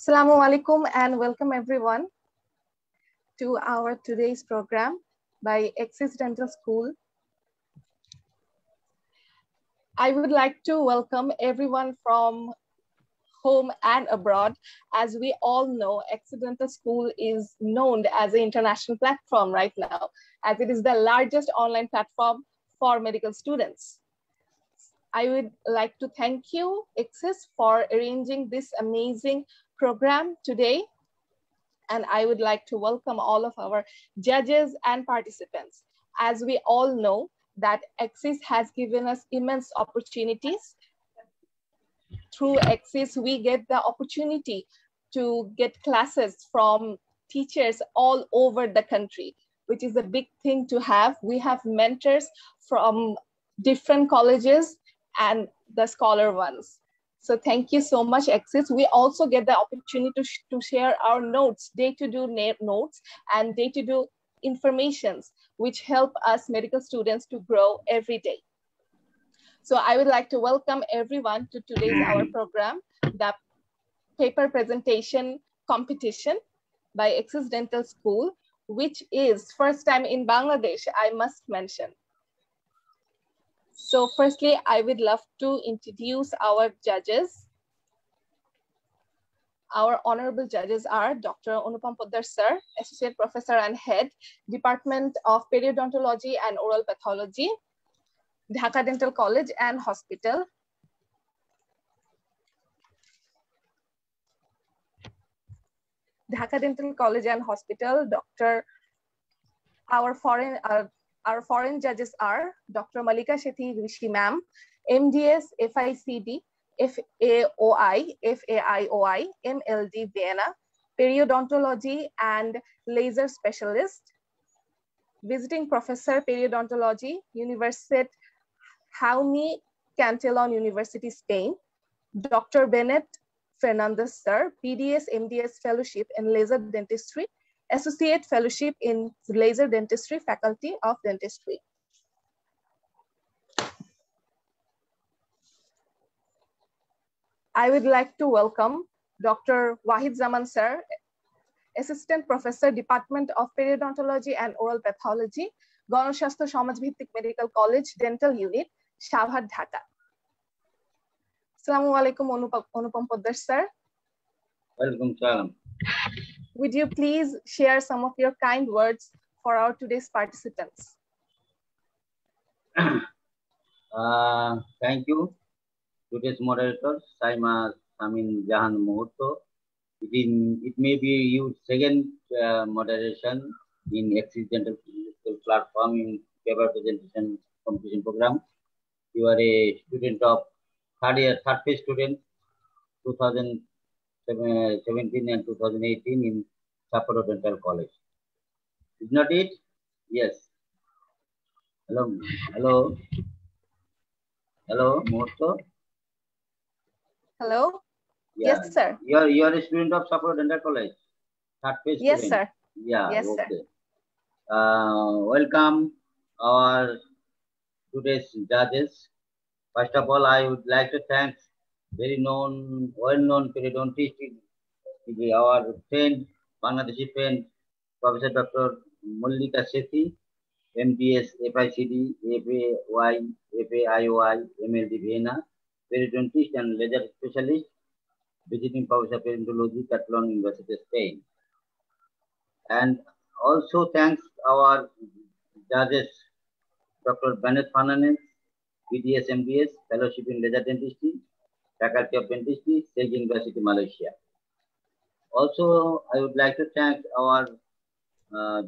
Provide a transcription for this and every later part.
Assalamu alaikum and welcome everyone to our today's program by Axis Dental School. I would like to welcome everyone from home and abroad. As we all know, Axis Dental School is known as an international platform right now, as it is the largest online platform for medical students. I would like to thank you, Axis, for arranging this amazing program today. And I would like to welcome all of our judges and participants. As we all know that Axis has given us immense opportunities. Through Axis, we get the opportunity to get classes from teachers all over the country, which is a big thing to have. We have mentors from different colleges and the scholar ones. So thank you so much, Axis. We also get the opportunity to, sh to share our notes, day-to-do notes and day-to-do informations, which help us medical students to grow every day. So I would like to welcome everyone to today's our mm-hmm. program, the paper presentation competition by Axis Dental School, which is first time in Bangladesh, I must mention. So firstly, I would love to introduce our judges. Our honorable judges are Dr. Anupam Poddar Sir, Associate Professor and Head, Department of Periodontology and Oral Pathology, Dhaka Dental College and Hospital. Dhaka Dental College and Hospital, Dr. Our foreign, uh, our foreign judges are Dr. Mallika Sethi Rishi Ma'am, MDS, FICD, FAOI, FAIOI, MLD Vienna, Periodontology and Laser Specialist, Visiting Professor Periodontology, University Jaume Cantillon University, Spain, Dr. Bennete Fernandes, sir, BDS, MDS Fellowship in Laser Dentistry, Associate Fellowship in Laser Dentistry, Faculty of Dentistry. I would like to welcome Dr. Wahid Zaman sir, Assistant Professor, Department of Periodontology and Oral Pathology, গণস্বাস্থ্য সমাজভিত্তিক medical college dental unit Savar Dhaka আসসালামু আলাইকুম Anupam Poddar sir welcome সালাম would you please share some of your kind words for our today's participants? uh, thank you. Today's moderator, Saima Samin Jahan Muhurto. It, in, it may be your second uh, moderation in Axis Dental platform in paper presentation competition program. You are a student of third year, third phase student, 2017 and 2018 in Sapporo Dental College. Is not it? Yes. Hello. Hello. Hello, Morto. Hello. Yeah. Yes, sir. You are you are a student of Sapporo Dental College. Third phase Yes, student. sir. Yeah. Yes, okay. sir. Uh, welcome our today's judges. First of all, I would like to thank very known, well-known periodontist, our friend, Bangladeshi friend, Professor Dr. Mallika Sethi, MDS, FICD, FAY, FAIOI, MLD Vienna, periodontist and laser specialist, visiting Professor Periodontology, Catalan University, Spain. And also thanks our judges, Dr. Bennete Fernandes, BDS MDS, Fellowship in Laser Dentistry, Faculty of Dentistry, SEGi University, Malaysia. Also, I would like to thank our uh,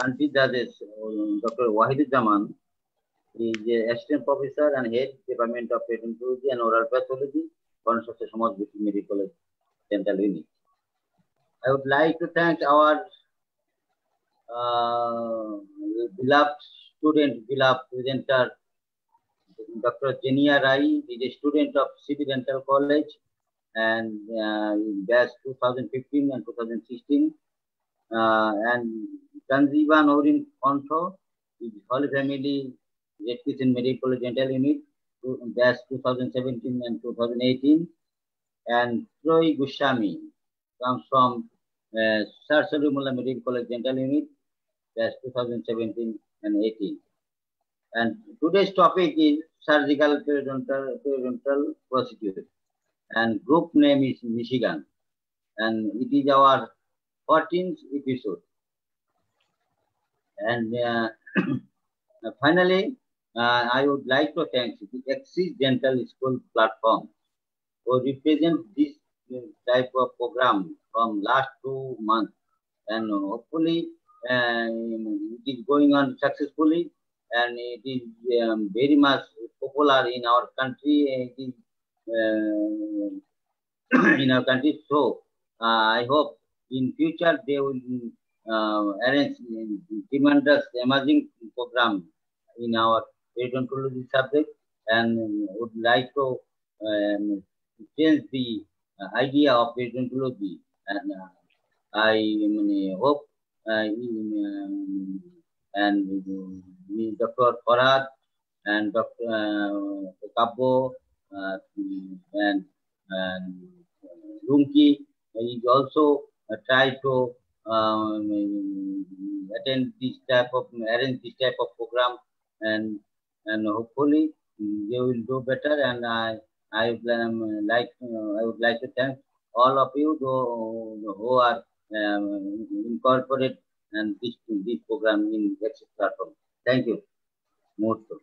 country judges, Dr. Wahid Zaman, he is a assistant professor and head of Department of Periodontology and Oral Pathology, Consortia Samaj Medical Dental Unit. I would like to thank our uh, beloved student, beloved presenter, Dr. Jeniya Rai is a student of City Dental College and uh, batch 2015 and 2016. Uh, and Tanjiba Nouren Kontho is Holy Family Education Medical Dental Unit, batch 2017 and 2018. And Troyee Goswami comes from uh, Sir Medical College Dental Unit, that's 2017 and 18. And today's topic is surgical periodontal, periodontal procedure. And group name is Michigan. And it is our 14th episode. And uh, finally, uh, I would like to thank the Axis Dental School platform for represent this type of program from last two months. And hopefully uh, it is going on successfully and it is um, very much popular in our country. Uh, in our country. So uh, I hope in future they will uh, arrange tremendous emerging program in our periodontology subject and would like to um, change the idea of periodontology and uh, I um, hope uh, in, and Dr. Farad and Dr. Uh, uh, and, and Lunki is also uh, try to um, attend this type of arrange this type of program and and hopefully they will do better and I I would um, like uh, I would like to thank all of you who, who are um, incorporate and this this program in Axis platform. Thank you. Murto.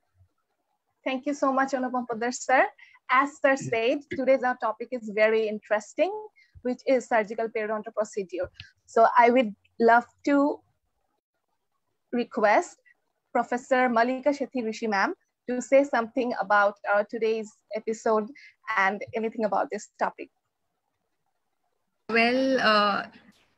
Thank you so much, Anupam Poddar sir. As sir said, today's our topic is very interesting, which is surgical periodontal procedure. So I would love to request Professor Mallika Sethi Rishi ma'am to say something about our today's episode and anything about this topic. Well, uh,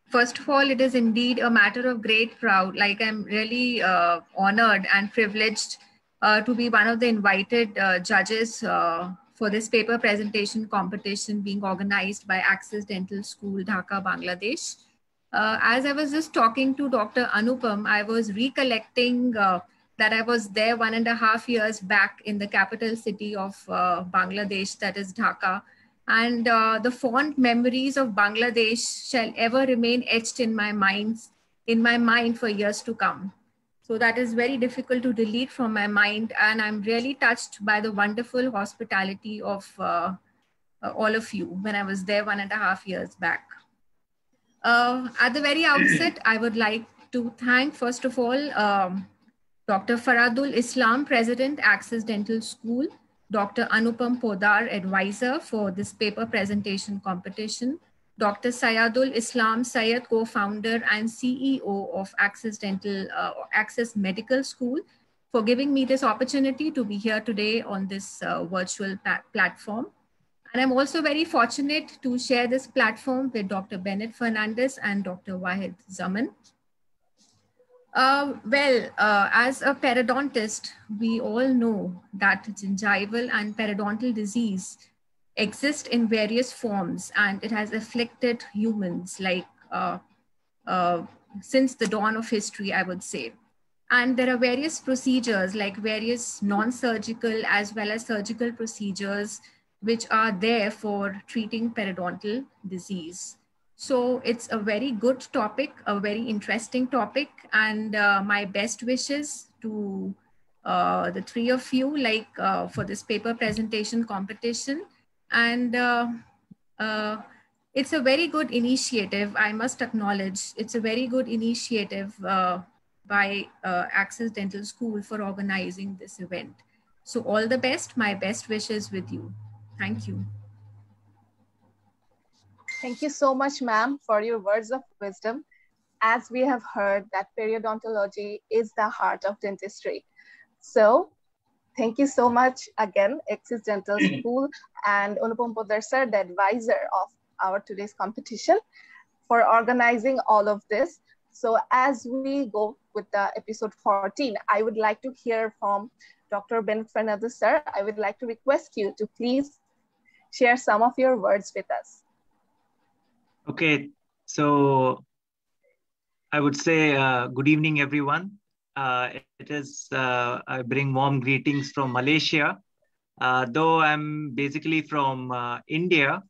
First of all, it is indeed a matter of great proud. Like I'm really uh, honored and privileged uh, to be one of the invited uh, judges uh, for this paper presentation competition being organized by Axis Dental School, Dhaka, Bangladesh. Uh, as I was just talking to Dr. Anupam, I was recollecting uh, that I was there one and a half years back in the capital city of Bangladesh, that is Dhaka and uh, the fond memories of Bangladesh shall ever remain etched in my mind, in my mind for years to come. So that is very difficult to delete from my mind, and I'm really touched by the wonderful hospitality of uh, uh, all of you when I was there one and a half years back. Uh, at the very outset, I would like to thank, first of all, um, Dr. Faradul Islam, President, Axis Dental School, Dr. Anupam Poddar, advisor for this paper presentation competition, Dr. Sayadul Islam Sayed, co-founder and CEO of Axis Dental, uh, Axis Medical School, for giving me this opportunity to be here today on this uh, virtual platform. And I'm also very fortunate to share this platform with Dr. Bennete Fernandes and Dr. Wahid Zaman. Uh, well, uh, as a periodontist, we all know that gingival and periodontal disease exist in various forms and it has afflicted humans like uh, uh, since the dawn of history, I would say. And there are various procedures like various non-surgical as well as surgical procedures which are there for treating periodontal disease. So it's a very good topic, a very interesting topic, and uh, my best wishes to uh, the three of you, like uh, for this paper presentation competition. And uh, uh, it's a very good initiative, I must acknowledge. It's a very good initiative uh, by Axis Dental School for organizing this event. So all the best, my best wishes with you. Thank you. Thank you so much, ma'am, for your words of wisdom. As we have heard that periodontology is the heart of dentistry. So thank you so much again, Axis Dental School and Anupam Poddar sir, the advisor of our today's competition for organizing all of this. So as we go with the episode 14, I would like to hear from Dr. Ben Fernandes sir. I would like to request you to please share some of your words with us. Okay, so I would say uh, good evening, everyone. Uh, it is, uh, I bring warm greetings from Malaysia. Uh, though I'm basically from uh, India,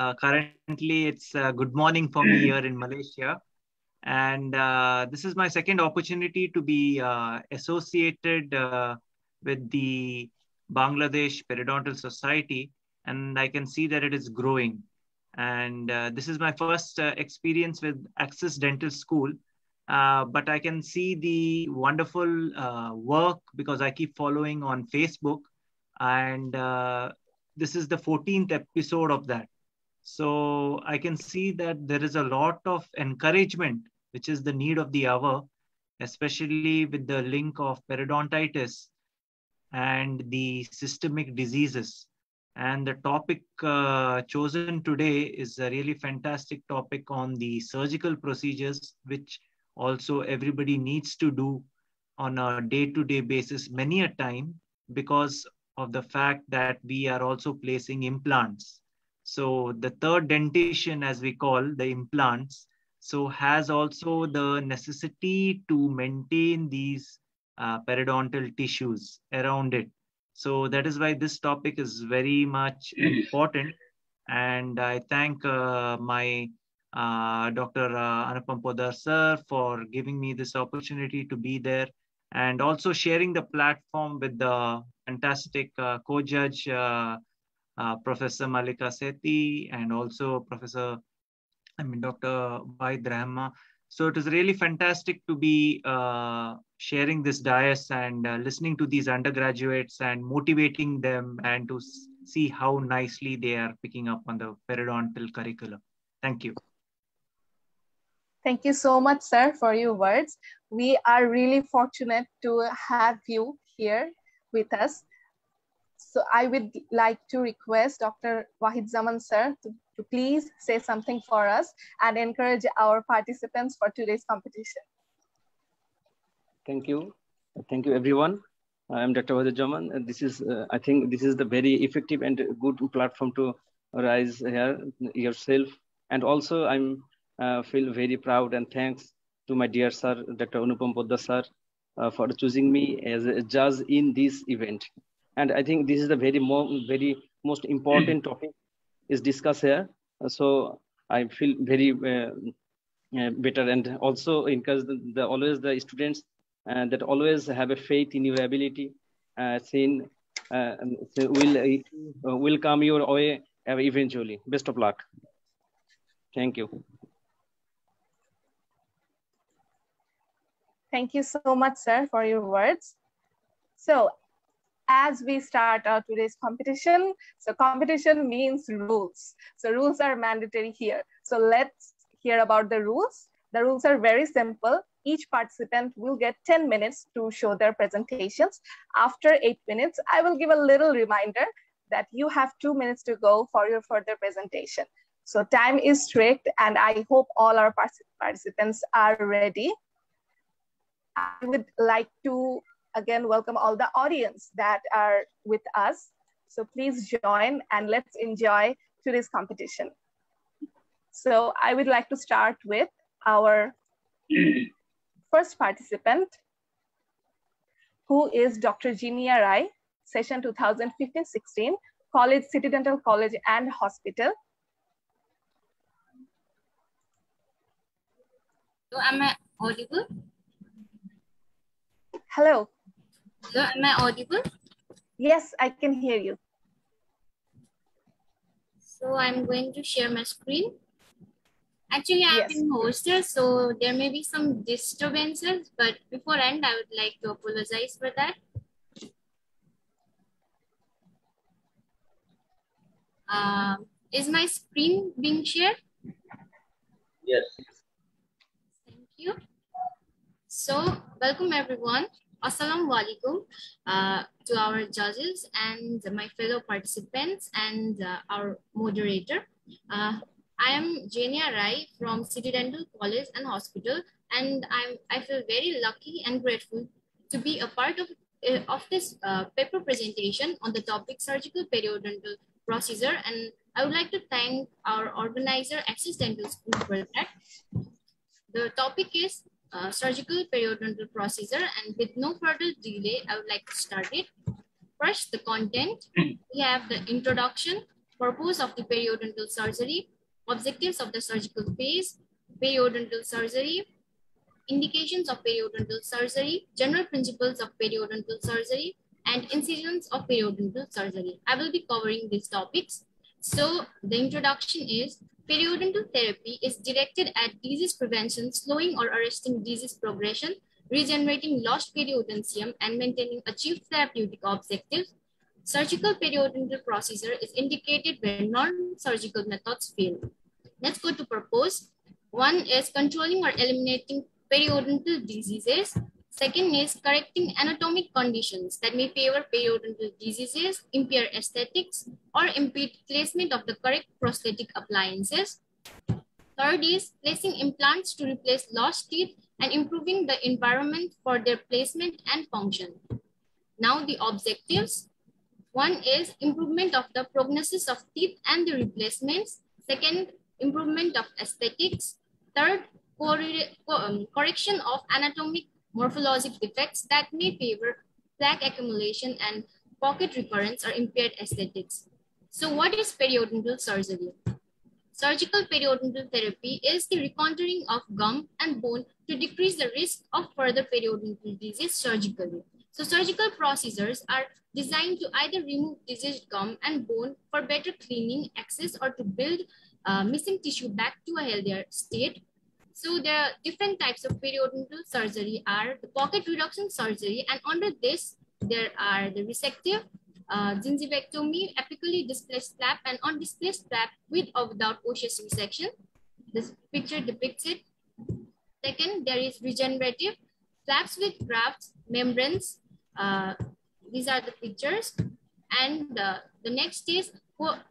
Uh, currently, it's good morning for me here in Malaysia. And this is my second opportunity to be associated with the Bangladesh Periodontal Society. And I can see that it is growing. And uh, this is my first uh, experience with Axis Dental School. Uh, but I can see the wonderful uh, work because I keep following on Facebook. And this is the 14th episode of that. So I can see that there is a lot of encouragement, which is the need of the hour, especially with the link of periodontitis and the systemic diseases. And the topic uh, chosen today is a really fantastic topic on the surgical procedures, which also everybody needs to do on a day to day basis many a time because of the fact that we are also placing implants. So the third dentition, as we call the implants, so has also the necessity to maintain these uh, periodontal tissues around it. So that is why this topic is very much important. And I thank uh, my uh, Dr. Uh, Anupam Poddar sir for giving me this opportunity to be there and also sharing the platform with the fantastic uh, co-judge, uh, uh, Professor Mallika Sethi, and also Professor, I mean, Dr. Vaid Rahma. So it is really fantastic to be uh, sharing this dais and uh, listening to these undergraduates and motivating them and to see how nicely they are picking up on the periodontal curriculum. Thank you. Thank you so much, sir, for your words. We are really fortunate to have you here with us. So I would like to request Dr. Wahid Zaman sir to, to please say something for us and encourage our participants for today's competition. Thank you. Thank you, everyone. I'm Dr. Wahid Zaman. This is, uh, I think this is the very effective and good platform to rise here yourself. And also I'm uh, feel very proud and thanks to my dear sir, Dr. Anupam Poddar sir, uh, for choosing me as a judge in this event. And I think this is the very, mo very most important topic is discussed here. So I feel very uh, uh, better and also encourage the, the always the students uh, that always have a faith in your ability. Uh, uh, will uh, will come your way eventually. Best of luck. Thank you. Thank you so much, sir, for your words. So as we start our today's competition, so competition means rules. So rules are mandatory here. So let's hear about the rules. The rules are very simple. Each participant will get 10 minutes to show their presentations. After eight minutes, I will give a little reminder that you have two minutes to go for your further presentation. So time is strict and I hope all our participants are ready. I would like to again welcome all the audience that are with us. So please join and let's enjoy today's competition. So I would like to start with our first participant, who is Dr. Jeniya Rai, session 2015-16, College City Dental College and Hospital. So am I audible? Hello. Hello, am I audible? Yes, I can hear you. So I'm going to share my screen. Actually, I've yes. been hosted, so there may be some disturbances, but before end, I would like to apologize for that. Uh, is my screen being shared? Yes. Thank you. So, welcome everyone. Assalamu alaikum uh, to our judges and my fellow participants and uh, our moderator. Uh, I am Jeniya Rai from City Dental College and Hospital, and I'm, I feel very lucky and grateful to be a part of, uh, of this uh, paper presentation on the topic surgical periodontal procedure. And I would like to thank our organizer, Axis Dental School for that. The topic is uh, surgical periodontal procedure. And with no further delay, I would like to start it. First, the content. We have the introduction, purpose of the periodontal surgery, objectives of the surgical phase, periodontal surgery, indications of periodontal surgery, general principles of periodontal surgery, and incisions of periodontal surgery. I will be covering these topics. So the introduction is periodontal therapy is directed at disease prevention, slowing or arresting disease progression, regenerating lost periodontium, and maintaining achieved therapeutic objectives. Surgical periodontal procedure is indicated where non-surgical methods fail. Let's go to purpose. One is controlling or eliminating periodontal diseases. Second is correcting anatomic conditions that may favor periodontal diseases, impair aesthetics, or impede placement of the correct prosthetic appliances. Third is placing implants to replace lost teeth and improving the environment for their placement and function. Now the objectives. One is improvement of the prognosis of teeth and the replacements. Second, improvement of aesthetics. Third, um, correction of anatomic morphologic defects that may favor plaque accumulation and pocket recurrence or impaired aesthetics. So what is periodontal surgery? Surgical periodontal therapy is the recontouring of gum and bone to decrease the risk of further periodontal disease surgically. So surgical procedures are designed to either remove diseased gum and bone for better cleaning, access, or to build uh, missing tissue back to a healthier state so the different types of periodontal surgery are the pocket reduction surgery, and under this, there are the resective, uh, gingivectomy, apically displaced flap, and undisplaced flap with or without osseous resection. This picture depicts it. Second, there is regenerative, flaps with grafts, membranes. Uh, these are the pictures. And uh, the next is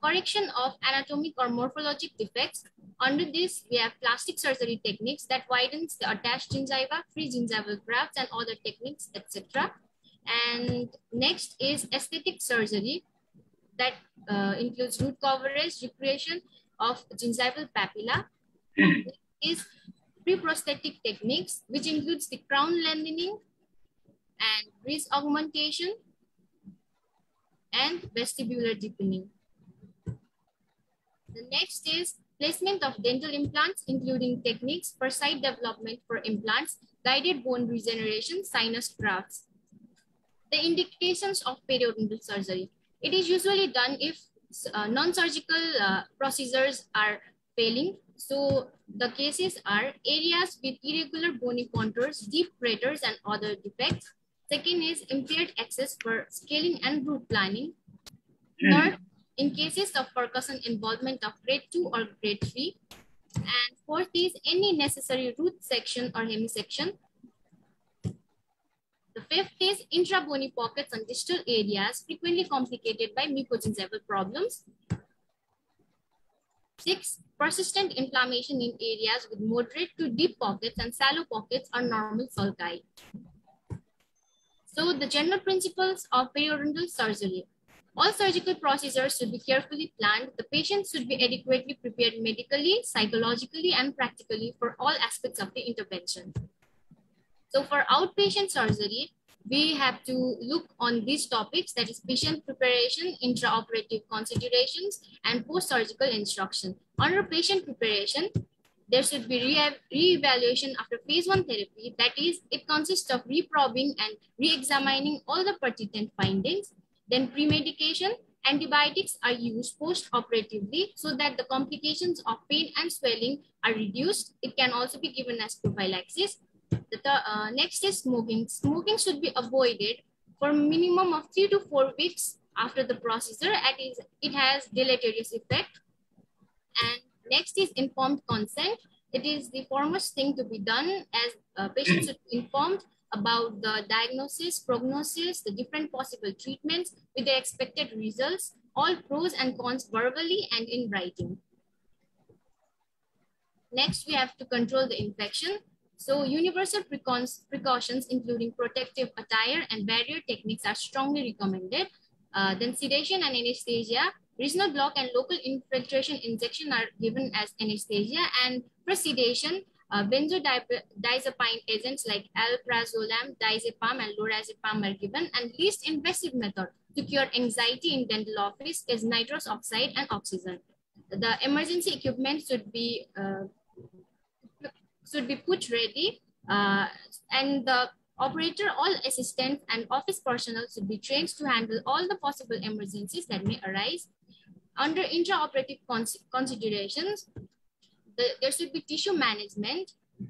correction of anatomic or morphologic defects under this, we have plastic surgery techniques that widens the attached gingiva, free gingival grafts, and other techniques, etc. And next is aesthetic surgery that uh, includes root coverage, recreation of gingival papilla. is pre-prosthetic techniques, which includes the crown lengthening and ridge augmentation and vestibular deepening. The next is placement of dental implants, including techniques for site development for implants, guided bone regeneration, sinus grafts. The indications of periodontal surgery. It is usually done if uh, non-surgical uh, procedures are failing. So the cases are areas with irregular bony contours, deep craters, and other defects. Second is impaired access for scaling and root planning. Third, in cases of furcation involvement of grade 2 or grade 3. And fourth is any necessary root section or hemisection. The fifth is intrabony pockets and distal areas frequently complicated by mucogingival problems. Six, persistent inflammation in areas with moderate to deep pockets and shallow pockets or normal sulci. So the general principles of periodontal surgery. All surgical procedures should be carefully planned. The patient should be adequately prepared medically, psychologically, and practically for all aspects of the intervention. So for outpatient surgery, we have to look on these topics that is patient preparation, intraoperative considerations, and post-surgical instruction. Under patient preparation, there should be re-evaluation after phase one therapy. That is, it consists of reprobing and re-examining all the pertinent findings. Then pre-medication, antibiotics are used post-operatively so that the complications of pain and swelling are reduced. It can also be given as prophylaxis. The uh, next is smoking. Smoking should be avoided for minimum of three to four weeks after the procedure. It, it has deleterious effect. And next is informed consent. It is the foremost thing to be done as uh, patients should be informed about the diagnosis, prognosis, the different possible treatments with the expected results, all pros and cons verbally and in writing. Next, we have to control the infection. So universal precautions, including protective attire and barrier techniques are strongly recommended. Uh, then sedation and anesthesia, regional block and local infiltration injection are given as anesthesia and for sedation, uh, benzodiazepine agents like alprazolam, diazepam, and lorazepam are given. And least invasive method to cure anxiety in dental office is nitrous oxide and oxygen. The emergency equipment should be uh, should be put ready, uh, and the operator, all assistants, and office personnel should be trained to handle all the possible emergencies that may arise. Under intraoperative cons considerations, the, there should be tissue management,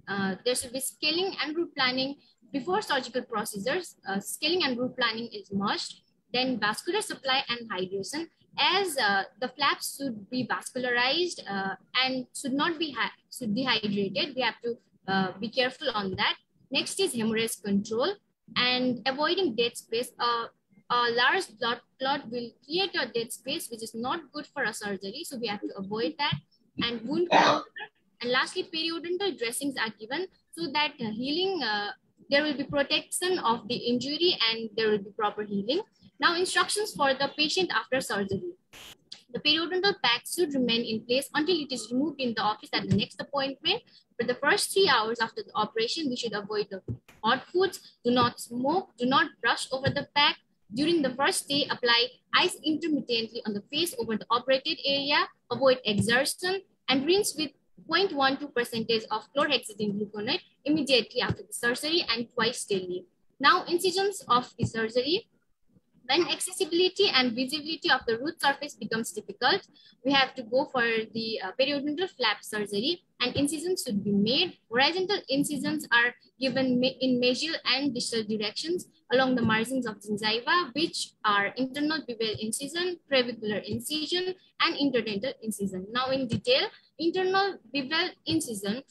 uh, there should be scaling and root planning before surgical procedures. Uh, scaling and root planning is must. Then vascular supply and hydration, as uh, the flaps should be vascularized uh, and should not be should dehydrated. We have to uh, be careful on that. Next is hemorrhage control and avoiding dead space. A large blood clot will create a dead space, which is not good for a surgery. So we have to avoid that. And wound closure. And lastly, periodontal dressings are given so that uh, healing, uh, there will be protection of the injury and there will be proper healing. Now instructions for the patient after surgery. The periodontal pack should remain in place until it is removed in the office at the next appointment. For the first three hours after the operation, we should avoid the hot foods, do not smoke, do not brush over the pack. During the first day, apply ice intermittently on the face over the operated area, avoid exertion, and rinse with 0.12 percentage of chlorhexidine gluconate immediately after the surgery and twice daily. Now, incisions of the surgery. When accessibility and visibility of the root surface becomes difficult, we have to go for the uh, periodontal flap surgery and incisions should be made. Horizontal incisions are given in mesial and distal directions along the margins of gingiva, which are internal bevel incision, crevicular incision, and interdental incision. Now in detail, internal bevel incision,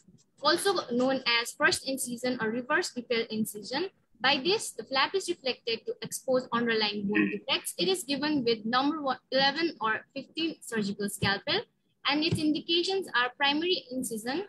also known as first incision or reverse bevel incision, by this, the flap is reflected to expose underlying bone defects. It is given with number 11 or 15 surgical scalpel, and its indications are primary incision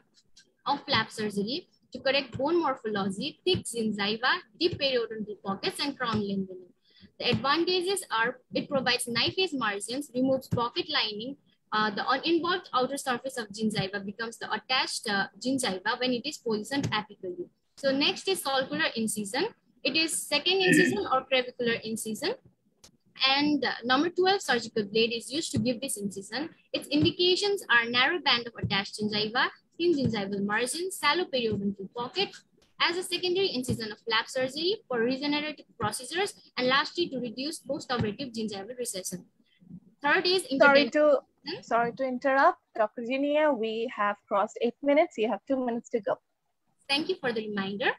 of flap surgery to correct bone morphology, thick gingiva, deep periodontal pockets, and crown lengthening. The advantages are it provides knife-edge margins, removes pocket lining, uh, the involved outer surface of gingiva becomes the attached uh, gingiva when it is positioned apically. So next is sulcular incision. It is second incision or crevicular incision. And uh, number 12 surgical blade is used to give this incision. Its indications are narrow band of attached gingiva, thin gingival margin, shallow periodontal pocket, as a secondary incision of flap surgery for regenerative procedures, and lastly to reduce post-operative gingival recession. Third is sorry to sorry to interrupt, Dr. Jeniya. We have crossed eight minutes. You have two minutes to go. Thank you for the reminder.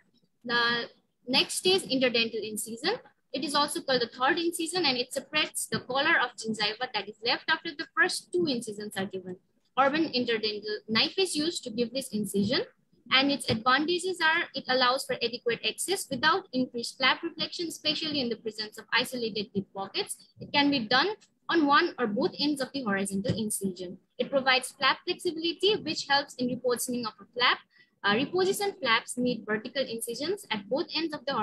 The next is interdental incision. It is also called the third incision and it separates the collar of gingiva that is left after the first two incisions are given. Orban interdental knife is used to give this incision and its advantages are it allows for adequate access without increased flap reflection, especially in the presence of isolated deep pockets. It can be done on one or both ends of the horizontal incision. It provides flap flexibility, which helps in repositioning of a flap uh, reposition flaps need vertical incisions at both ends of the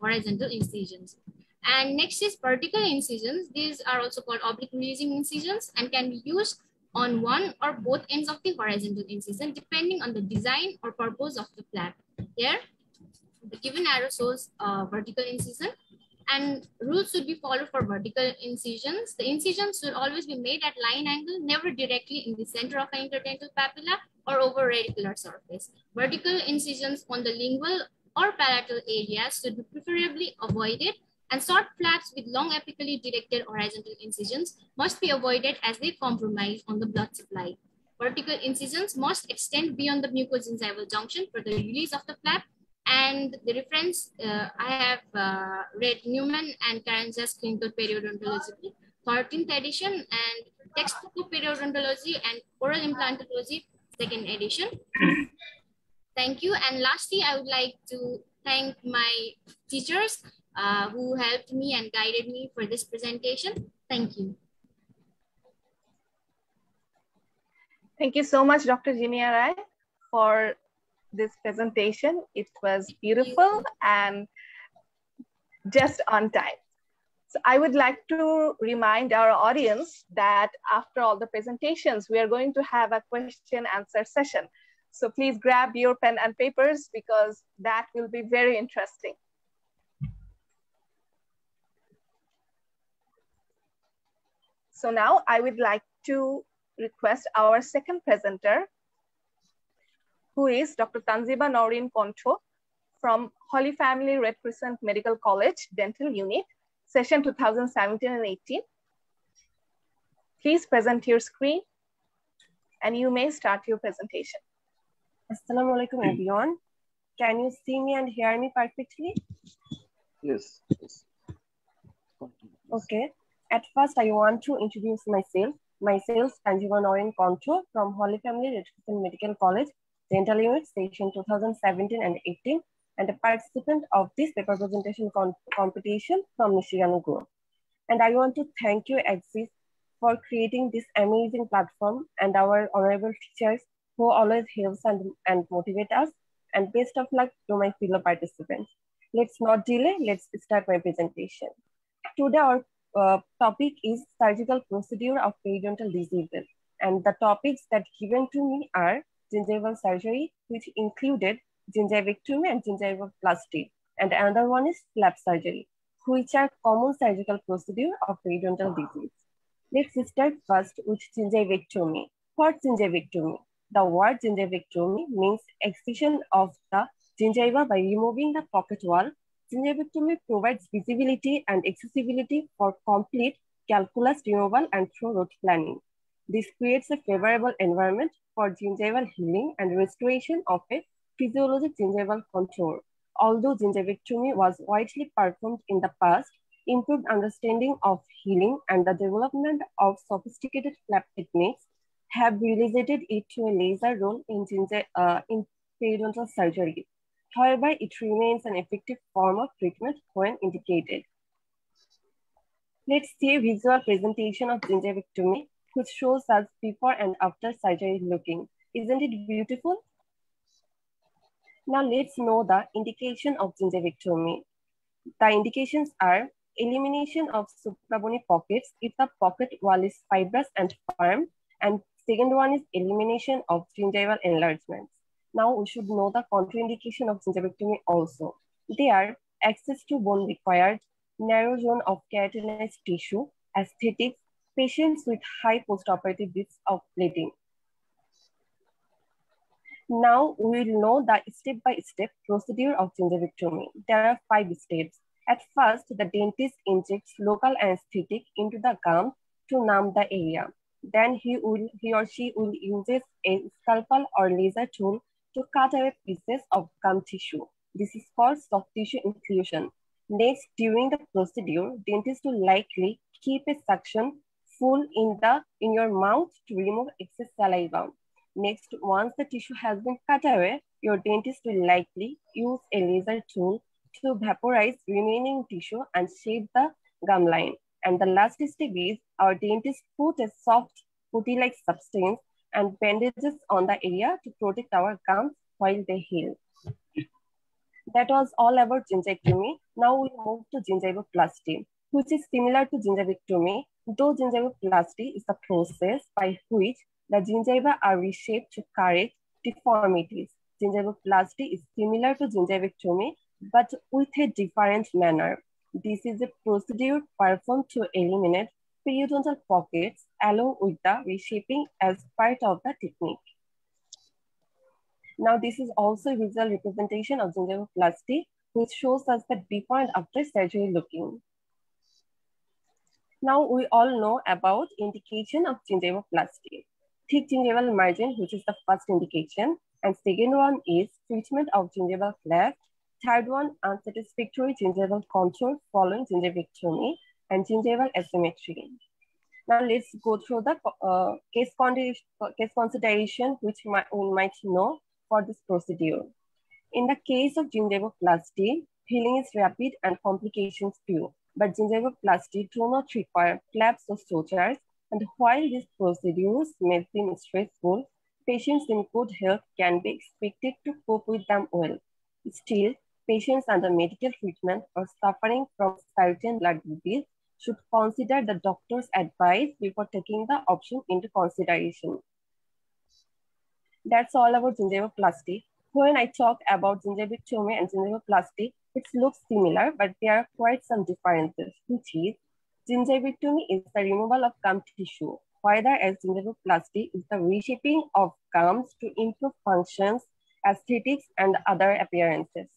horizontal incisions. And next is vertical incisions. These are also called oblique releasing incisions and can be used on one or both ends of the horizontal incision depending on the design or purpose of the flap. Here, the given arrow shows uh, vertical incision and rules should be followed for vertical incisions. The incisions should always be made at line angle, never directly in the center of an interdental papilla or over radicular surface. Vertical incisions on the lingual or palatal areas should be preferably avoided and short flaps with long apically directed horizontal incisions must be avoided as they compromise on the blood supply. Vertical incisions must extend beyond the mucogingival junction for the release of the flap and the reference, uh, I have uh, read Newman and Carranza's Clinical Periodontology, 13th edition, and Textbook of Periodontology and Oral Implantology, second edition. Thank you. And lastly, I would like to thank my teachers uh, who helped me and guided me for this presentation. Thank you. Thank you so much, Dr. Jeniya Rai, for this presentation. It was beautiful and just on time. So I would like to remind our audience that after all the presentations, we are going to have a question answer session. So please grab your pen and papers because that will be very interesting. So now I would like to request our second presenter, who is Dr. Tanjiba Nouren Kontho from Holy Family Red Crescent Medical College Dental Unit, session 2017 and 18. Please present your screen and you may start your presentation. Assalamu alaikum hmm. everyone. Can you see me and hear me perfectly? Yes. yes. Okay. At first, I want to introduce myself. Myself, Tanjiba Nouren Kontho from Holy Family Red Crescent Medical College, Dental Unit, Station 2017 and 18, and a participant of this paper presentation competition from Michigan Group. And I want to thank you, Axis, for creating this amazing platform and our honorable teachers who always helps and, and motivate us. And best of luck to my fellow participants. Let's not delay, let's start my presentation. Today our uh, topic is surgical procedure of periodontal diseases. And the topics that given to me are gingival surgery, which included gingivectomy and gingivoplasty. And another one is flap surgery, which are common surgical procedure of periodontal disease. Let's start first with gingivectomy. What gingivectomy? The word gingivectomy means excision of the gingiva by removing the pocket wall. Gingivectomy provides visibility and accessibility for complete calculus removal and through root planning. This creates a favorable environment for gingival healing and restoration of a physiologic gingival contour. Although gingivectomy was widely performed in the past, improved understanding of healing and the development of sophisticated flap techniques have relegated it to a laser role in, uh, in periodontal surgery. However, it remains an effective form of treatment when indicated. Let's see a visual presentation of gingivectomy, which shows us before and after surgery looking. Isn't it beautiful? Now let's know the indication of gingivectomy. The indications are elimination of suprabony pockets if the pocket wall is fibrous and firm, and second one is elimination of gingival enlargements. Now we should know the contraindication of gingivectomy also. They are access to bone required, narrow zone of keratinized tissue, aesthetics, patients with high postoperative risk of bleeding. Now we will know the step-by-step -step procedure of gingivectomy. There are five steps. At first, the dentist injects local anesthetic into the gum to numb the area. Then he, will, he or she will use a scalpel or laser tool to cut away pieces of gum tissue. This is called soft tissue inclusion. Next, during the procedure, dentist will likely keep a suction full in, the, in your mouth to remove excess saliva. Next, once the tissue has been cut away, your dentist will likely use a laser tool to vaporize remaining tissue and shape the gum line. And the last step is our dentist put a soft putty-like substance and bandages on the area to protect our gums while they heal. That was all about gingivectomy. Now we move to gingivoplasty, which is similar to gingivectomy, though gingivoplasty is the process by which the gingiva are reshaped to correct deformities. Gingivoplasty is similar to gingivectomy, but with a different manner. This is a procedure performed to eliminate periodontal pockets along with the reshaping as part of the technique. Now, this is also a visual representation of gingivoplasty, which shows us the before and after surgery looking. Now, we all know about indication of gingivoplasty thick gingival margin, which is the first indication. And second one is treatment of gingival cleft. Third one, unsatisfactory gingival contour following gingivectomy and gingival asymmetry. Now let's go through the uh, case, case consideration, which might, we might know for this procedure. In the case of gingivoplasty, healing is rapid and complications few, but gingivoplasty do not require flaps or sutures and while these procedures may seem stressful, patients in good health can be expected to cope with them well. Still, patients under medical treatment or suffering from certain blood disease should consider the doctor's advice before taking the option into consideration. That's all about gingivoplasty. When I talk about gingivectomy and gingivoplasty, it looks similar, but there are quite some differences, which is gingivectomy is the removal of gum tissue, whereas gingivoplasty is the reshaping of gums to improve functions, aesthetics, and other appearances.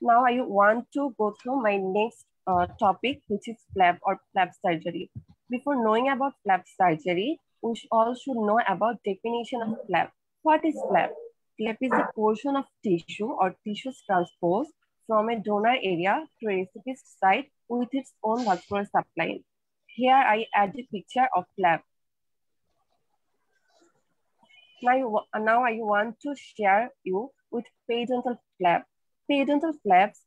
Now I want to go through my next uh, topic, which is flap or flap surgery. Before knowing about flap surgery, we all should know about definition of flap. What is flap? Flap is a portion of tissue or tissues transposed from a donor area to a recipient site with its own vascular supply. Here I add a picture of flap. Now, now I want to share you with periodontal flap. Periodontal flaps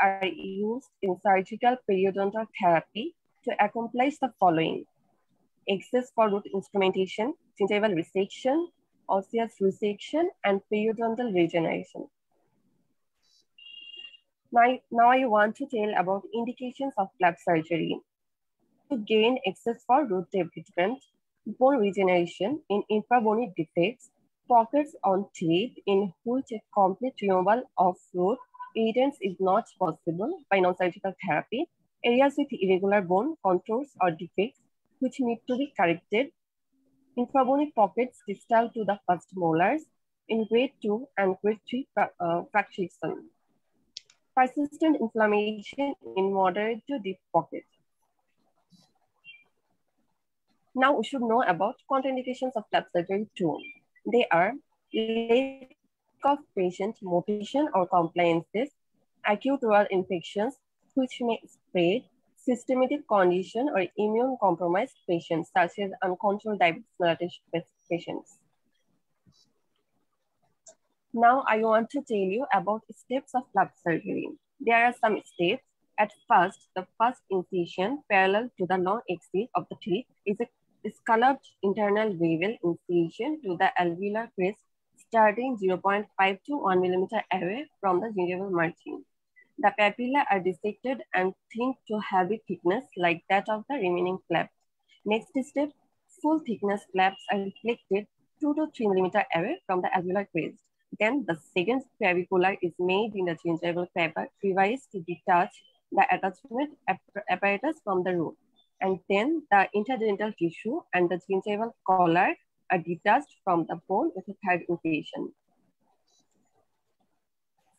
are used in surgical periodontal therapy to accomplish the following. Access for root instrumentation, gingival resection, osseous resection, and periodontal regeneration. Now, now I want to tell about indications of flap surgery. To gain access for root development, bone regeneration in infrabony defects, pockets on teeth in which a complete removal of root adherence is not possible by non-surgical therapy, areas with irregular bone contours or defects which need to be corrected, infrabony pockets distal to the first molars in grade 2 and grade 3 uh, fractures. Persistent inflammation in moderate to deep pockets. Now we should know about contraindications of flap surgery too. They are lack of patient motivation or compliances, acute oral infections, which may spread, systematic condition or immune compromised patients, such as uncontrolled diabetes mellitus patients. Now I want to tell you about steps of flap surgery. There are some steps. At first, the first incision parallel to the long axis of the teeth is a scalloped internal bevel incision to the alveolar crest starting 0.5 to 1 millimeter away from the gingival margin. The papilla are dissected and thinned to heavy thickness like that of the remaining flap. Next step, full thickness flaps are reflected 2 to 3 millimeter away from the alveolar crest. Then the second crevicular is made in the gingival crevice to detach the attachment apparatus from the root and then the interdental tissue and the gingival collar are detached from the bone with a third incision.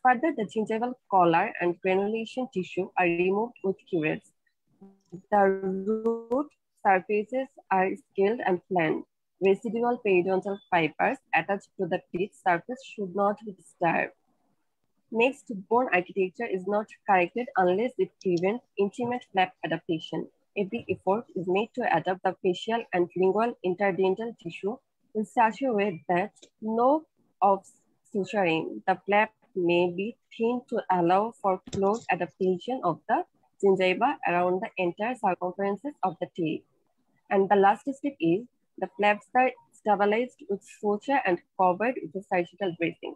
Further, the gingival collar and granulation tissue are removed with curettes. The root surfaces are scaled and flattened. Residual periodontal fibers attached to the teeth surface should not be disturbed. Next, bone architecture is not corrected unless it prevents intimate flap adaptation every effort is made to adapt the facial and lingual interdental tissue in such a way that no of suturing the flap may be thin to allow for close adaptation of the gingiva around the entire circumferences of the teeth. And the last step is the flaps are stabilized with suture and covered with surgical bracing.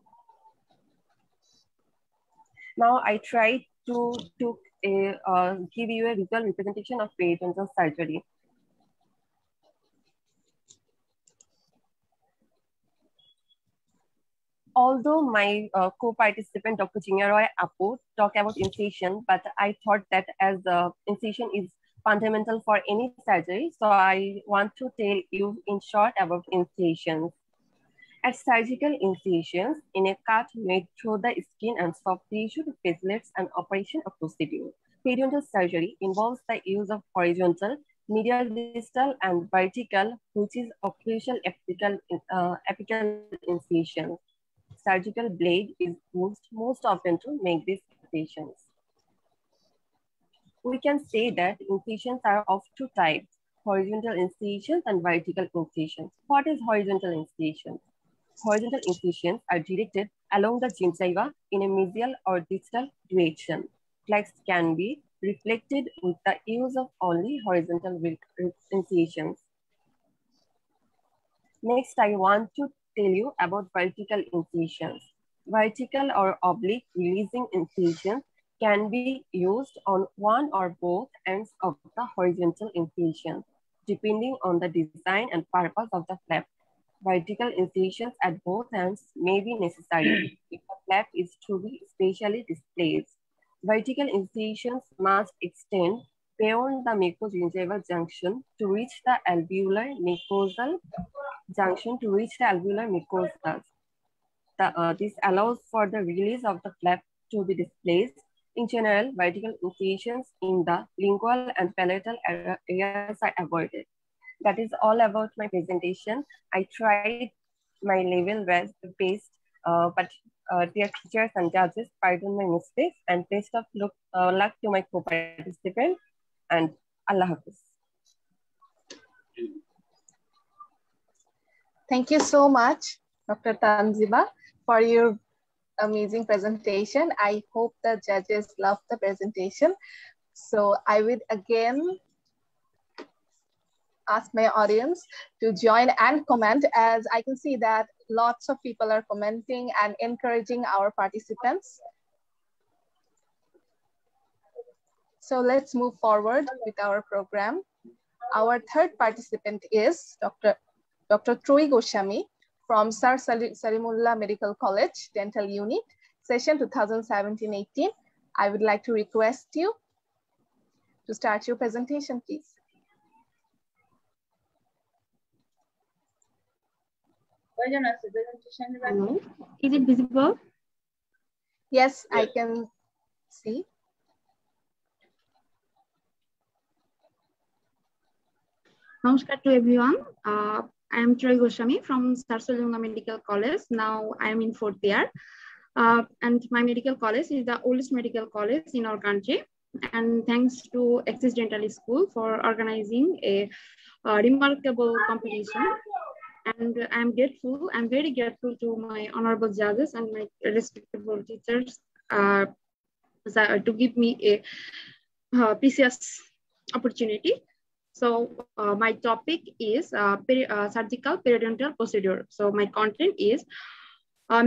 Now I try to, to a, uh, give you a visual representation of periodontal surgery. Although my uh, co-participant, Dr. Jeniya Rai Apu, talked about incision, but I thought that as uh, incision is fundamental for any surgery, so I want to tell you in short about incisions. At surgical incisions in a cut made through the skin and soft tissue to facilitate an operation or procedure. Periodontal surgery involves the use of horizontal, medial distal, and vertical, which is occlusal apical, uh, apical incisions. Surgical blade is used most often to make these incisions. We can say that incisions are of two types, horizontal incisions and vertical incisions. What is horizontal incisions? horizontal incisions are directed along the gingiva in a mesial or distal direction. Flex can be reflected with the use of only horizontal incisions. Next, I want to tell you about vertical incisions. Vertical or oblique releasing incisions can be used on one or both ends of the horizontal incision. depending on the design and purpose of the flap. Vertical incisions at both ends may be necessary if the flap is to be spatially displaced. Vertical incisions must extend beyond the mucogingival junction to reach the alveolar mucosal junction to reach the alveolar mucosal. The, uh, this allows for the release of the flap to be displaced. In general, vertical incisions in the lingual and palatal areas are avoided. That is all about my presentation. I tried my level best, uh, but uh, dear teachers and judges, pardon my mistakes and best of luck, uh, luck to my co-participant and Allah Hafiz. Thank you so much, Dr. Tanjiba, for your amazing presentation. I hope the judges love the presentation. So I would again ask my audience to join and comment as I can see that lots of people are commenting and encouraging our participants. So let's move forward with our program. Our third participant is Dr. Dr. Troyee Goswami from Sir Salimullah Medical College Dental Unit, session 2017-18. I would like to request you to start your presentation, please. Hello. Is it visible? Yes, I can see. Namaskar to everyone. Uh, I am Troyee Goswami from Sir Medical College. Now I am in fourth year. Uh, and my medical college is the oldest medical college in our country. And thanks to Axis Dental School for organizing a, a remarkable competition. And I'm grateful, I'm very grateful to my honorable judges and my respectable teachers uh, to give me a uh, precious opportunity so uh, my topic is uh, peri uh, surgical periodontal procedure. So my content is uh,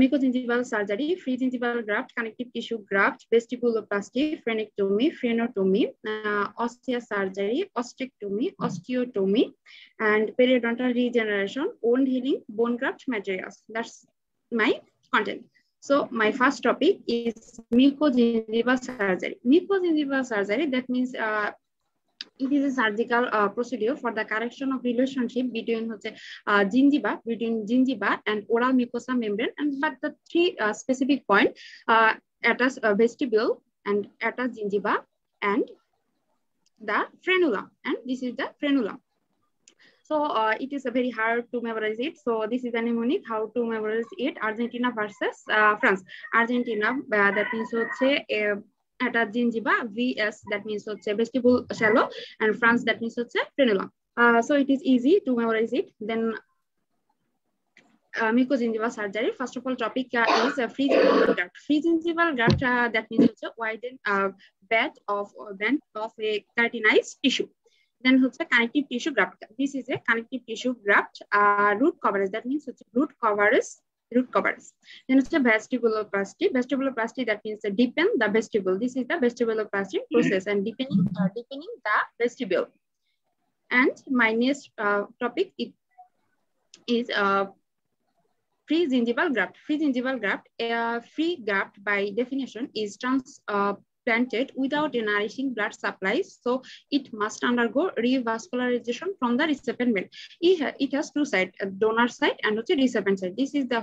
surgery, free gingival graft, connective tissue graft, vestibuloplasty, frenectomy, frenotomy, uh, osseous surgery, osteotomy, and periodontal regeneration, wound healing, bone graft materials. That's my content. So my first topic is mucogingival surgery. Mucogingival surgery, that means uh, it is a surgical uh, procedure for the correction of relationship between uh, gingiva, between gingiva and oral mucosa membrane. And but the three uh, specific point uh, attas uh, vestibule and attas gingiva and the frenula. And this is the frenula. So uh, it is a very hard to memorize it. So this is a mnemonic how to memorize it. Argentina versus uh, France. Argentina uh, that means হচ্ছে at gingiva vs that means হচ্ছে vestibule shallow and france that means হচ্ছে uh, so it is easy to memorize it then uh, mucogingival surgery first of all topic uh, is uh, free gingival graft free gingival graft uh, that means হচ্ছে widen uh, bed of uh, band of a keratinized tissue then হচ্ছে connective tissue graft this is a connective tissue graft uh, root coverage that means হচ্ছে root coverage root coverage. Then it's a vestibuloplasty. Vestibuloplasty, that means the deepen the vestibule. This is the vestibuloplasty process and deepening, uh, deepening the vestibule. And my next uh, topic it is uh, free gingival graft. Free gingival graft, a free graft by definition is trans, uh, planted without nourishing blood supplies, So it must undergo revascularization from the recipient vein. It, has two sides, donor side and a recipient side. This is the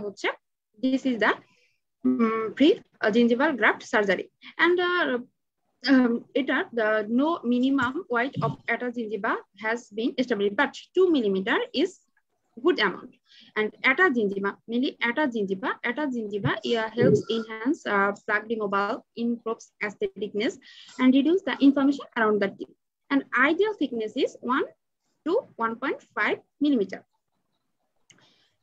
this is the um, free gingival graft surgery. And uh, um, it are the no minimum weight of attas gingiva has been established, but two millimeter is good amount. And attas gingiva, mainly attas gingiva, attas gingiva uh, helps enhance uh, plaque removal, improves aestheticness, and reduce the inflammation around the teeth. And ideal thickness is 1 to 1.5 millimeter.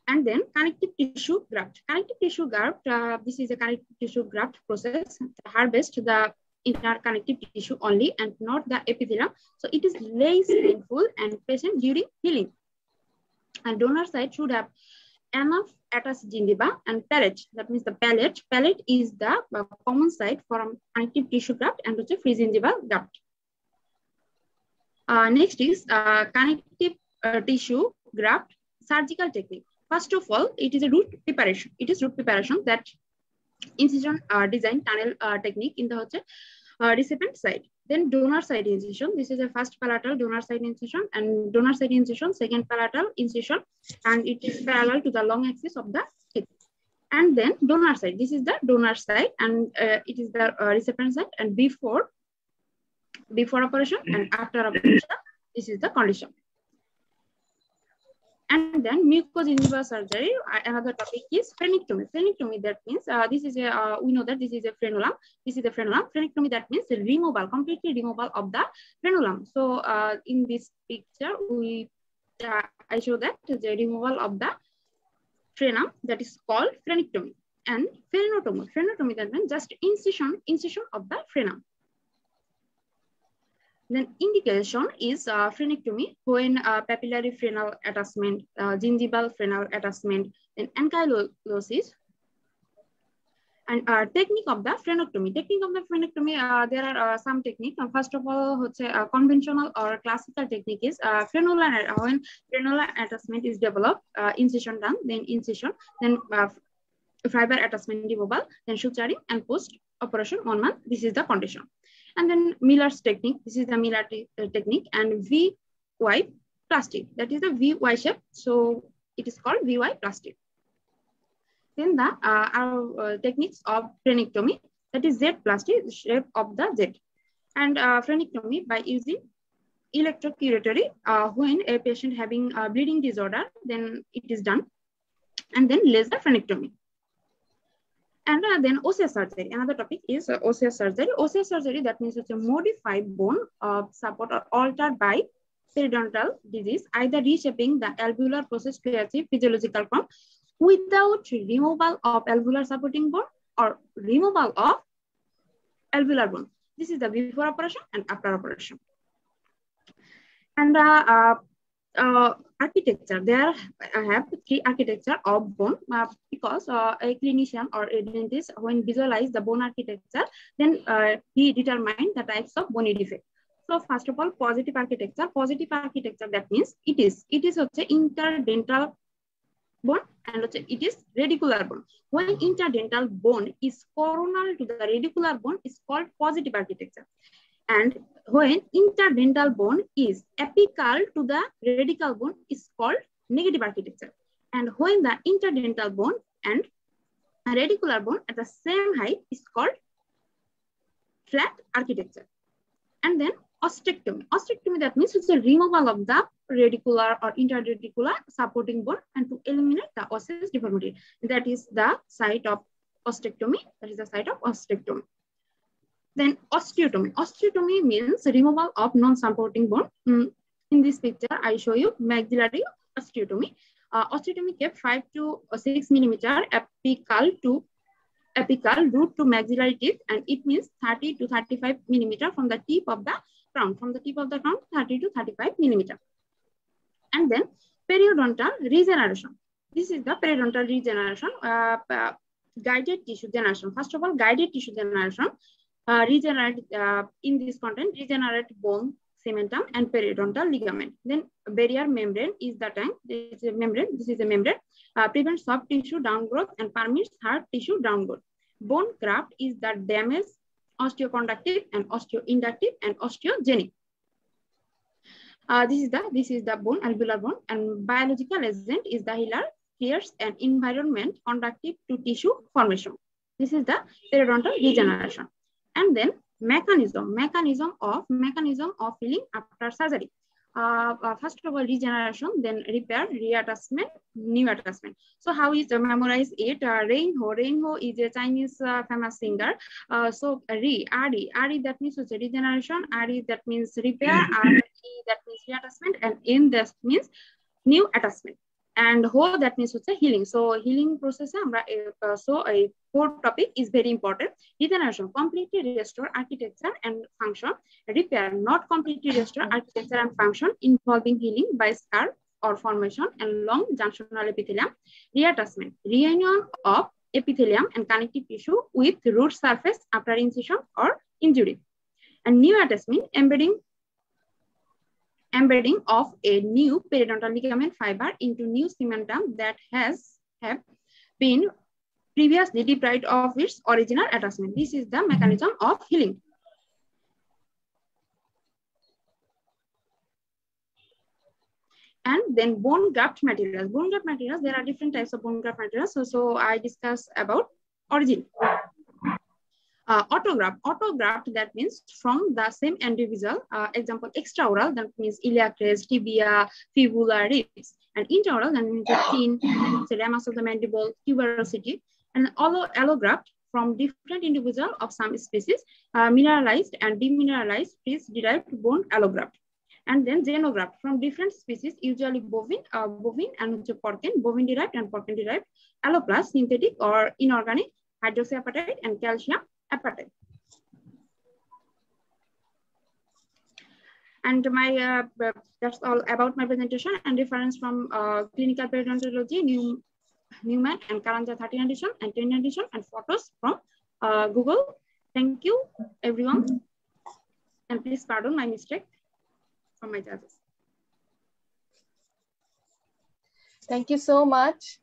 And then connective tissue graft. Connective tissue graft, uh, this is a connective tissue graft process to harvest the inner connective tissue only and not the epithelium. So it is less painful and patient during healing and donor side should have enough attas gingiva and palate. That means the palate. Palate is the uh, common site for connective tissue graft and also free gingival graft. Uh, next is uh, connective uh, tissue graft surgical technique. First of all, it is a root preparation. It is root preparation that incision uh, design tunnel uh, technique in the uh, recipient side. Then donor side incision. This is a first palatal donor side incision and donor side incision, second palatal incision, and it is parallel to the long axis of the hip. And then donor side. This is the donor side and uh, it is the uh, recipient side. And before, before operation and after operation, this is the condition. And then mucogingival surgery, another topic is frenectomy. Frenectomy, that means uh, this is a, uh, we know that this is a frenulum. This is a frenulum. Frenectomy, that means the removal, completely removal of the frenulum. So uh, in this picture, we uh, I show that the removal of the frenum that is called frenectomy. And frenotomy, frenotomy that means just incision, incision of the frenum. Then indication is uh, frenectomy when uh, papillary frenal attachment, uh, gingival frenal attachment, then ankylosis. And uh, technique of the frenectomy. Technique of the frenectomy, uh, there are uh, some technique. Uh, first of all, uh, conventional or classical technique is uh, frenular, when frenular attachment is developed, uh, incision done, then incision, then uh, fiber attachment removal, then suturing and post operation one month. This is the condition. And then Miller's technique, this is the Miller uh, technique and VY plastic, that is the VY shape. So it is called VY plastic. Then the uh, our uh, techniques of frenectomy, that is Z plastic, shape of the Z. And uh, frenectomy by using electrocautery uh, when a patient having a bleeding disorder, then it is done. And then laser frenectomy. And uh, then osseous surgery. Another topic is uh, osseous surgery. Osseous surgery, that means it's a modified bone uh, support or altered by periodontal disease, either reshaping the alveolar process to achieve physiological form without removal of alveolar supporting bone or removal of alveolar bone. This is the before operation and after operation. And uh, uh, uh, architecture. There I have three architecture of bone uh, because uh, a clinician or a dentist when visualize the bone architecture, then uh, he determine the types of bony defect. So first of all, positive architecture. Positive architecture that means it is it is also interdental bone and it is radicular bone. When interdental bone is coronal to the radicular bone is called positive architecture. And when interdental bone is apical to the radical bone is called negative architecture. And when the interdental bone and radicular bone at the same height is called flat architecture. And then ostectomy. Ostectomy that means it's a removal of the radicular or interradicular supporting bone and to eliminate the osseous deformity. That is the site of ostectomy. That is the site of ostectomy. Then osteotomy. Osteotomy means removal of non-supporting bone. Mm. In this picture, I show you maxillary osteotomy. Uh, osteotomy kept 5 to 6 millimeter apical to apical root to maxillary teeth and it means 30 to 35 millimeter from the tip of the crown. From the tip of the crown, 30 to 35 millimeter. And then periodontal regeneration. This is the periodontal regeneration, uh, uh, guided tissue generation. First of all, guided tissue generation uh, regenerate uh, in this content regenerate bone cementum and periodontal ligament. Then barrier membrane is the tank this is a membrane. This is a membrane. Uh, prevents soft tissue downgrowth and permits hard tissue downgrowth. Bone graft is the damage osteoconductive and osteoinductive and osteogenic. Uh, this is the this is the bone alveolar bone and biological agent is the healer tears and environment conductive to tissue formation. This is the periodontal regeneration and then mechanism, mechanism of mechanism of healing after surgery. Uh, uh, first of all, regeneration, then repair, reattachment, new attachment. So how is uh, memorize it? Uh, Reinho, Reinho is a Chinese uh, famous singer. Uh, so re, Ari, Ari that means regeneration, Ari that means repair, Ari that means reattachment, and in this means new attachment. And ho that means হচ্ছে healing. So healing process আমরা uh, so a fourth topic is very important. Regeneration, completely restore architecture and function. Repair, not completely restore architecture and function involving healing by scar or formation and long junctional epithelium. Reattachment, reunion of epithelium and connective tissue with root surface after incision or injury. And new attachment, embedding embedding of a new periodontal ligament fiber into new cementum that has have been previously deprived of its original attachment. This is the mechanism of healing. And then bone graft materials. Bone graft materials, there are different types of bone graft materials. So, so I discuss about origin. Uh, autograft, autograft that means from the same individual, uh, example extraoral that means iliac crest, tibia, fibula, ribs, and intraoral that means the chin, the ramus of the mandible, tuberosity, and allo allograft from different individual of some species, uh, mineralized and demineralized freeze-dried bone allograft. And then xenograft. From different species, usually bovine, uh, bovine and porcine, bovine-derived and porcine-derived, alloplast, synthetic or inorganic, hydroxyapatite and calcium apatite. And my uh, that's all about my presentation and reference from uh, clinical periodontology, New, Newman and Carranza 13 edition and 10 edition and photos from uh, Google. Thank you, everyone. And please pardon my mistake from my judges. Thank you so much,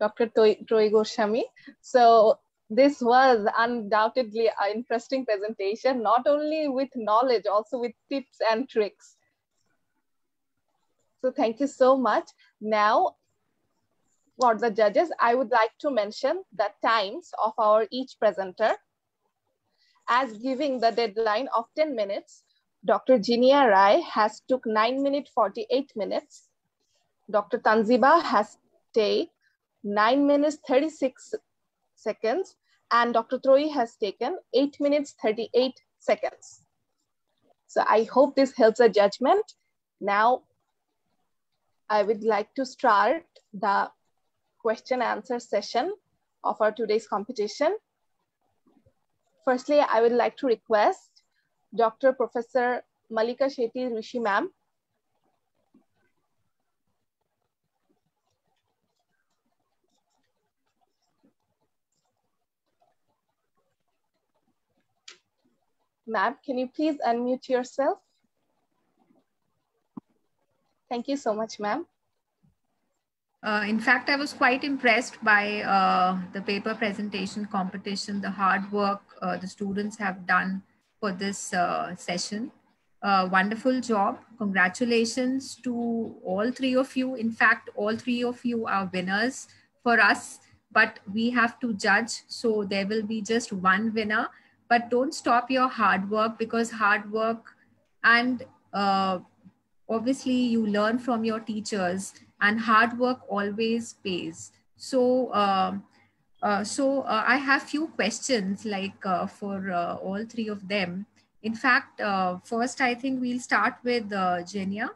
Dr. Troyee Goswami. So this was undoubtedly an interesting presentation, not only with knowledge, also with tips and tricks. So thank you so much. Now, for the judges, I would like to mention the times of our each presenter. As giving the deadline of 10 minutes, Dr. Jeniya Rai has took 9 minutes 48 minutes. Dr. Tanjiba has take 9 minutes 36 seconds and Dr. Troyee has taken 8 minutes 38 seconds. So I hope this helps a judgment. Now, I would like to start the question answer session of our today's competition. Firstly, I would like to request Dr. Professor Mallika Sethi Rishi ma'am Ma'am, can you please unmute yourself? Thank you so much, ma'am. Uh, in fact, I was quite impressed by uh, the paper presentation competition, the hard work uh, the students have done for this uh, session. Uh, wonderful job. Congratulations to all three of you. In fact, all three of you are winners for us, but we have to judge. So there will be just one winner but don't stop your hard work because hard work and uh, obviously you learn from your teachers and hard work always pays. So uh, uh, so uh, i have few questions like uh, for uh, all three of them. In fact first i think we'll start with uh, Jeniya.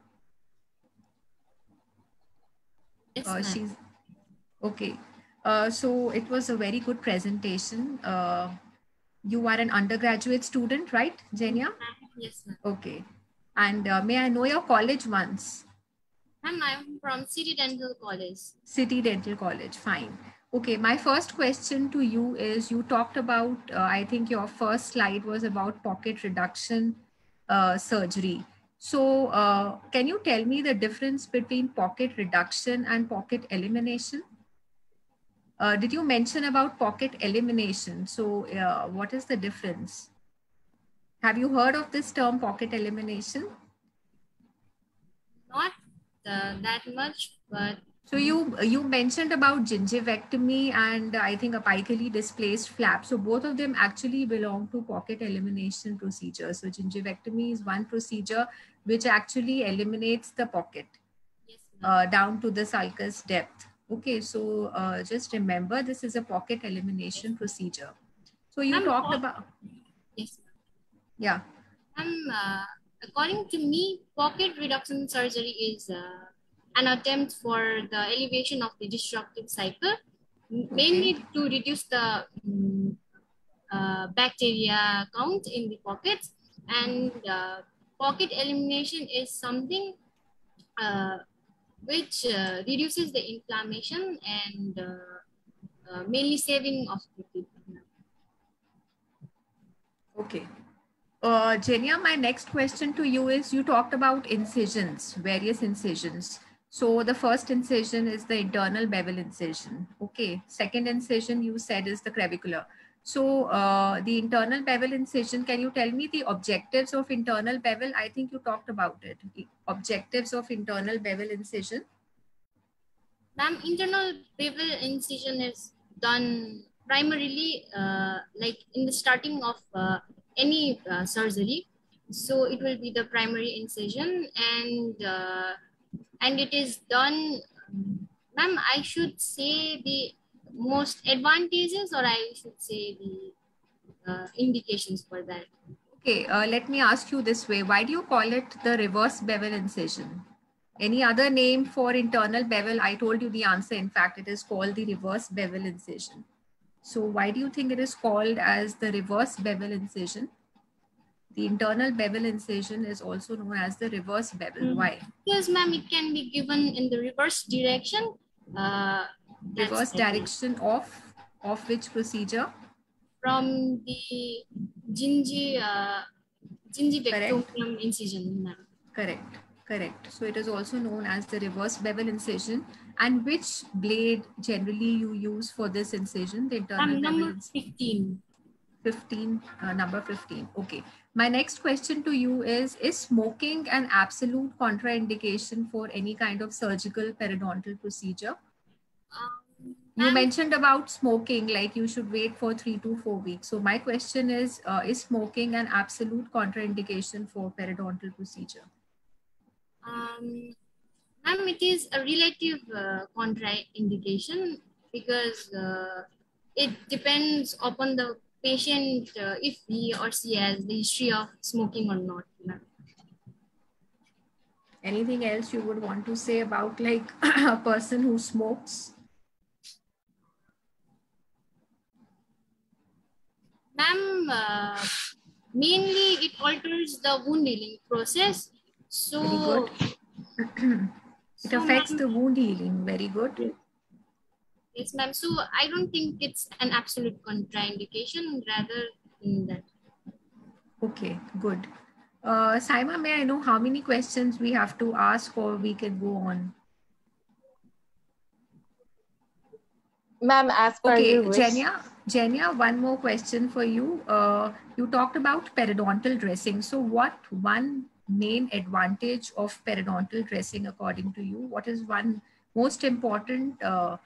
Yes, she's okay. So it was a very good presentation you are an undergraduate student, right, Jeniya? Yes, ma'am. Okay. And uh, may I know your college once? Ma'am, I'm from City Dental College. City Dental College, fine. Okay, my first question to you is you talked about, uh, I think your first slide was about pocket reduction uh, surgery. So uh, can you tell me the difference between pocket reduction and pocket elimination? Uh, did you mention about pocket elimination? So uh, what is the difference? Have you heard of this term pocket elimination? Not uh, that much, but so you you mentioned about gingivectomy and I think apically displaced flap. So both of them actually belong to pocket elimination procedure. So gingivectomy is one procedure which actually eliminates the pocket yes, uh, down to the sulcus depth. Okay, so uh, just remember this is a pocket elimination procedure. So you I'm talked about, yes. yeah. Um, uh, according to me, pocket reduction surgery is uh, an attempt for the elevation of the disruptive cycle, mainly to reduce the um, uh, bacteria count in the pockets. And uh, pocket elimination is something uh, which uh, reduces the inflammation and uh, mainly saving of the teeth. Okay. Uh, Jeniya, my next question to you is you talked about incisions, various incisions. So the first incision is the internal bevel incision. Okay. Second incision you said is the crevicular. So uh, the internal bevel incision, can you tell me the objectives of internal bevel? I think you talked about it. The objectives of internal bevel incision. Ma'am, internal bevel incision is done primarily uh, like in the starting of uh, any uh, surgery. So it will be the primary incision and uh, and it is done, ma'am, I should say the most advantages or I should say the uh, indications for that. Okay, uh, let me ask you this way. Why do you call it the reverse bevel incision? Any other name for internal bevel? I told you the answer. In fact, it is called the reverse bevel incision. So why do you think it is called as the reverse bevel incision? The internal bevel incision is also known as the reverse bevel. Mm. Why? Yes, ma'am, it can be given in the reverse direction. Uh, reverse direction of of which procedure? From the gingi, uh, incision, ma'am. Correct, correct. So it is also known as the reverse bevel incision. And which blade generally you use for this incision? The internal um, number 15. 15, uh, number 15. Okay. My next question to you is, is smoking an absolute contraindication for any kind of surgical periodontal procedure? Um, you mentioned about smoking, like you should wait for three to four weeks. So my question is, uh, is smoking an absolute contraindication for periodontal procedure? Um, ma'am, it is a relative uh, contraindication because uh, it depends upon the patient uh, if he or she has the history of smoking or not. Anything else you would want to say about like a person who smokes? Ma'am, uh, mainly it alters the wound healing process. So, it so affects the wound healing. Very good. Yes, ma'am. So I don't think it's an absolute contraindication, rather in that. Okay, good. Uh, Saima, may I know how many questions we have to ask or we can go on? Ma'am, as per okay, Jeniya, Jeniya, one more question for you. Uh, you talked about periodontal dressing. So what one main advantage of periodontal dressing according to you? What is one most important uh,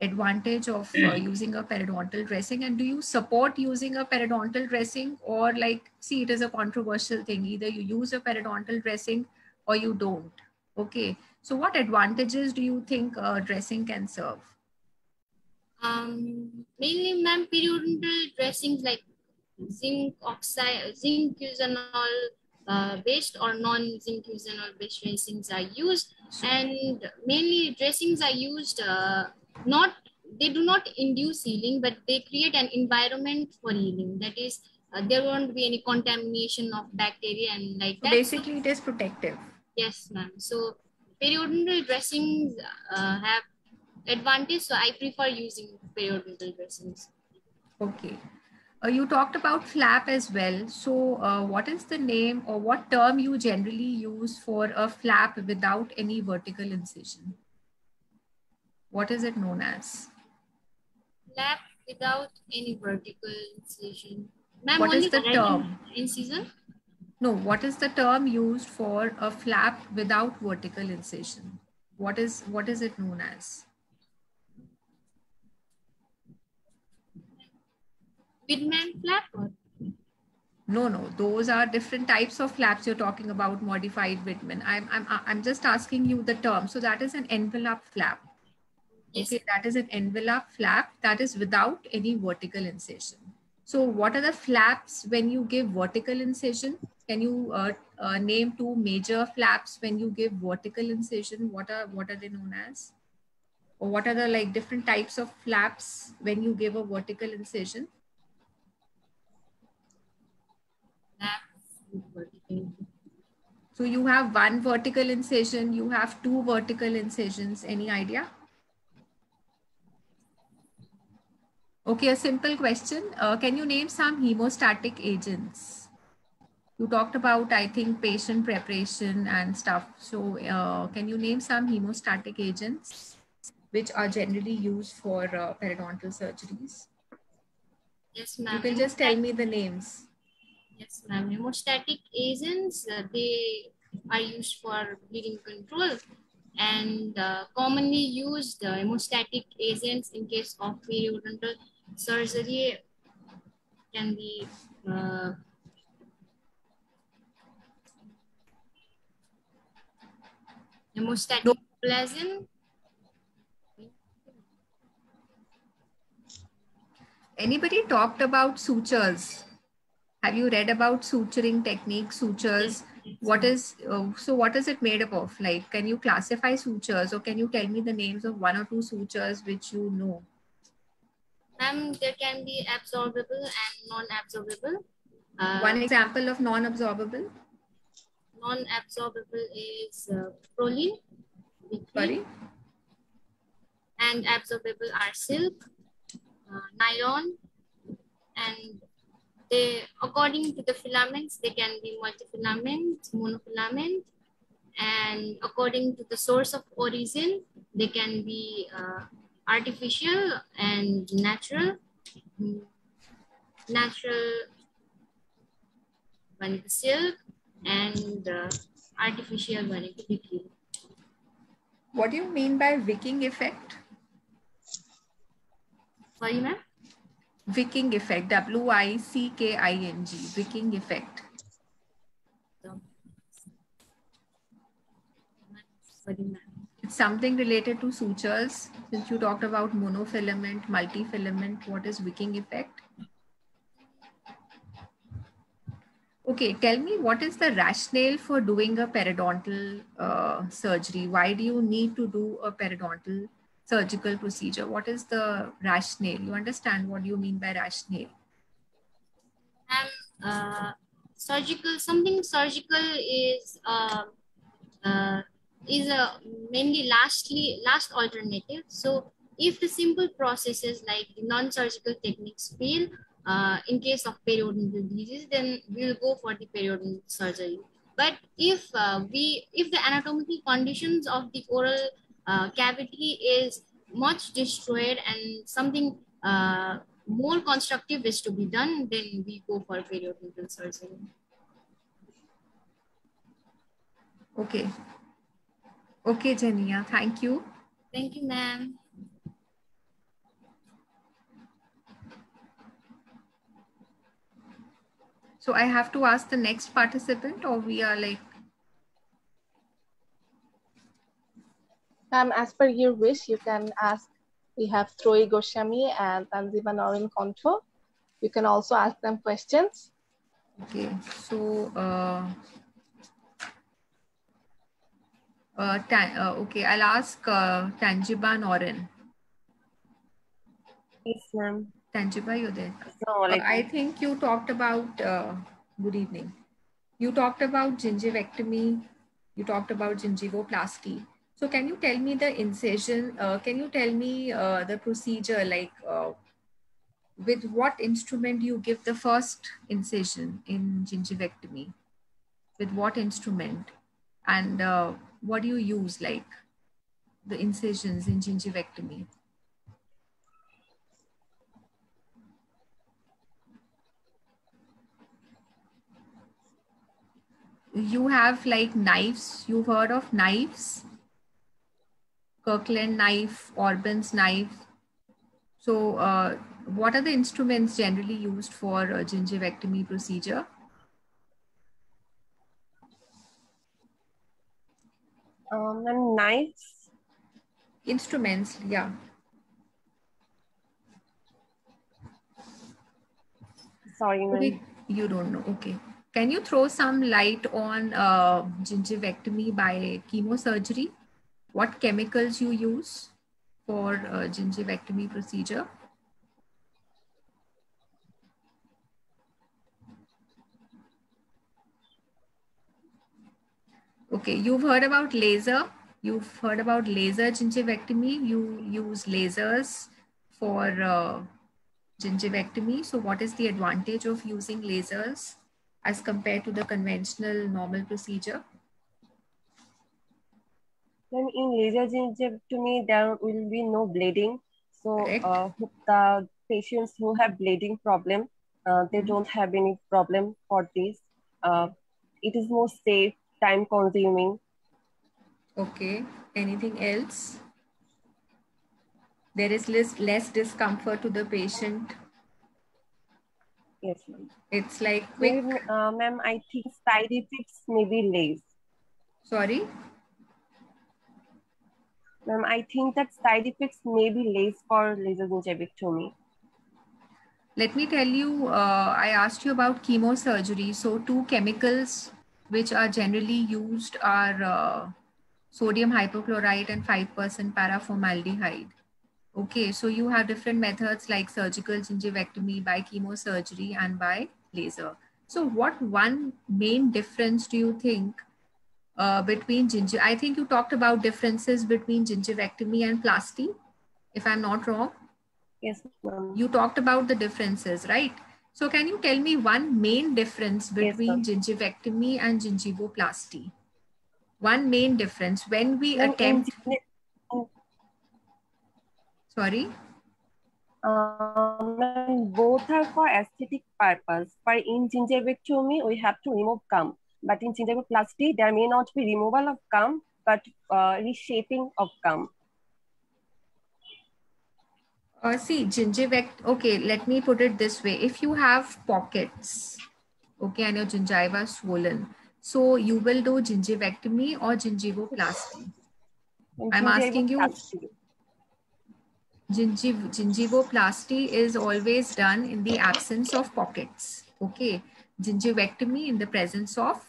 advantage of uh, using a periodontal dressing? And do you support using a periodontal dressing? Or like see it is a controversial thing. Either you use a periodontal dressing or you don't. Okay. So what advantages do you think uh, dressing can serve um mainly ma'am periodontal dressings like zinc oxide zinc eugenol uh, based or non-zinc eugenol based dressings are used. And mainly dressings are used uh, not they do not induce healing but they create an environment for healing. That is uh, there won't be any contamination of bacteria and like that. basically it is protective. Yes ma'am. So periodontal dressings uh, have advantage so i prefer using periodontal dressings okay uh, you talked about flap as well. So, uh, what is the name or what term you generally use for a flap without any vertical incision? What is it known as? Flap without any vertical incision. What is the term? Incision? No, what is the term used for a flap without vertical incision? What is what is it known as? Widman flap or? No, no, those are different types of flaps you're talking about, modified Widman. I'm, I'm, I'm just asking you the term. So that is an envelope flap. Yes. Okay, that is an envelope flap that is without any vertical incision. So what are the flaps when you give vertical incision? Can you uh, uh, name two major flaps when you give vertical incision? What are what are they known as? Or what are the like different types of flaps when you give a vertical incision? So you have one vertical incision, you have two vertical incisions. Any idea? Okay, a simple question. Uh, can you name some hemostatic agents? You talked about, I think, patient preparation and stuff. So uh, can you name some hemostatic agents which are generally used for uh, periodontal surgeries? Yes, ma'am. You can just tell me the names. Yes, ma'am. Hemostatic agents, uh, they are used for bleeding control and uh, commonly used uh, hemostatic agents in case of periodontal surgery can be uh, hemostatic plasm. Anybody talked about sutures? Have you read about suturing technique, sutures? What is, uh, so what is it made up of? Like, can you classify sutures or can you tell me the names of one or two sutures which you know? Ma'am, there can be absorbable and non-absorbable. Uh, One example of non-absorbable? non-absorbable is uh, Prolene, Sorry? and absorbable are silk, uh, nylon, and they, according to the filaments, they can be multifilament, monofilament, and according to the source of origin, they can be uh, artificial and natural. Natural one silk and uh, artificial one wicking. What do you mean by wicking effect? Sorry, ma'am? Wicking effect, W-I-C-K-I-N-G, wicking effect. It's something related to sutures. Since you talked about monofilament, multifilament, what is wicking effect? Okay, tell me what is the rationale for doing a periodontal uh, surgery? Why do you need to do a periodontal surgical procedure? What is the rationale? You understand what you mean by rationale? And uh, surgical, something surgical is uh, uh, is a mainly lastly last alternative. So if the simple processes like the non-surgical techniques fail, uh, in case of periodontal disease, then we'll go for the periodontal surgery. But if uh, we, if the anatomical conditions of the oral uh, cavity is much destroyed and something uh, more constructive is to be done, then we go for periodontal surgery. Okay. Okay, Jeniya, thank you. Thank you, ma'am. So I have to ask the next participant or we are like, Um, as per your wish, you can ask. We have Troyee Goswami and Tanjiba Nouren Kontho. You can also ask them questions. okay, so, uh, uh, ta- uh, okay, I'll ask uh, Tanjiba Nouren. Yes, ma'am. Tanjiba, you're there. Assalamu Uh, I think you talked about, uh, good evening. You talked about gingivectomy. You talked about gingivoplasty. So can you tell me the incision? Uh, can you tell me uh, the procedure, like uh, with what instrument you give the first incision in gingivectomy? With what instrument? And uh, what do you use, like the incisions in gingivectomy? you have like knives. You've heard of knives? Kirkland knife, Orban's knife. So, uh, what are the instruments generally used for a gingivectomy procedure? Um, and knives. Instruments, yeah. Sorry. Okay, you don't know. Okay. Can you throw some light on uh, gingivectomy by chemosurgery? What chemicals you use for uh, gingivectomy procedure? Okay, you've heard about laser. You've heard about laser gingivectomy. You use lasers for uh, gingivectomy. So what is the advantage of using lasers? as compared to the conventional normal procedure? Then in laser gingivectomy, there will be no bleeding. So uh, the patients who have bleeding problem, uh, they don't have any problem for this. Uh, it is more safe, time consuming. Okay. Anything else? There is less, less discomfort to the patient. Yes, ma'am. It's like quick. Uh, ma'am, I think side effects may be less. Sorry? Ma'am, I think that side effects may be less for laser gingivectomy. Let me tell you, uh, I asked you about chemosurgery. So two chemicals which are generally used are uh, sodium hypochlorite and 5% paraformaldehyde. Okay, so you have different methods like surgical gingivectomy by chemosurgery and by laser. So what one main difference do you think uh, between ginger? I think you talked about differences between gingivectomy and plasty, if I'm not wrong. Yes. You talked about the differences, right? So can you tell me one main difference between yes, gingivectomy and gingivoplasty? One main difference when we attempt. in- Sorry. Um, both are for aesthetic purpose. For in gingivectomy, we have to remove gum. But in gingivoplasty, there may not be removal of gum, but uh, reshaping of gum. Uh, see, gingivect. Okay, let me put it this way. If you have pockets, okay, and your gingiva is swollen, so you will do gingivectomy or gingivoplasty. In I'm asking you. gingivoplasty. Gingiv gingivoplasty is always done in the absence of pockets. Okay. Gingivectomy in the presence of.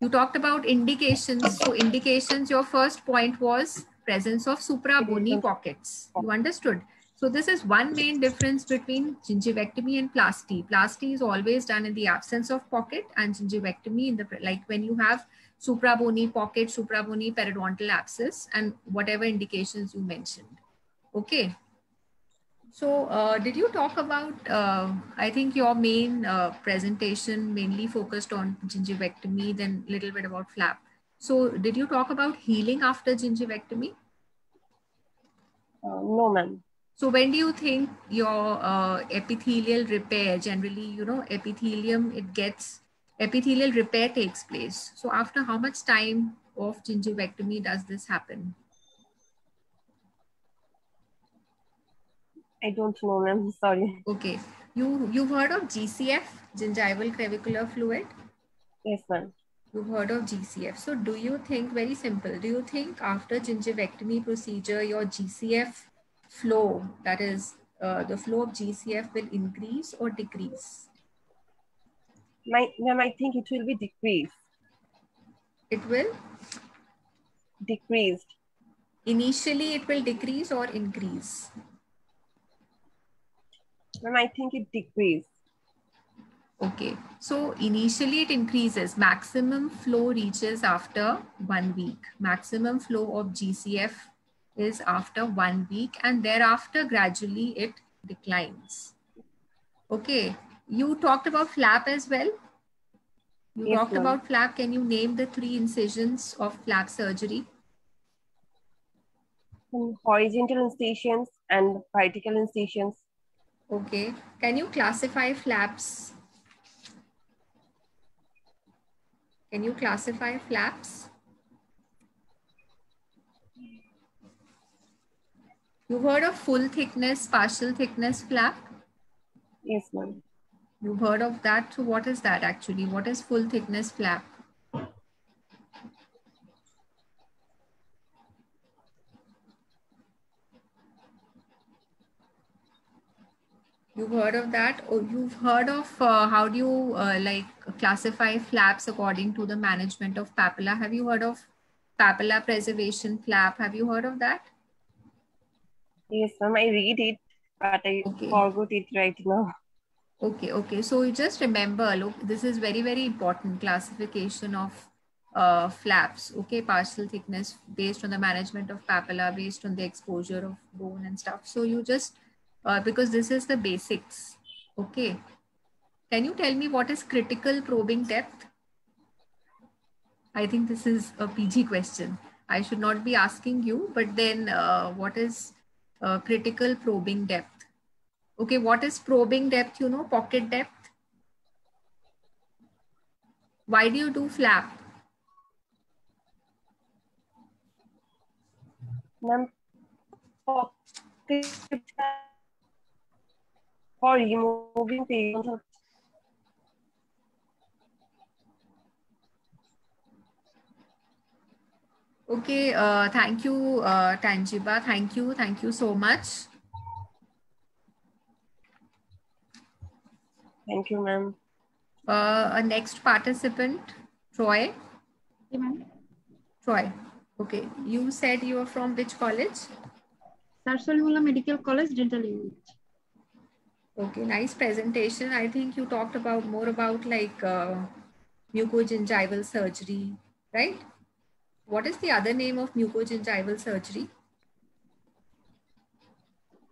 You talked about indications. So indications, your first point was presence of suprabony pockets. You understood? So this is one main difference between gingivectomy and plasty. Plasty is always done in the absence of pocket and gingivectomy in the, like when you have suprabony pocket, suprabony periodontal abscess and whatever indications you mentioned. Okay. So uh, did you talk about, uh, I think your main uh, presentation mainly focused on gingivectomy, then a little bit about flap. So did you talk about healing after gingivectomy? Uh, no, ma'am. So when do you think your uh, epithelial repair, generally, you know, epithelium, it gets, epithelial repair takes place. So after how much time of gingivectomy does this happen? I don't know, ma'am. Sorry. Okay. You, you've heard of GCF, gingival crevicular fluid? Yes, ma'am. You've heard of GCF. So do you think, very simple, do you think after gingivectomy procedure, your GCF flow, that is uh, the flow of GCF will increase or decrease? My, ma'am, I think it will be decreased. It will? Decreased. Initially, it will decrease or increase? Ma'am, I think it decreased. Okay, so initially it increases. Maximum flow reaches after one week. Maximum flow of GCF is after one week and thereafter gradually it declines. Okay, you talked about flap as well. You Yes, talked about flap. Can you name the three incisions of flap surgery? Horizontal incisions and vertical incisions. Okay, can you classify flaps? Can you classify flaps? You've heard of full thickness, partial thickness flap? Yes, ma'am. You've heard of that. So what is that actually? What is full thickness flap? You've heard of that? Or you've heard of uh, how do you uh, like classify flaps according to the management of papilla? Have you heard of papilla preservation flap? Have you heard of that? Yes, ma'am. I read it, but I Okay. forgot it right now. Okay, okay. So you just remember, look, this is very, very important classification of uh, flaps. Okay, partial thickness based on the management of papilla, based on the exposure of bone and stuff. So you just, uh, because this is the basics. Okay. Can you tell me what is critical probing depth? I think this is a PG question. I should not be asking you, but then uh, what is uh, critical probing depth? Okay, what is probing depth? You know, pocket depth. Why do you do flap? Ma'am, pocket for removing patients Okay, uh, thank you, uh, Tanjiba. Thank you. Thank you so much. Thank you, ma'am. Uh, a next participant, Troy. Okay, ma'am. Troy. Okay, you said you are from which college? Sir Salimullah Medical College Dental Unit. Okay, nice presentation. I think you talked about more about like uh, mucogingival surgery, right? What is the other name of mucogingival surgery?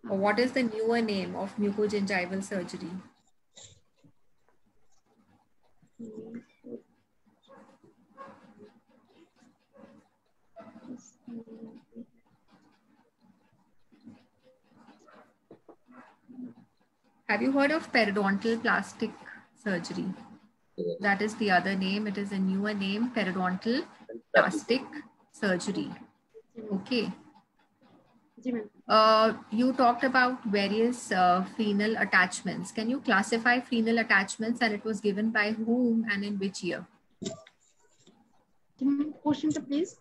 Or what is the newer name of mucogingival surgery? Have you heard of periodontal plastic surgery? That is the other name. It is a newer name, periodontal plastic surgery. Okay. Uh, you talked about various uh, frenal attachments. Can you classify frenal attachments and it was given by whom and in which year? Can you question please?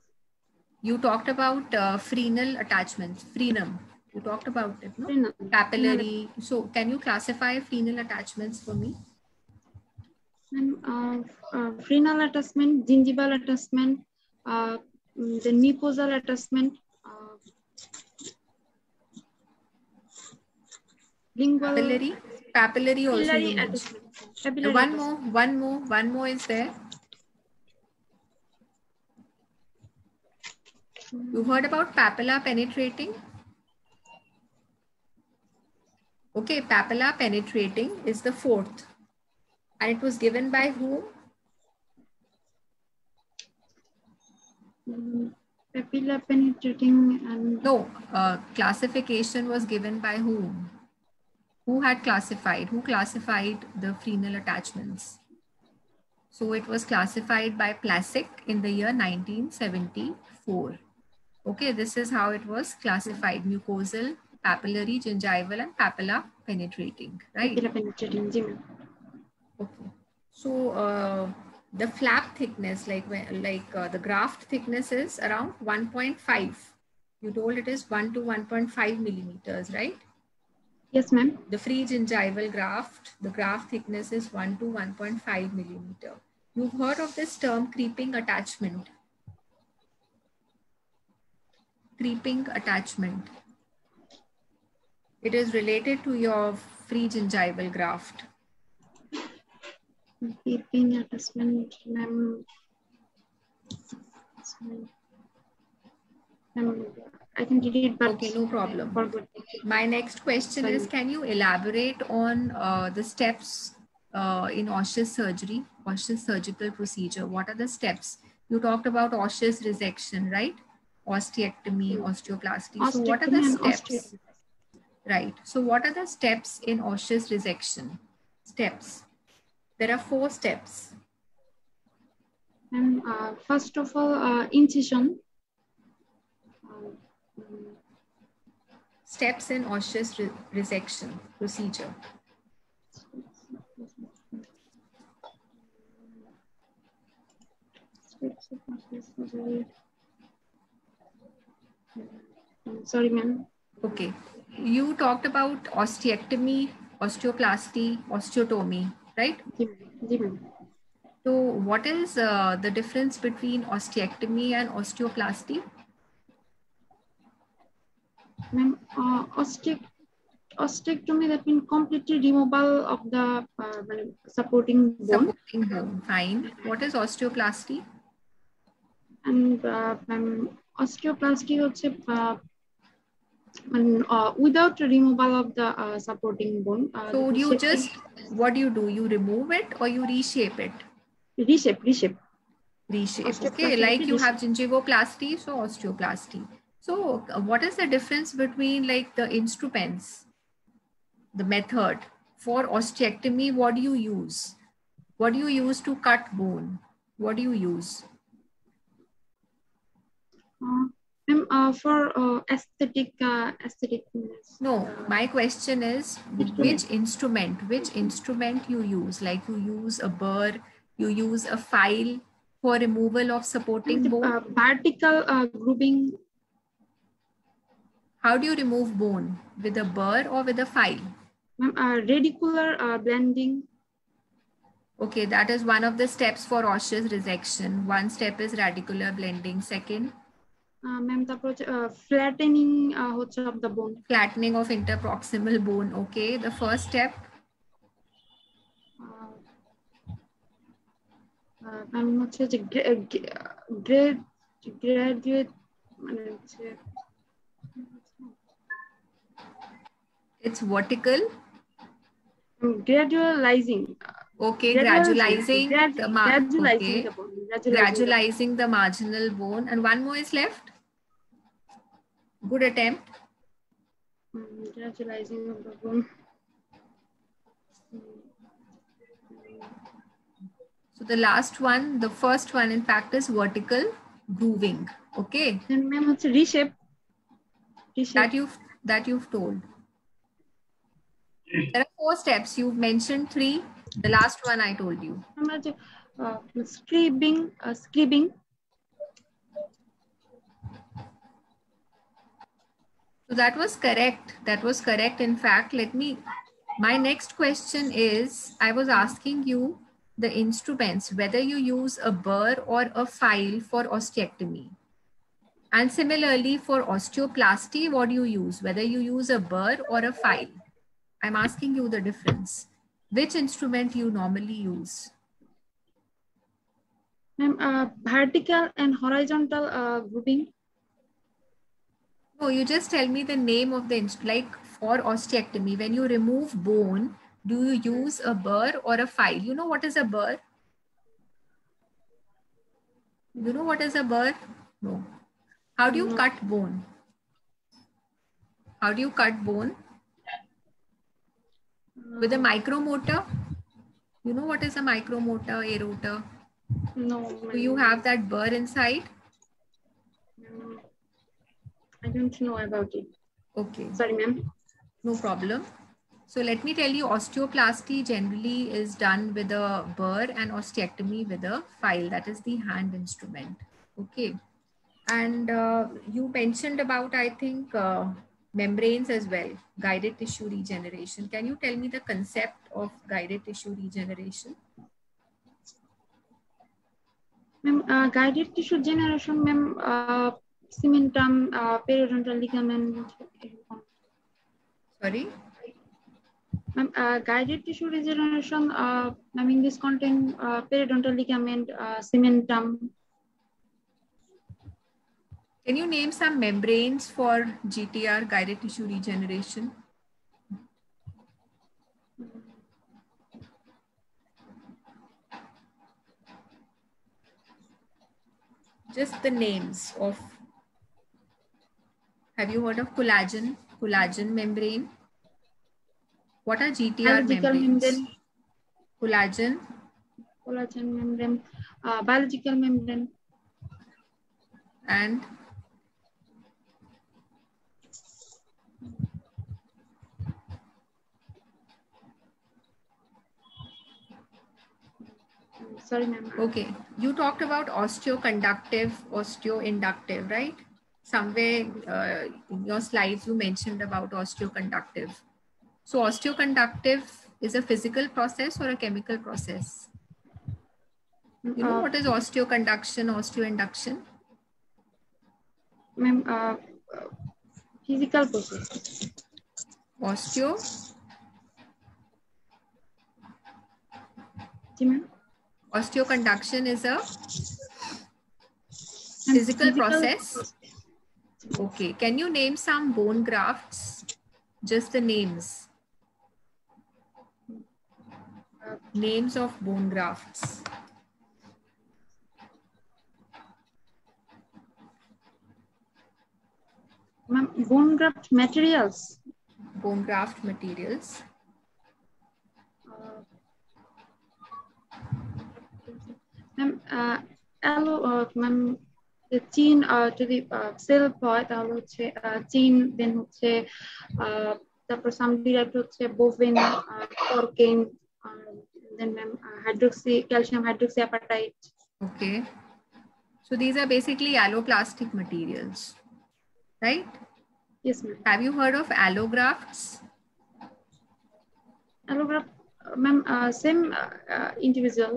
You talked about uh, frenal attachments, frenum. You talked about it, no? Frenal. Capillary. So can you classify frenal attachments for me? And uh, uh, frenal attachment, gingival attachment, uh, mm, then mucosal attachment, uh, lingual Papillary. Papillary also. capillary mentioned. attachment. Capillary One attachment. more, one more, one more is there. You heard about papilla penetrating? Okay, papilla penetrating is the fourth. And it was given by whom? Papilla penetrating and No, uh, classification was given by whom? Who had classified? Who classified the frenal attachments? So it was classified by Placek in the year 1974. Okay, this is how it was classified mucosal, papillary, gingival, and papilla penetrating, right? papilla penetrating. Okay. So uh, the flap thickness, like when, like uh, the graft thickness is around 1.5. You told it is 1 to 1.5 millimeters, right? Yes, ma'am. The free gingival graft, the graft thickness is 1 to 1.5 millimeter. You've heard of this term creeping attachment. Creeping attachment. It is related to your free gingival graft. Keeping attachment, ma'am. Ma'am, I can read it, but Okay, no problem. My next question is, can you elaborate on uh, the steps uh, in osseous surgery, osseous surgical procedure? What are the steps? You talked about osseous resection, right? Osteectomy, osteoplasty. So what are the steps? Right. So what are the steps in osseous resection? Steps. There are four steps. And uh, first of all, uh, incision. Steps in osseous re- resection procedure. steps of process surgery. Sorry, ma'am. Okay. You talked about osteectomy, osteoplasty, osteotomy, right? Ji, ma'am. Ji, ma'am. So, what is uh, the difference between osteectomy and osteoplasty? Ma'am, uh, ostec osteectomy that means completely removal of the uh, মানে supporting bone Supporting bone. Fine. What is osteoplasty? and uh, ma'am, osteoplasty হচ্ছে uh, and, uh, without removal of the uh, supporting bone. Uh, So you just, what do you do? You remove it or you reshape it? reshape, reshape. Reshape. Okay, like you have gingivoplasty, so osteoplasty. So uh, what is the difference between like the instruments, the method for osteectomy? What do you use? What do you use to cut bone? What do you use? Uh, ma'am, uh, for uh, aesthetic, uh, aesthetic. No, my question is which instrument, which instrument you use? Like you use a burr, you use a file for removal of supporting The, bone. uh, vertical uh, grouping. How do you remove bone? With a burr or with a file? Ma'am, uh, radicular uh, blending. Okay, that is one of the steps for osseous resection. One step is radicular blending. Second, ma'am তারপর হচ্ছে ফ্ল্যাটেনিং হচ্ছে of the bone flattening of interproximal bone. Okay, the first step. Ma'am হচ্ছে যে grade graduate মানে হচ্ছে It's vertical. গ্রাজুয়ালাইজিং Okay, gradualizing the ma- gradualizing okay. the bone gradualizing the marginal bone and one more is left good attempt. Gradualizing. So the last one, the first one in fact is vertical grooving. Okay. Then ma'am, it's reshape. reshape. That you've that you've told. There are four steps. You've mentioned three. The last one I told you. Uh, scribbing, uh, scribbing So that was correct. That was correct. In fact, let me, my next question is, I was asking you the instruments, whether you use a burr or a file for osteectomy. And similarly for osteoplasty, what do you use? Whether you use a burr or a file. I'm asking you the difference. Which instrument you normally use? Ma'am, uh, vertical and horizontal uh, grouping. No, you just tell me the name of the instrument. Like for osteectomy, when you remove bone, do you use a burr or a file? You know what is a burr? You know what is a burr? No. How do you No. cut bone? How do you cut bone? With a micromotor? You know what is a micromotor, aerotor? No, Do you have that burr inside? I don't know about it. Okay. Sorry, ma'am. No problem. So let me tell you, osteoplasty generally is done with a burr and osteotomy with a file. That is the hand instrument. Okay. And uh, you mentioned about, I think, uh, membranes as well, guided tissue regeneration. Can you tell me the concept of guided tissue regeneration? Ma'am, uh, guided tissue generation, ma'am, uh, cementum, uh, periodontal ligament. Sorry? Um, uh, guided tissue regeneration, uh, I mean, this contain uh, periodontal ligament, uh, cementum. Can you name some membranes for GTR, guided tissue regeneration? Just the names of have you heard of collagen? Collagen membrane? What are GTR biological membranes? membrane Collagen collagen membrane uh, biological membrane and sorry ma'am Okay, you talked about osteoconductive, osteoinductive, right? Somewhere uh, in your slides, you mentioned about osteoconductive. So osteoconductive is a physical process or a chemical process? You know Uh, what is osteoconduction, osteoinduction? ma'am uh, uh, physical process Osteo, ma'am osteoconduction is a And physical process. Okay. Can you name some bone grafts? Just the names. Names of bone grafts. Bone graft materials. Bone graft materials. Uh, Ma'am, uh, allo, uh, ma'am, the chain uh, যদি sell হয় তাহলে হচ্ছে chain দেন হচ্ছে আহ, তারপর সাম derived হচ্ছে বোভেন পরকেন দেন ma'am hydroxy calcium hydroxy appetite Okay. So these are basically alloplastic materials, right? Yes ma'am Have you heard of allografts? allograft ma'am same individual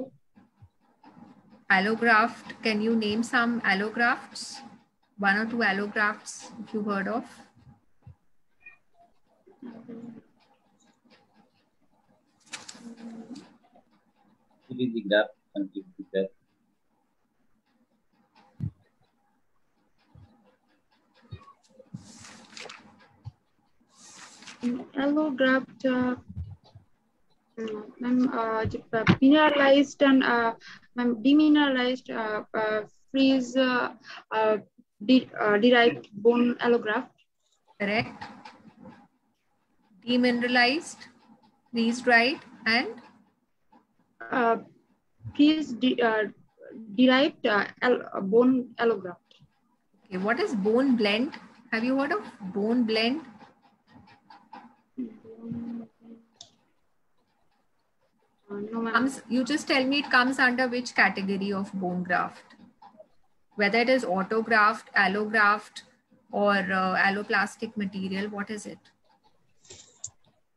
Allograft, can you name some allografts? One or two allografts if you've heard of? CBG graph and CBG graph. allograft uh, ma'am uh, mineralized and uh, demineralized uh, uh, freeze uh, uh, de- uh, derived bone allograft Correct. Demineralized, freeze dried, and uh, freeze de- uh, derived al- bone allograft okay, what is bone blend? Have you heard of bone blend? No ma'am you just tell me it comes under which category of bone graft? Whether it is autograft, allograft, or uh, alloplastic material, what is it?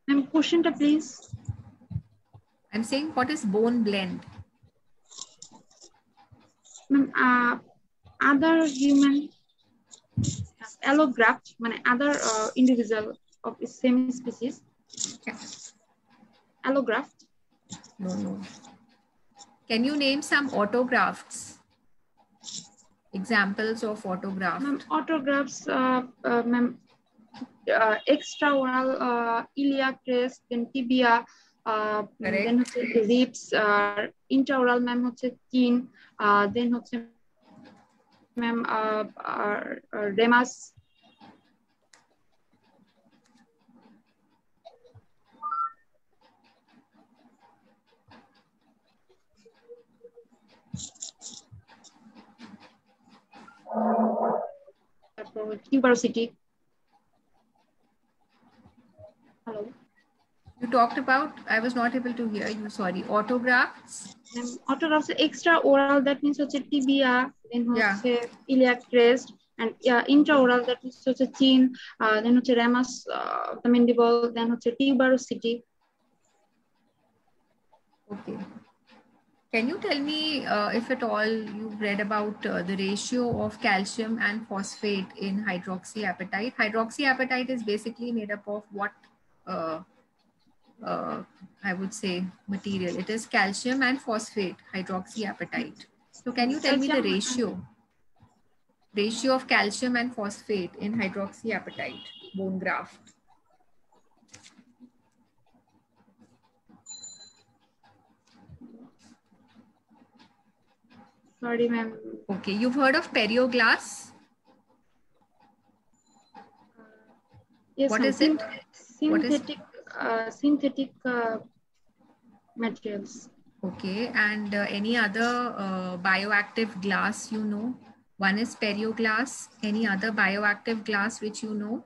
ma'am question please I'm saying what is bone blend? ma'am uh, other human allograft মানে other uh, individual of the same species Yeah. allograft no, no. Hmm. Can you name some autografts? Examples of autografts. Autografts, uh, uh, uh, extra oral, uh, iliac crest, then tibia, uh, then হচ্ছে ribs, uh, intraoral ma'am chin, uh, then হচ্ছে uh, uh, uh Ramus. তারপর university. Hello. You talked about i was not able to hear you sorry. Autografts? Um, autografts extra oral that means হচ্ছে T B R. then হচ্ছে yeah. iliac crest and yeah, intraoral that means হচ্ছে chin uh, then হচ্ছে ramus uh, the mandible then হচ্ছে tuberosity. Okay. Can you tell me uh, if at all you've read about uh, the ratio of calcium and phosphate in hydroxyapatite? Hydroxyapatite is basically made up of what uh, uh, I would say material. It is calcium and phosphate hydroxyapatite. So can you tell me the ratio? Ratio of calcium and phosphate in hydroxyapatite bone graft. Sorry ma'am Okay, you've heard of PerioGlas? yes What is it? Syn- What is- synthetic uh, synthetic uh, materials Okay, and uh, any other uh, bioactive glass you know? One is PerioGlas. Any other bioactive glass which you know?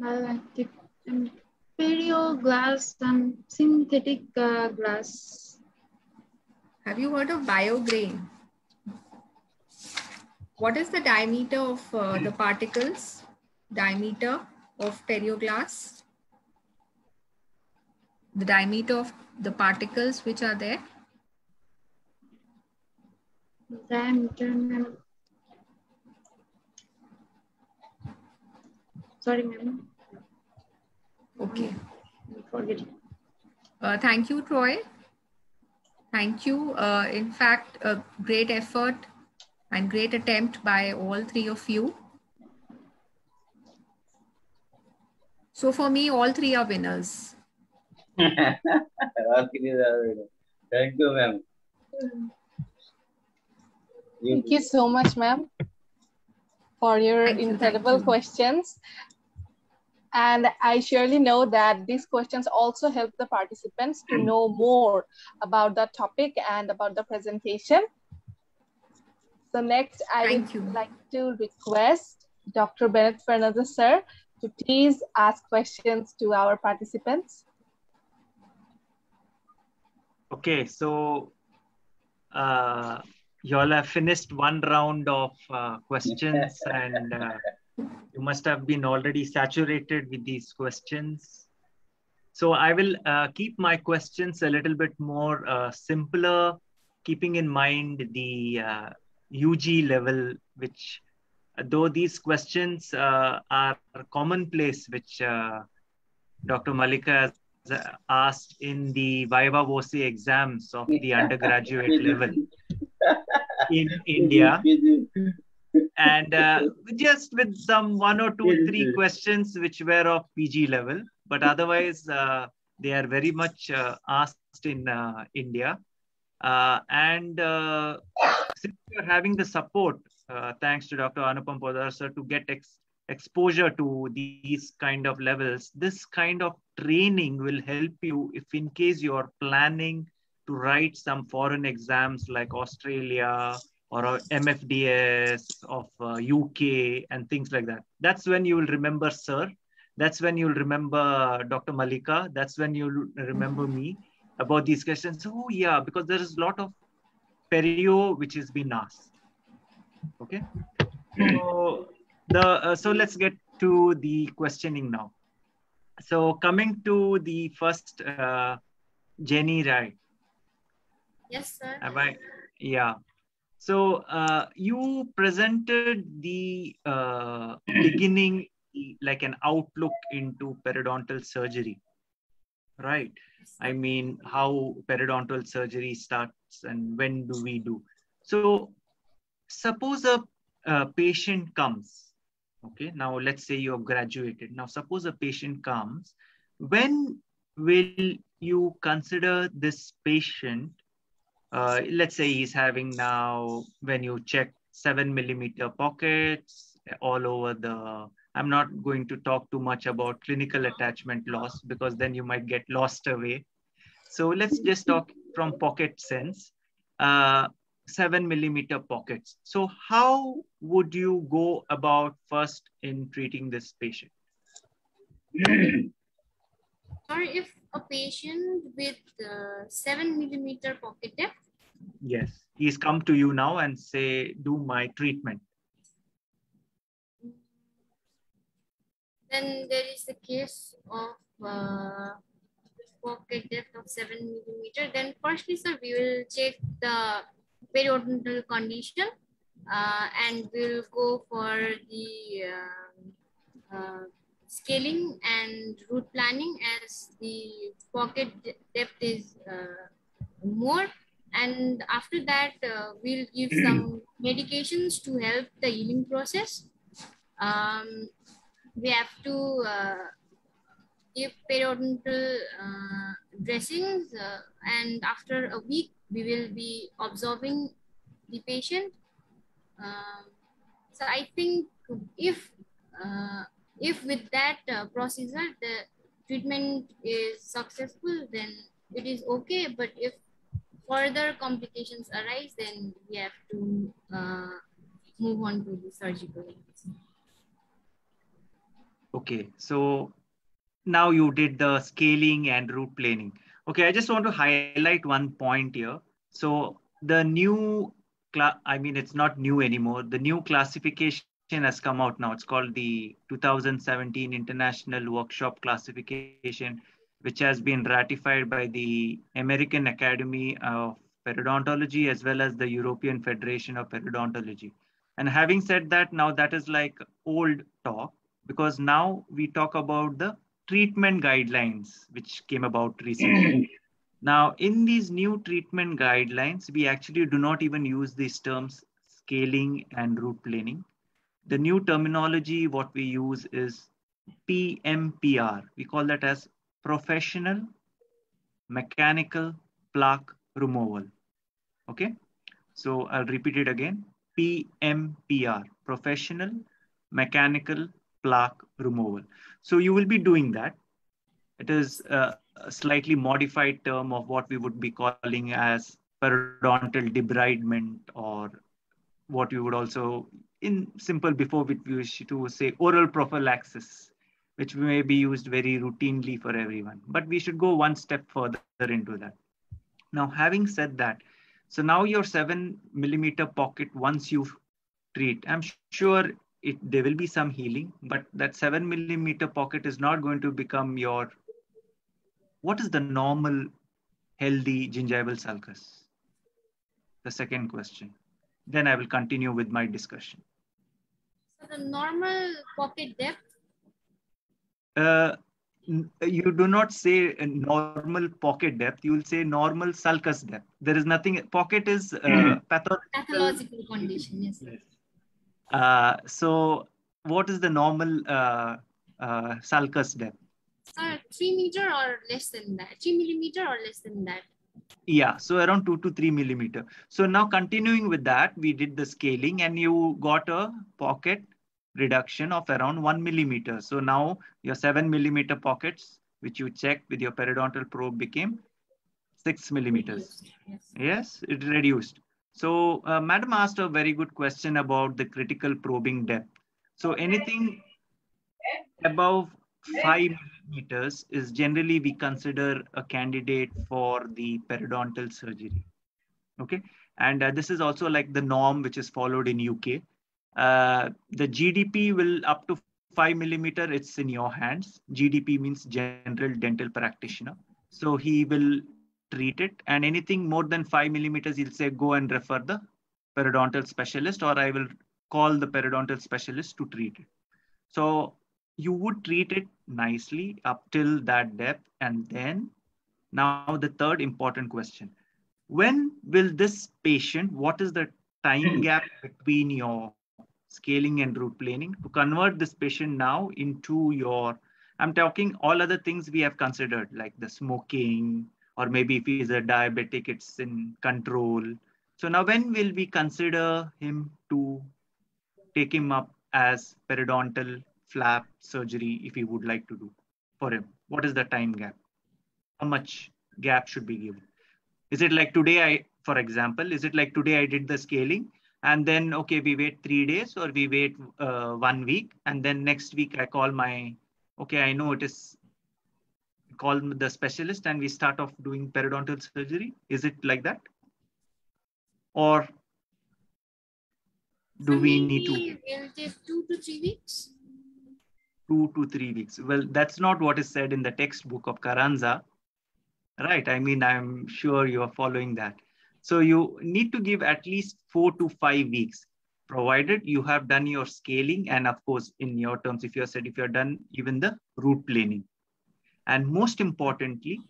Bioactive um, perio glass and synthetic uh, glass Have you heard of BioGran? What is the diameter of uh, the particles? Diameter of PerioGlas? The diameter of the particles which are there? diameter ma'am. sorry ma'am Okay. forget. Uh, thank you, Troy. Thank you. Uh, in fact, a great effort and great attempt by all three of you. So for me, all three are winners. Thank you, ma'am. Thank you so much, ma'am, for your Thank you, thank incredible you. questions. And I surely know that these questions also help the participants to know more about the topic and about the presentation. So next, I Thank would you. like to request Dr. Bennete Fernandes, sir, to please ask questions to our participants. Okay, so uh, you all have finished one round of uh, questions and uh, you must have been already saturated with these questions. So I will uh, keep my questions a little bit more uh, simpler, keeping in mind the uh, UG level, which though these questions uh, are commonplace, which uh, Dr. Mallika has uh, asked in the Viva Voce exams of the undergraduate level in India. And uh, just with some one or two, three questions which were of PG level, but otherwise uh, they are very much uh, asked in uh, India. Uh, and uh, since you're having the support, uh, thanks to Dr. Anupom Poddar sir, to get ex- exposure to these kind of levels, this kind of training will help you if in case you're planning to write some foreign exams like Australia or uh, MFDS of uh, UK and things like that. That's when you will remember sir. That's when you'll remember Dr. Mallika. That's when you'll remember me about these questions. Oh yeah, because there is a lot of perio which is been asked. Okay. So the uh, so let's get to the questioning now. So coming to the first uh, Jenny right? Yes, sir. Am I? Yeah. So uh, you presented the uh, beginning, like an outlook into periodontal surgery, right? I mean, how periodontal surgery starts and when do we do? So suppose a, a patient comes, okay? Now let's say you have graduated. Now suppose a patient comes, when will you consider this patient uh, let's say he's having now when you check seven millimeter pockets all over the i'm not going to talk too much about clinical attachment loss because then you might get lost away. So let's just talk from pocket sense. Uh, seven millimeter pockets. So how would you go about first in treating this patient Or if a patient with uh, seven millimeter pocket depth, yes. He's come to you now and say do my treatment. Then there is the case of uh, pocket depth of seven millimeter. Then firstly, sir, we will check the periodontal condition uh, and we'll go for the uh, uh, scaling and root planning as the pocket depth is uh, more. And after that, uh, we'll give some medications to help the healing process. Um, we have to uh, give periodontal uh, dressings uh, and after a week we will be observing the patient um, so i think if uh, if with that uh, procedure the treatment is successful then it is okay but if further complications arise then we have to uh, move on to the surgical Okay, so now you did the scaling and root planning. Okay, I just want to highlight one point here. So the new, I mean, it's not new anymore. The new classification has come out now. It's called the 2017 International Workshop Classification, which has been ratified by the American Academy of Periodontology as well as the European Federation of Periodontology. And having said that, now that is like old talk because now we talk about the treatment guidelines which came about recently. now, in these new treatment guidelines, we actually do not even use these terms scaling and root planing. The new terminology, what we use is PMPR. We call that as professional mechanical plaque removal. Okay, so I'll repeat it again. PMPR, professional mechanical plaque removal. So you will be doing that. It is a, slightly modified term of what we would be calling as periodontal debridement or what you would also in simple before we used to say oral prophylaxis which may be used very routinely for everyone. But we should go one step further into that. Now, having said that, so now your seven millimeter pocket, once you treat, I'm sure it there will be some healing, but that seven millimeter pocket is not going to become your, what is the normal healthy gingival sulcus? The second question. Then I will continue with my discussion. So the normal pocket depth? Uh, you do not say normal pocket depth. You will say normal sulcus depth. There is nothing pocket is uh, hmm. pathological, pathological condition yes, yes. Uh, so what is the normal uh, uh, sulcus depth? Sir, three meter or less than that. Three millimeter or less than that yeah, so around 2 to 3 millimeter. So now continuing with that, we did the scaling and you got a pocket reduction of around 1 millimeter. So now your 7 millimeter pockets, which you checked with your periodontal probe became 6 millimeters. Yes, yes it reduced. So uh, Madam asked a very good question about the critical probing depth. So anything above 5 is generally we consider a candidate for the periodontal surgery. Okay, and uh, this is also like the norm which is followed in UK. Uh, the GDP will up to five millimeter. It's in your hands. GDP means general dental practitioner. So he will treat it, and anything more than five millimeters, he'll say go and refer the periodontal specialist, or I will call the periodontal specialist to treat it. So you would treat it nicely up till that depth. And then now the third important question, when will this patient, what is the time hmm. gap between your scaling and root planing to convert this patient now into your, I'm talking all other things we have considered like the smoking, or maybe if he's a diabetic, it's in control. So now when will we consider him to take him up as periodontal flap surgery if he would like to do for him? What is the time gap? How much gap should be given? Is it like today I, for example, is it like today I did the scaling and then okay we wait three days or we wait uh, one week and then next week i call my okay i know it is call the specialist and we start off doing periodontal surgery is it like that or do so we need to will take two to three weeks two to three weeks well that's not what is said in the textbook of carranza right i mean i'm sure you are following that so you need to give at least four to five weeks, provided you have done your scaling. And of course, in your terms, if you said, if you're done even the root planing. And most importantly,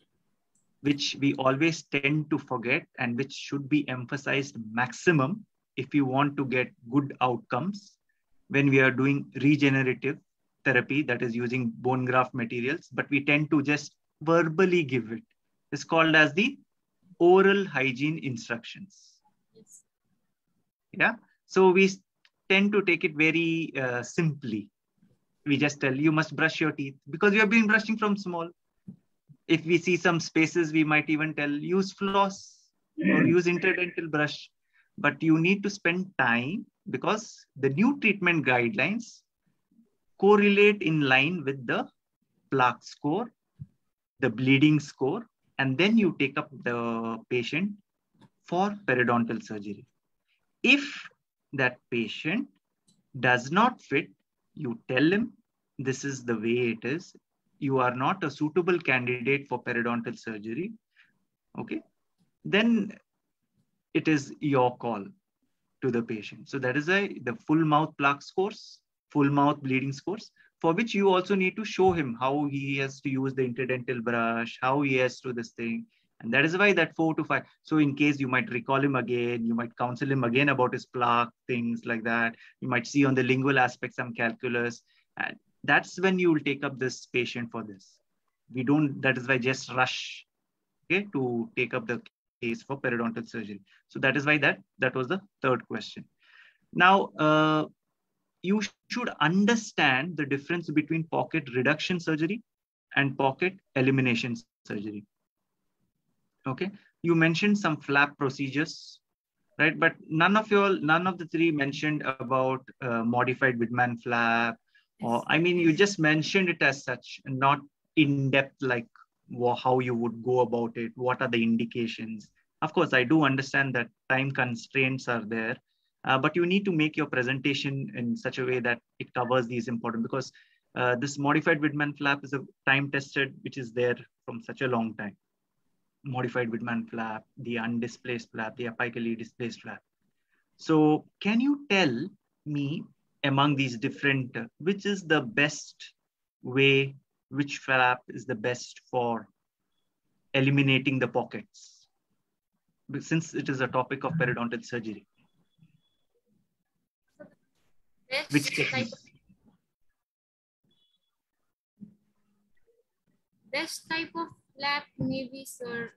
which we always tend to forget and which should be emphasized maximum if you want to get good outcomes when we are doing regenerative therapy that is using bone graft materials, but we tend to just verbally give it. It's called as the oral hygiene instructions. Yes. Yeah. So we tend to take it very uh, simply. We just tell you must brush your teeth because you have been brushing from small. If we see some spaces, we might even tell use floss or use interdental brush. But you need to spend time because the new treatment guidelines correlate in line with the plaque score, the bleeding score, and then you take up the patient for periodontal surgery. If that patient does not fit, you tell him this is the way it is. You are not a suitable candidate for periodontal surgery. Okay. Then it is your call to the patient. So that is a the full mouth plaque scores, full mouth bleeding scores, for which you also need to show him how he has to use the interdental brush, how he has to do this thing. And that is why that four to five. So in case you might recall him again, you might counsel him again about his plaque, things like that. You might see on the lingual aspect some calculus. And that's when you will take up this patient for this. We don't, that is why just rush okay, to take up the case for periodontal surgery. So that is why that, that was the third question. Now, uh, you should understand the difference between pocket reduction surgery and pocket elimination surgery. Okay, you mentioned some flap procedures, right? But none of your, none of the three mentioned about uh, modified Widman flap, or I mean, you just mentioned it as such, not in depth like how you would go about it. What are the indications? Of course, I do understand that time constraints are there, uh, but you need to make your presentation in such a way that it covers these important because uh, this modified Widman flap is a time tested, which is there from such a long time. Modified Widman flap, the undisplaced flap, the apically displaced flap. So can you tell me among these different, which is the best way, which flap is the best for eliminating the pockets? Since it is a topic of periodontal surgery. Best Which type technique? of, best type of flap maybe sir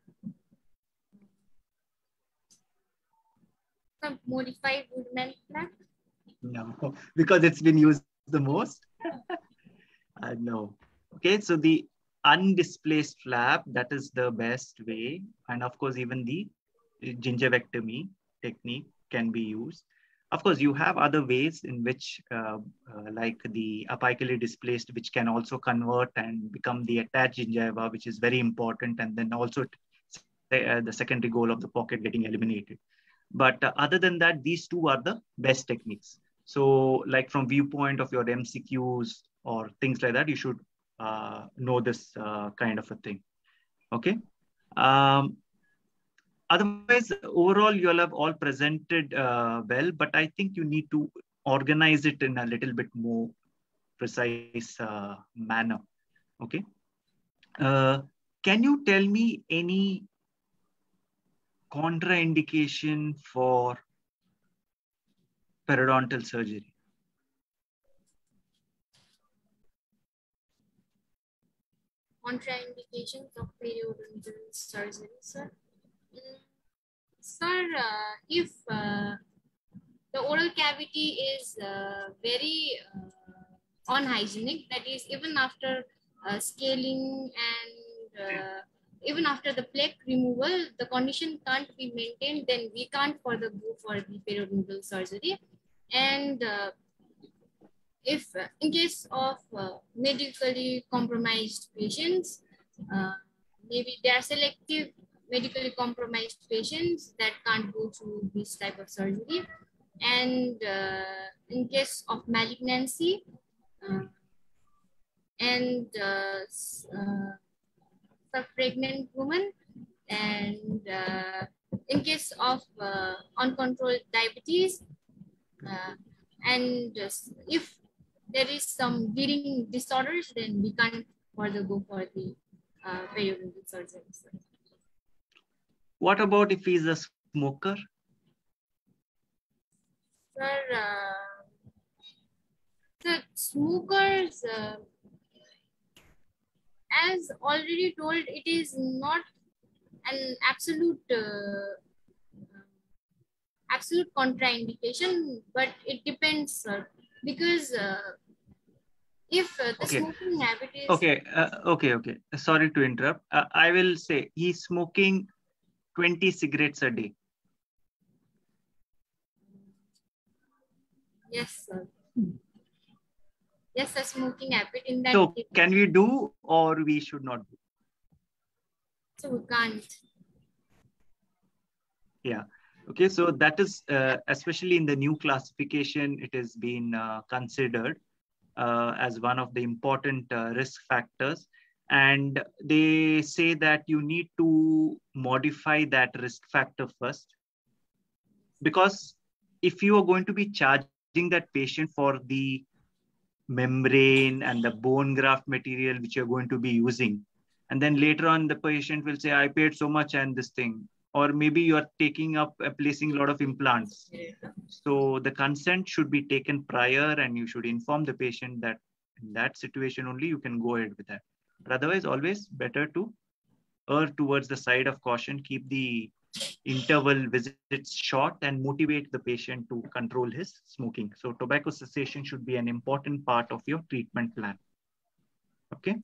some modified woodman flap No, because it's been used the most. uh, no. Okay, so the undisplaced flap, that is the best way. And of course, even the gingivectomy technique can be used. Of course, you have other ways in which, uh, uh, like the apically displaced, which can also convert and become the attached gingiva, which is very important. And then also uh, the secondary goal of the pocket getting eliminated. But uh, other than that, these two are the best techniques. So like from viewpoint of your MCQs or things like that, you should uh, know this kind of a thing. Okay. Um, otherwise, overall, you'll have all presented uh, well, but I think you need to organize it in a little bit more precise uh, manner. Okay. Uh, can you tell me any contraindication for periodontal surgery? contraindications of periodontal surgery, sir? Sir, uh, if uh, the oral cavity is uh, very uh, unhygienic, that is, even after uh, scaling and uh, even after the plaque removal, the condition can't be maintained, then we can't further go for the periodontal surgery. And uh, if uh, in case of uh, medically compromised patients, uh, maybe they are selective medically compromised patients that can't go through this type of surgery. And uh, in case of malignancy uh, and uh, uh, for pregnant women and uh, in case of uh, uncontrolled diabetes and if there is some bleeding disorders, then we can't further go for the uh, periodontal surgery. What about if he's a smoker? Sir, uh, the smokers, uh, as already told, it is not an absolute uh, absolute contraindication, but it depends, sir. Because uh, if uh, the Okay. smoking habit is Okay, uh, okay, okay. Sorry to interrupt. Uh, I will say he's smoking 20 cigarettes a day. yes, sir. Yes, a smoking habit in that So case, can we do or we should not do? so we can't. Yeah. Okay, so that is uh, especially in the new classification, it has been uh, considered uh, as one of the important uh, risk factors. And they say that you need to modify that risk factor first. Because if you are going to be charging that patient for the membrane and the bone graft material which you're going to be using. And then later on, the patient will say, I paid so much and this thing. Or maybe you're taking up, uh, placing a lot of implants. So the consent should be taken prior and you should inform the patient that in that situation only you can go ahead with that. But otherwise, always better to err towards the side of caution, keep the interval visits short and motivate the patient to control his smoking. So tobacco cessation should be an important part of your treatment plan. Okay.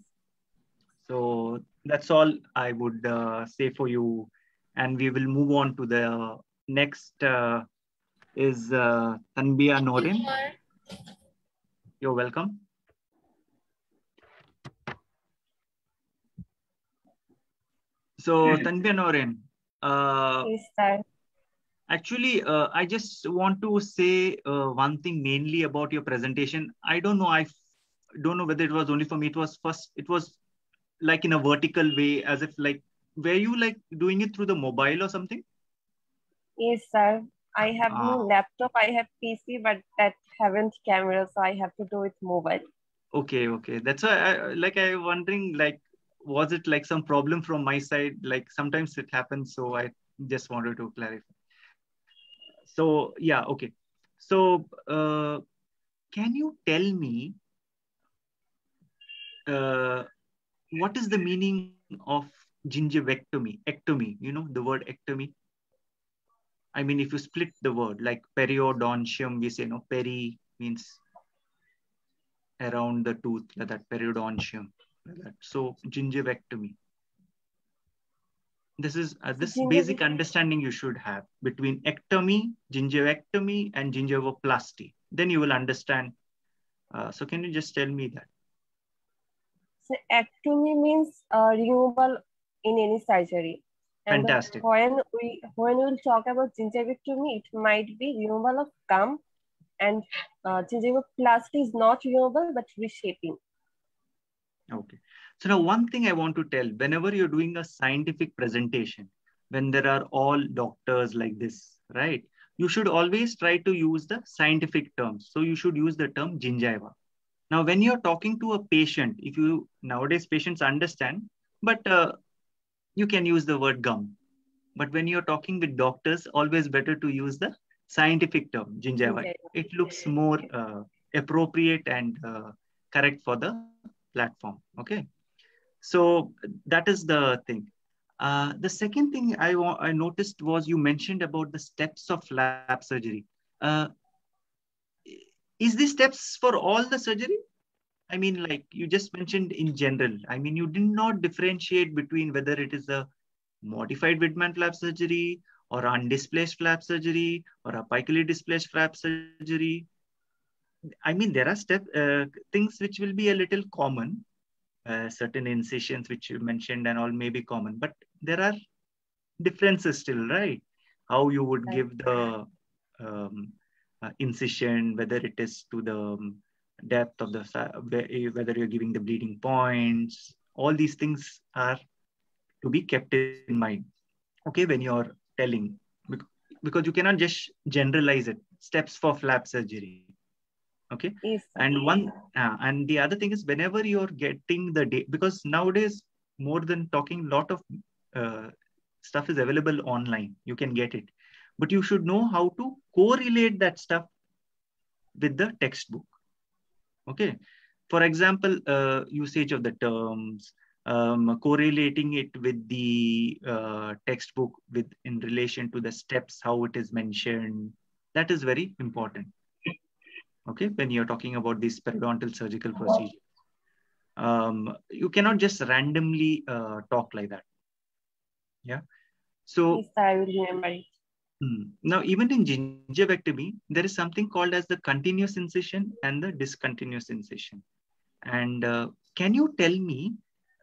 So that's all I would uh, say for you. And we will move on to the next uh, is uh, Tanjiba Nouren. You're welcome. So Tanjiba Nouren, uh, yes, actually, uh, I just want to say uh, one thing mainly about your presentation. I don't know. I don't know whether it was only for me. It was first. It was like in a vertical way, as if like were you like doing it through the mobile or something? Yes, sir. I have Ah. no laptop. I have PC, but that haven't camera, so I have to do it mobile. Okay, okay. That's why I like I wondering like was it like some problem from my side? Like sometimes it happens, so I just wanted to clarify. So yeah, okay. So uh, can you tell me uh, what is the meaning of gingivectomy? Ectomy, you know the word ectomy. I mean, if you split the word like periodontium, we say no. Peri means around the tooth, like that periodontium. Like that. So gingivectomy. This is uh, this basic understanding you should have between ectomy, gingivectomy, and gingivoplasty. Then you will understand. Uh, so can you just tell me that? So ectomy means uh, removal in any surgery. And Fantastic. when we when we'll talk about gingivectomy, it might be removal of gum, and uh, gingivoplasty is not removal but reshaping. Okay. So now one thing I want to tell, whenever you're doing a scientific presentation, when there are all doctors like this, right? You should always try to use the scientific terms. So you should use the term gingiva. Now, when you're talking to a patient, if you nowadays patients understand, but uh, you can use the word gum. But when you're talking with doctors, always better to use the scientific term, gingiva. It looks more uh, appropriate and uh, correct for the platform. Okay. So that is the thing. Uh, the second thing I, I noticed was you mentioned about the steps of flap surgery. Uh, is these steps for all the surgery? I mean, like you just mentioned in general. I mean, you did not differentiate between whether it is a modified Widman flap surgery or undisplaced flap surgery or apically displaced flap surgery. I mean, there are step uh, things which will be a little common, uh, certain incisions which you mentioned and all may be common, but there are differences still, right? How you would Right. give the um, uh, incision, whether it is to the um, depth of the, whether you're giving the bleeding points, all these things are to be kept in mind, okay, when you're telling, because you cannot just generalize it. Steps for flap surgery okay? Yes, and one uh, and the other thing is whenever you're getting the data because nowadays more than talking lot of uh, stuff is available online. You can get it. But you should know how to correlate that stuff with the textbook. Okay? For example uh, usage of the terms um, correlating it with the uh, textbook with in relation to the steps how it is mentioned. That is very important okay when you're talking about this periodontal surgical procedure um, you cannot just randomly uh, talk like that yeah so Yes, sir, I will remember it. Hmm. Now, even in gingivectomy, there is something called as the continuous incision and the discontinuous incision. And uh, can you tell me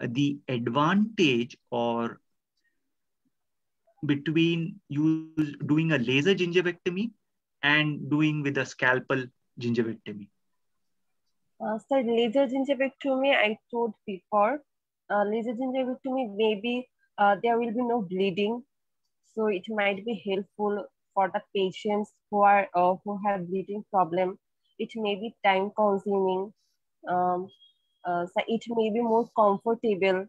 uh, the advantage or between you doing a laser gingivectomy and doing with a scalpel gingivectomy? Uh, sir, laser gingivectomy, I told before, uh, laser gingivectomy, maybe uh, there will be no bleeding. So it might be helpful for the patients who are uh, who have bleeding problem. It may be time consuming. um, uh, so it may be more comfortable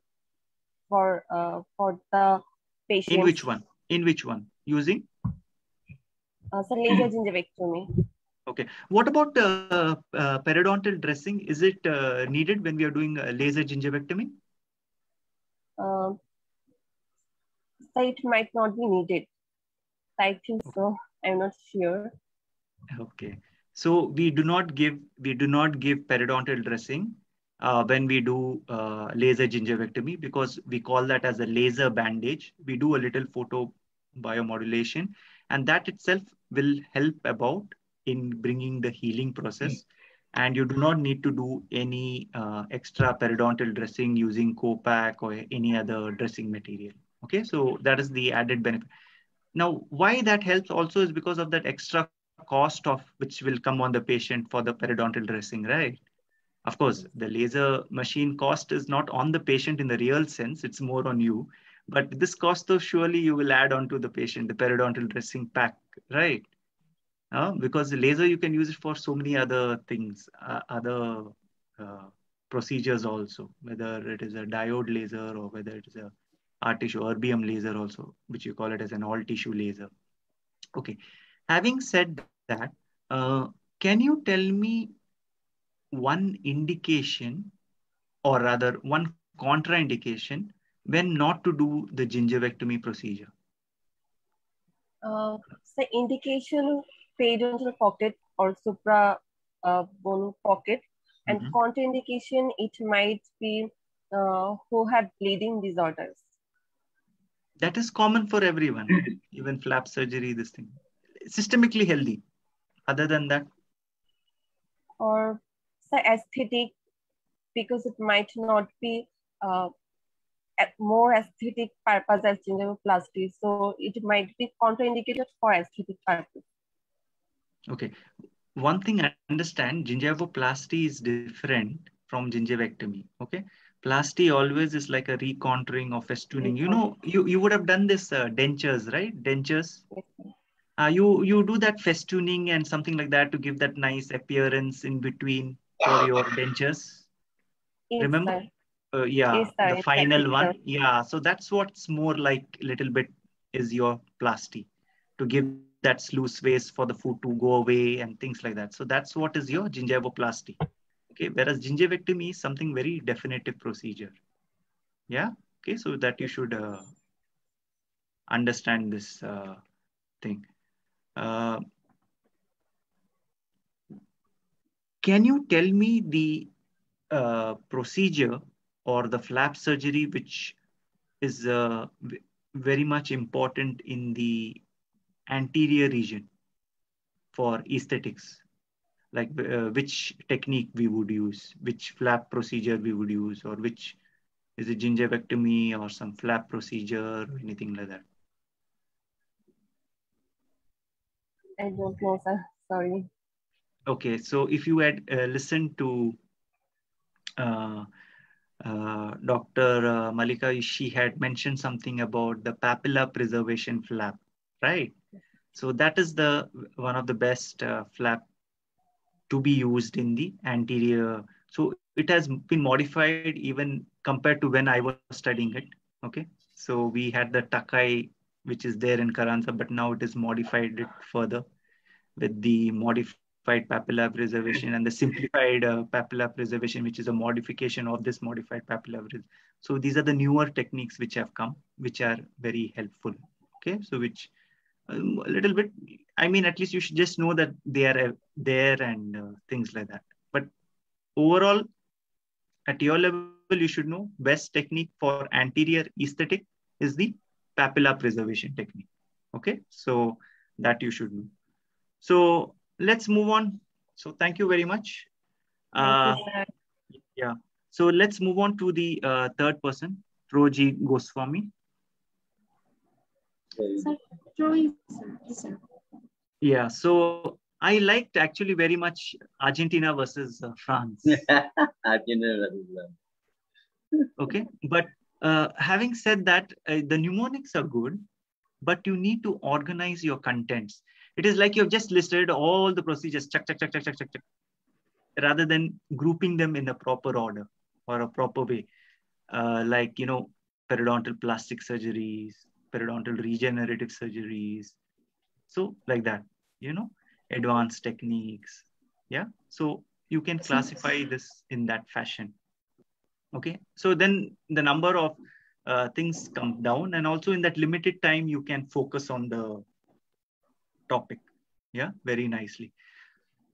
for uh, for the patient. In which one? In which one? Using? Uh, so laser gingivectomy. Okay. What about uh, uh, periodontal dressing? Is it uh, needed when we are doing laser gingivectomy? Um, so it might not be needed. I think so. I'm not sure. Okay. So we do not give we do not give periodontal dressing uh, when we do uh, laser gingivectomy because we call that as a laser bandage. We do a little photo biomodulation and that itself will help about in bringing the healing process. And you do not need to do any uh, extra periodontal dressing using Coe-Pak or any other dressing material. Okay, so that is the added benefit. Now, why that helps also is because of that extra cost of which will come on the patient for the periodontal dressing, right? Of course, the laser machine cost is not on the patient in the real sense, it's more on you. But this cost, though, surely you will add on to the patient, the periodontal dressing pack, right? Uh, because the laser, you can use it for so many other things, uh, other uh, procedures also, whether it is a diode laser or whether it is a tissue erbium laser also, which you call it as an all tissue laser. Okay, having said that, uh, can you tell me one indication or rather one contraindication when not to do the gingivectomy procedure? Uh, indication periodontal pocket or supra uh, bone pocket and mm -hmm. contraindication it might be uh, who have bleeding disorders. That is common for everyone even flap surgery this thing. Systemically healthy. Other than that? Or the aesthetic because it might not be uh, more aesthetic purpose as gingivoplasty so it might be contraindicated for aesthetic purpose okay one thing i understand gingivoplasty is different from gingivectomy okay plasty always is like a recontouring or festooning. You know, you, you would have done this uh, dentures, right? Dentures. Uh, you you do that festooning and something like that to give that nice appearance in between for your dentures. Yes, Remember? Uh, yeah, yes, the final one. Yeah, so that's what's more like a little bit is your plasty to give that sluice space for the food to go away and things like that. So that's what is your gingivoplasty. Okay, whereas gingivectomy is something very definitive procedure. Yeah, okay, so that you should uh, understand this uh, thing. Uh, can you tell me the uh, procedure or the flap surgery which is uh, very much important in the anterior region for aesthetics? like uh, which technique we would use, which flap procedure we would use, or which is it gingivectomy or some flap procedure or anything like that? I don't know, sir. Sorry. Okay, so if you had uh, listened to uh, uh, Dr. Uh, Malika, she had mentioned something about the papilla preservation flap, right? So that is the one of the best uh, flap to be used in the anterior. So it has been modified even compared to when I was studying it. Okay. So we had the Takei, which is there in Carranza, but now it is modified it further with the modified papilla preservation and the simplified uh, papilla preservation, which is a modification of this modified papilla. So these are the newer techniques which have come, which are very helpful. Okay. So which um, a little bit i mean at least you should just know that they are uh, there and uh, things like that. But overall at your level you should know best technique for anterior aesthetic is the papilla preservation technique. Okay? So that you should know. So let's move on. So thank you very much. Uh, yeah. So let's move on to the uh, third person Troyee Goswami. Yeah, so I liked actually very much Argentina versus uh, France. Argentina versus France. okay, but uh, having said that, uh, the mnemonics are good, but you need to organize your contents. It is like you've just listed all the procedures, check, check, check, check, check, check, check. rather than grouping them in a proper order or a proper way, uh, like, you know, periodontal plastic surgeries, periodontal regenerative surgeries. So like that, you know, advanced techniques. Yeah. So you can classify this in that fashion. Okay. So then the number of uh, things come down and also in that limited time, you can focus on the topic. Yeah. Very nicely.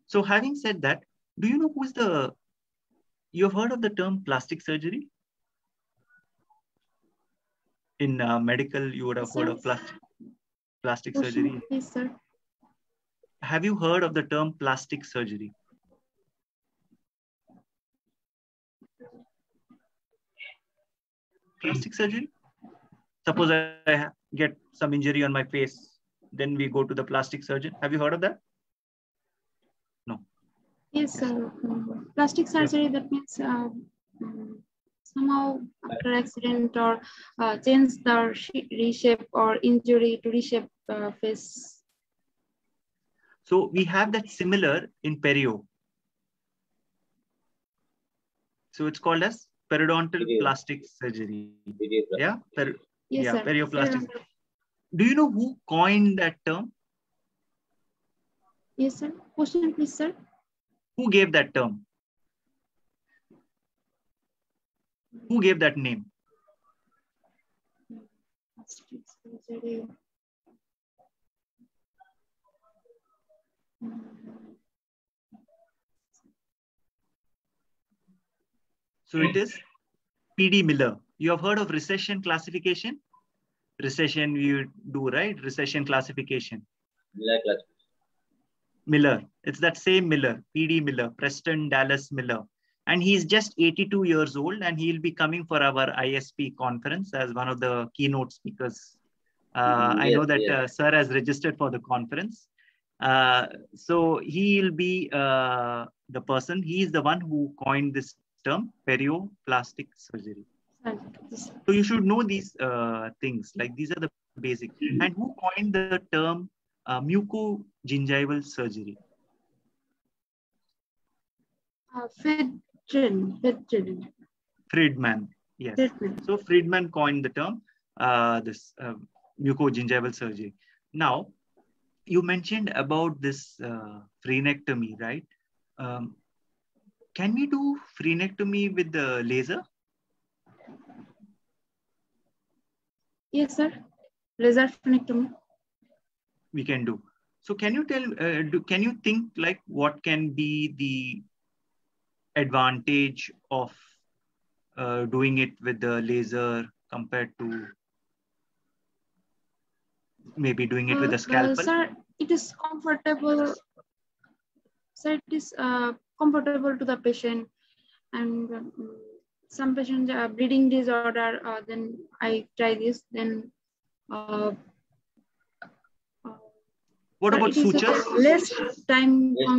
So having said that, do you know who is the, you've heard of the term plastic surgery? In uh, medical, you would have heard of plastic, plastic surgery. Yes, sir. Have you heard of the term plastic surgery? Plastic surgery? Suppose I get some injury on my face, then we go to the plastic surgeon. Have you heard of that? No. Yes, sir. Plastic surgery, that means uh, somehow after accident or uh, change the reshape or injury to reshape uh, face. So we have that similar in perio. So it's called as periodontal Perio. plastic surgery. Video class. Yeah, per, Yes, yeah, sir. perioplastic. Do you know who coined that term? Yes, sir. Question, please, sir. Who gave that term? Who gave that name? So it is PD Miller. You have heard of recession classification? Recession we do, right? Recession classification. Miller class. Miller. It's that same Miller, PD Miller, Preston Dallas Miller. And he's just 82 years old and he'll be coming for our ISP conference as one of the keynote speakers. Uh, I know that yes. uh, Sir has registered for the conference. Uh, so he'll be uh, the person, he's the one who coined this term, perioplastic surgery. Sir, yes, sir. So you should know these uh, things, like these are the basic. And who coined the term uh, mucogingival surgery? Uh, Fedrin, Fedrin, Friedman. Yes. Fedrin. So Friedman coined the term, uh, this uh, mucogingival surgery. Now, you mentioned about this uh, frenectomy, right? Um, can we do frenectomy with the laser? Yes, sir. Laser frenectomy. We can do. So can you tell, uh, do, can you think like what can be the advantage of uh, doing it with the laser compared to maybe doing it with Uh, a scalpel? sir, it is comfortable. Sir, it is uh, comfortable to the patient, and um, some patients are bleeding disorder. Uh, then I try this. Then uh, uh, What about it is, uh, sutures? Less time Yes,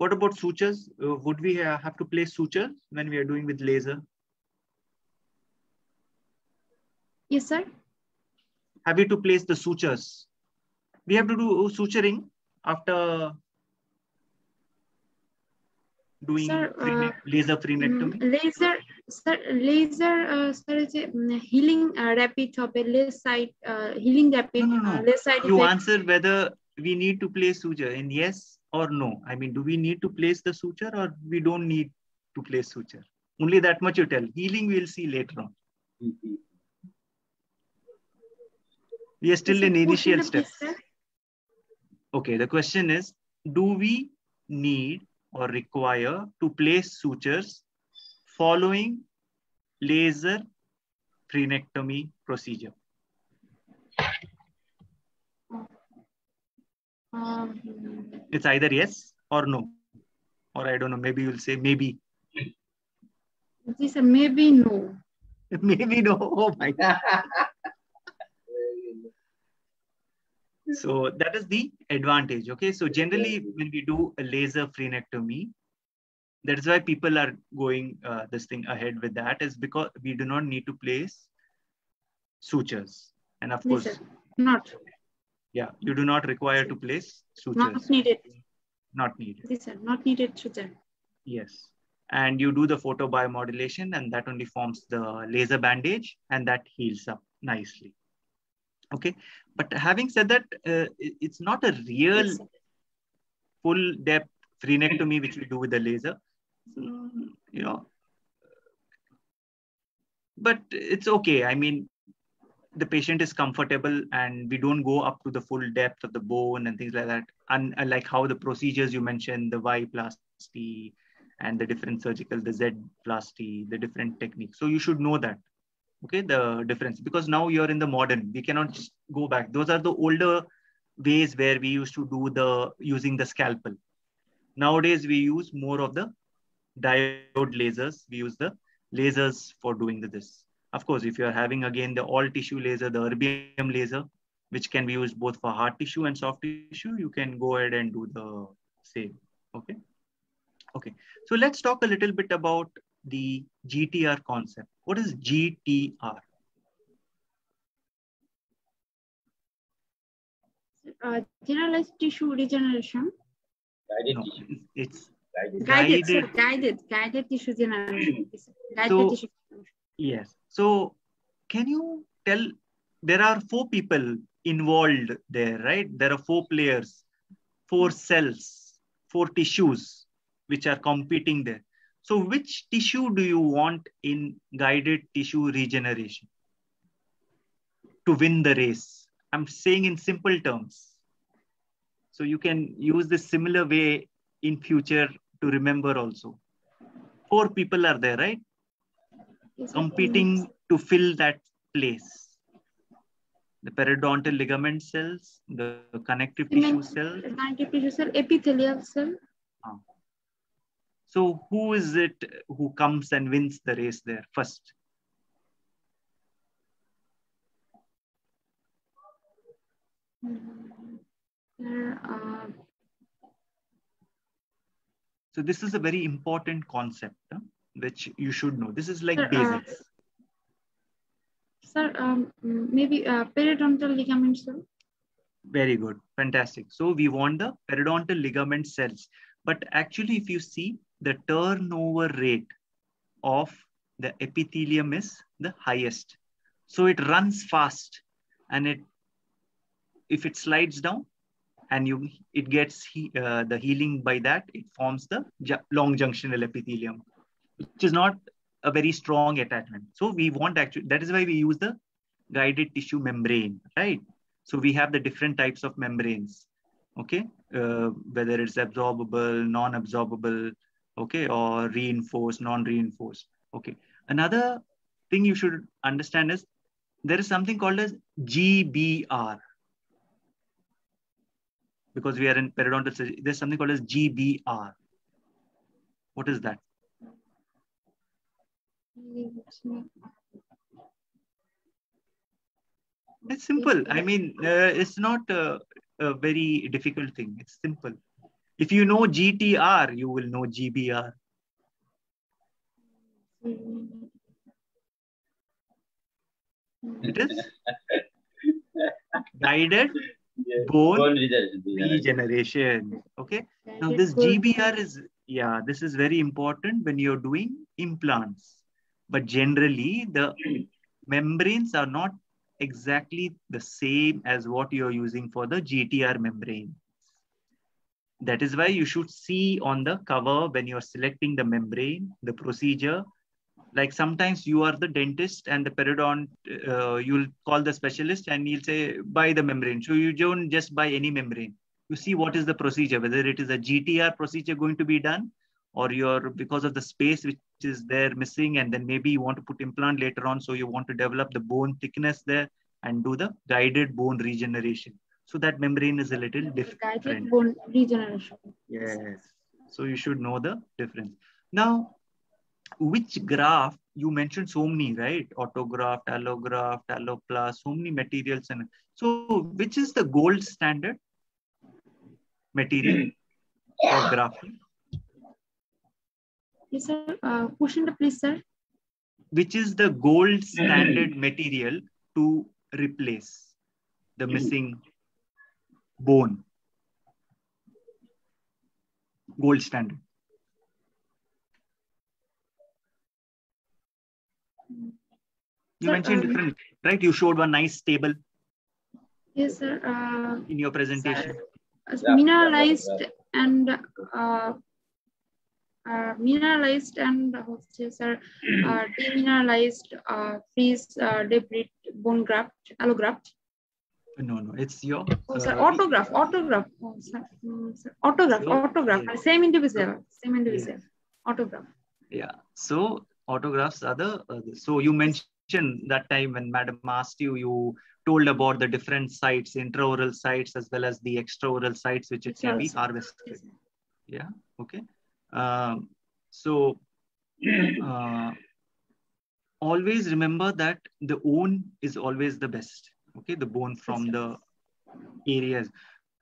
What about sutures? Uh, would we uh, have to place sutures when we are doing with laser? Yes, sir. Have you to place the sutures? We have to do suturing after doing Sir, uh, laser Mm, frenectomy. laser, sir, laser, uh, sir, mm, healing uh, rapid of a side, uh, healing rapid, No, no, uh, no. less side You effect. answer whether we need to place suture in yes or no. I mean, do we need to place the suture or we don't need to place suture? Only that much you tell. Healing we'll see later on. We are still in initial steps. Okay, the question is, do we need or require to place sutures following laser frenectomy procedure? Um, It's either yes or no. Or I don't know, maybe you'll say maybe. this uh, maybe no. maybe no. Oh my God. So that is the advantage. Okay. So generally, when we do a laser frenectomy, that is why people are going uh, this thing ahead with that is because we do not need to place sutures. And of Yes, course, sir. Not, yeah, you do not require to place sutures. not needed. not needed. Yes, sir. Not needed, sir. Yes. And you do the photobiomodulation, and that only forms the laser bandage, and that heals up nicely. Okay. But having said that, uh, it's not a real Yes, full depth frenectomy, which we do with the laser. Mm, You know, but it's okay. I mean, the patient is comfortable and we don't go up to the full depth of the bone and things like that. And uh, like how the procedures you mentioned, the Y plasty and the different surgical, the Z plasty, the different techniques. So you should know that. Okay, the difference because now you're in the modern. We cannot just go back. Those are the older ways where we used to do the using the scalpel. Nowadays we use more of the diode lasers. We use the lasers for doing the, this. Of course, if you're having again the all tissue laser, the erbium laser, which can be used both for hard tissue and soft tissue, you can go ahead and do the same. Okay. Okay. So let's talk a little bit about the GTR concept. What is GTR? Uh, generalized tissue regeneration. Guided No, tissue. it's Guided. Guided, sir. Guided. Guided. Guided tissue generation. Guided So- tissue. Yes. So can you tell there are four people involved there, right? There are four players, four cells, four tissues which are competing there. So which tissue do you want in guided tissue regeneration to win the race? I'm saying in simple terms. So you can use this similar way in future to remember also. Four people are there, right? Competing to fill that place. The periodontal ligament cells, the connective tissue cell. Connective tissue cell, epithelial cell. So who is it who comes and wins the race there first? Mm, There, uh, So this is a very important concept, huh, which you should know. This is like Sir, uh, basics. sir, um, maybe uh, periodontal ligament cell. Very good. Fantastic. So we want the periodontal ligament cells. But actually, if you see the turnover rate of the epithelium is the highest. So it runs fast and it if it slides down and you it gets he, uh, the healing by that, it forms the long junctional epithelium, which is not a very strong attachment. So we want actually that is why we use the guided tissue membrane, right? So we have the different types of membranes, okay? Uh, whether it's absorbable, non-absorbable, okay, or reinforced, non-reinforced, okay. Another thing you should understand is there is something called as GBR. Because we are in periodontal surgery, there's something called as GBR. What is that? It's simple. I mean, uh, it's not a, a very difficult thing. It's simple. If you know GTR, you will know GBR. It is guided Yeah. bone Bone regeneration. regeneration. Okay. Now this GBR is yeah, this is very important when you're doing implants. But generally, the membranes are not exactly the same as what you're using for the GTR membrane. That is why you should see on the cover when you're selecting the membrane, the procedure. Like sometimes you are the dentist and the periodont, uh, you'll call the specialist and he'll say, buy the membrane. So you don't just buy any membrane. You see what is the procedure, whether it is a GTR procedure going to be done or you're because of the space which is there missing and then maybe you want to put implant later on so you want to develop the bone thickness there and do the guided bone regeneration. So that membrane is a little Guided different. bone regeneration. yes. So you should know the difference. Now which graft you mentioned so many right? Autograft allograft alloplast so many materials and so which is the gold standard material hmm. for grafting Yes, sir. Uh, question, please, sir. which is the gold standard material to replace the missing bone gold standard? You Sir, mentioned um, different, right? You showed one nice table Yes, sir. Uh, in your presentation. as Yeah, mineralized yeah, and uh, uh, uh, mineralized and sir, sir uh, demineralized uh, freeze debris bone graft allograft no no it's your oh, sir, autograft autograft. Oh, sir, um, mm, sir, autograft so, autograft. yeah. same individual same individual. Yeah. autograft. Yeah. So autografts are the so you mentioned that time when madam asked you you told about the different sites intraoral sites as well as the extraoral sites which it yes. can be harvested. Yes. yeah okay. Um, so uh, always remember that the own is always the best. Okay, the bone from the areas.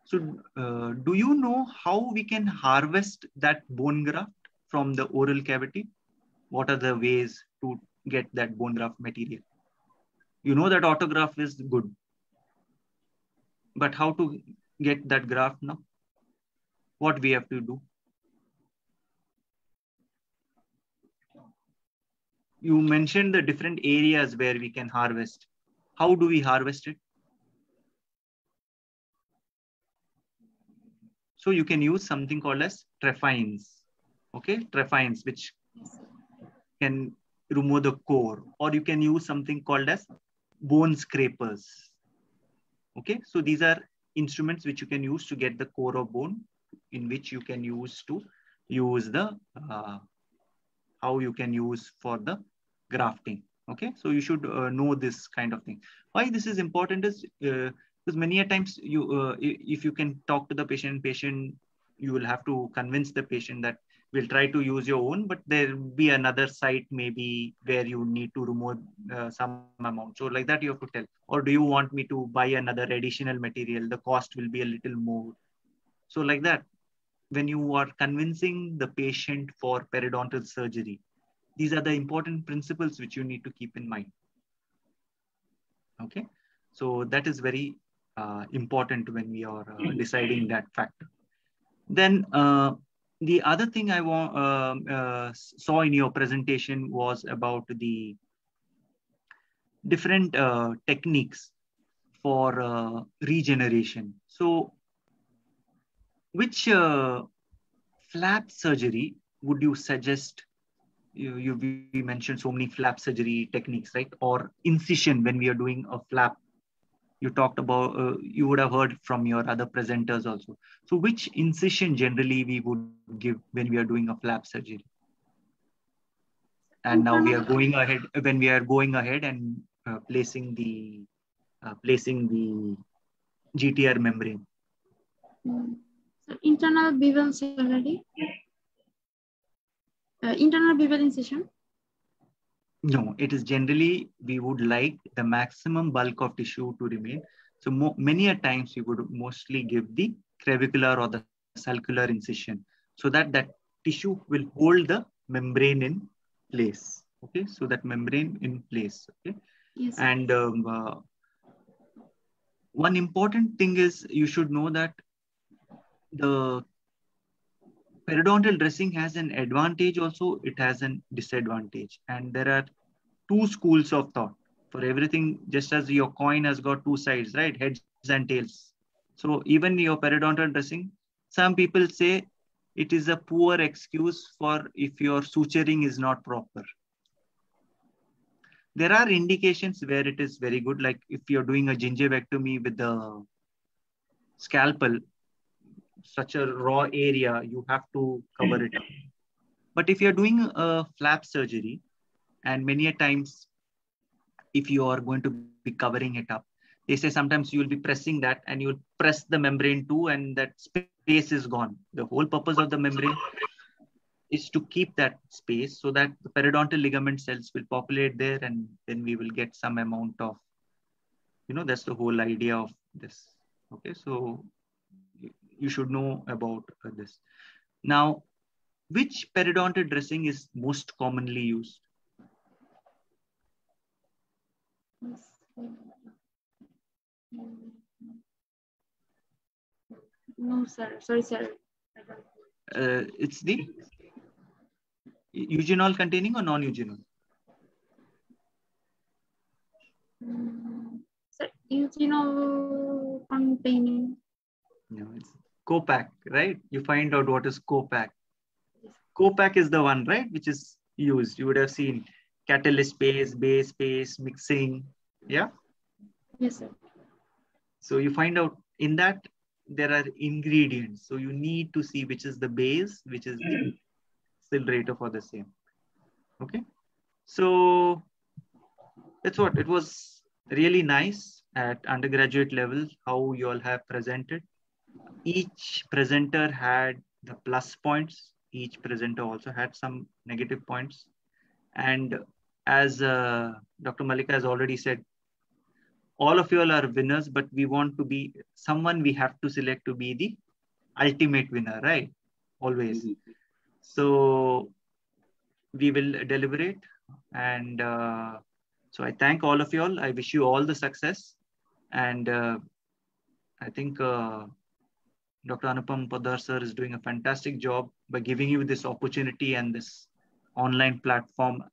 So, uh, do you know how we can harvest that bone graft from the oral cavity? What are the ways to get that bone graft material? You know that autograft is good, but how to get that graft now? What we have to do? You mentioned the different areas where we can harvest. How do we harvest it? So you can use something called as trephines. Okay, trephines, which can remove the core, or you can use something called as bone scrapers. Okay, so these are instruments which you can use to get the core of bone, in which you can use to use the uh, how you can use for the grafting. Okay, so you should uh, know this kind of thing. Why this is important is uh, because many a times you uh, if you can talk to the patient, patient you will have to convince the patient that we'll try to use your own, but there will be another site maybe where you need to remove uh, some amount. So like that you have to tell. Or do you want me to buy another additional material? The cost will be a little more. So like that, when you are convincing the patient for periodontal surgery, these are the important principles which you need to keep in mind. Okay, so that is very uh, important when we are uh, deciding that factor. Then uh, the other thing I wa- um, uh, saw in your presentation was about the different uh, techniques for uh, regeneration. So, which uh, flap surgery would you suggest? You, you we mentioned so many flap surgery techniques, right? Or incision when we are doing a flap. You talked about. Uh, you would have heard from your other presenters also. So, which incision generally we would give when we are doing a flap surgery? And now we are going ahead when we are going ahead and uh, placing the uh, placing the GTR membrane. Mm. So internal bevel surgery. Uh, internal bevel incision. No, it is generally we would like the maximum bulk of tissue to remain. So mo- many a times we would mostly give the crevicular or the sulcular incision so that that tissue will hold the membrane in place. Okay, so that membrane in place. Okay, Yes. and um, uh, one important thing is you should know that the periodontal dressing has an advantage also it has an disadvantage. And there are two schools of thought for everything just as your coin has got two sides right? Heads and tails. So even your periodontal dressing some people say it is a poor excuse for if your suturing is not proper. There are indications where it is very good like if you're doing a gingivectomy with the scalpel such a raw area, you have to cover it up. But if you're doing a flap surgery, and many a times, if you are going to be covering it up, they say sometimes you will be pressing that and you'll press the membrane too, and that space is gone. The whole purpose of the membrane is to keep that space so that the periodontal ligament cells will populate there, and then we will get some amount of, you know, that's the whole idea of this. Okay, so you should know about uh, this. Now, which periodontal dressing is most commonly used? No, sir. Sorry, sir. Uh, it's the eugenol containing or non-eugenol? Mm, sir, eugenol containing. No, it's Coe-Pak, right? You find out what is Coe-Pak. Coe-Pak is the one, right, which is used. You would have seen catalyst base, base base, mixing. Yeah? Yes, sir. So you find out in that there are ingredients. So you need to see which is the base, which is the accelerator for the same. Okay. So that's what it was really nice at undergraduate level how you all have presented. Each presenter had the plus points. Each presenter also had some negative points. And as uh, Dr. Mallika has already said, all of you all are winners, but we want to be someone we have to select to be the ultimate winner, right? Always. Mm-hmm. So we will deliberate. And uh, so I thank all of you all. I wish you all the success. And uh, I think uh, Dr. Anupom Poddar sir is doing a fantastic job by giving you this opportunity and this online platform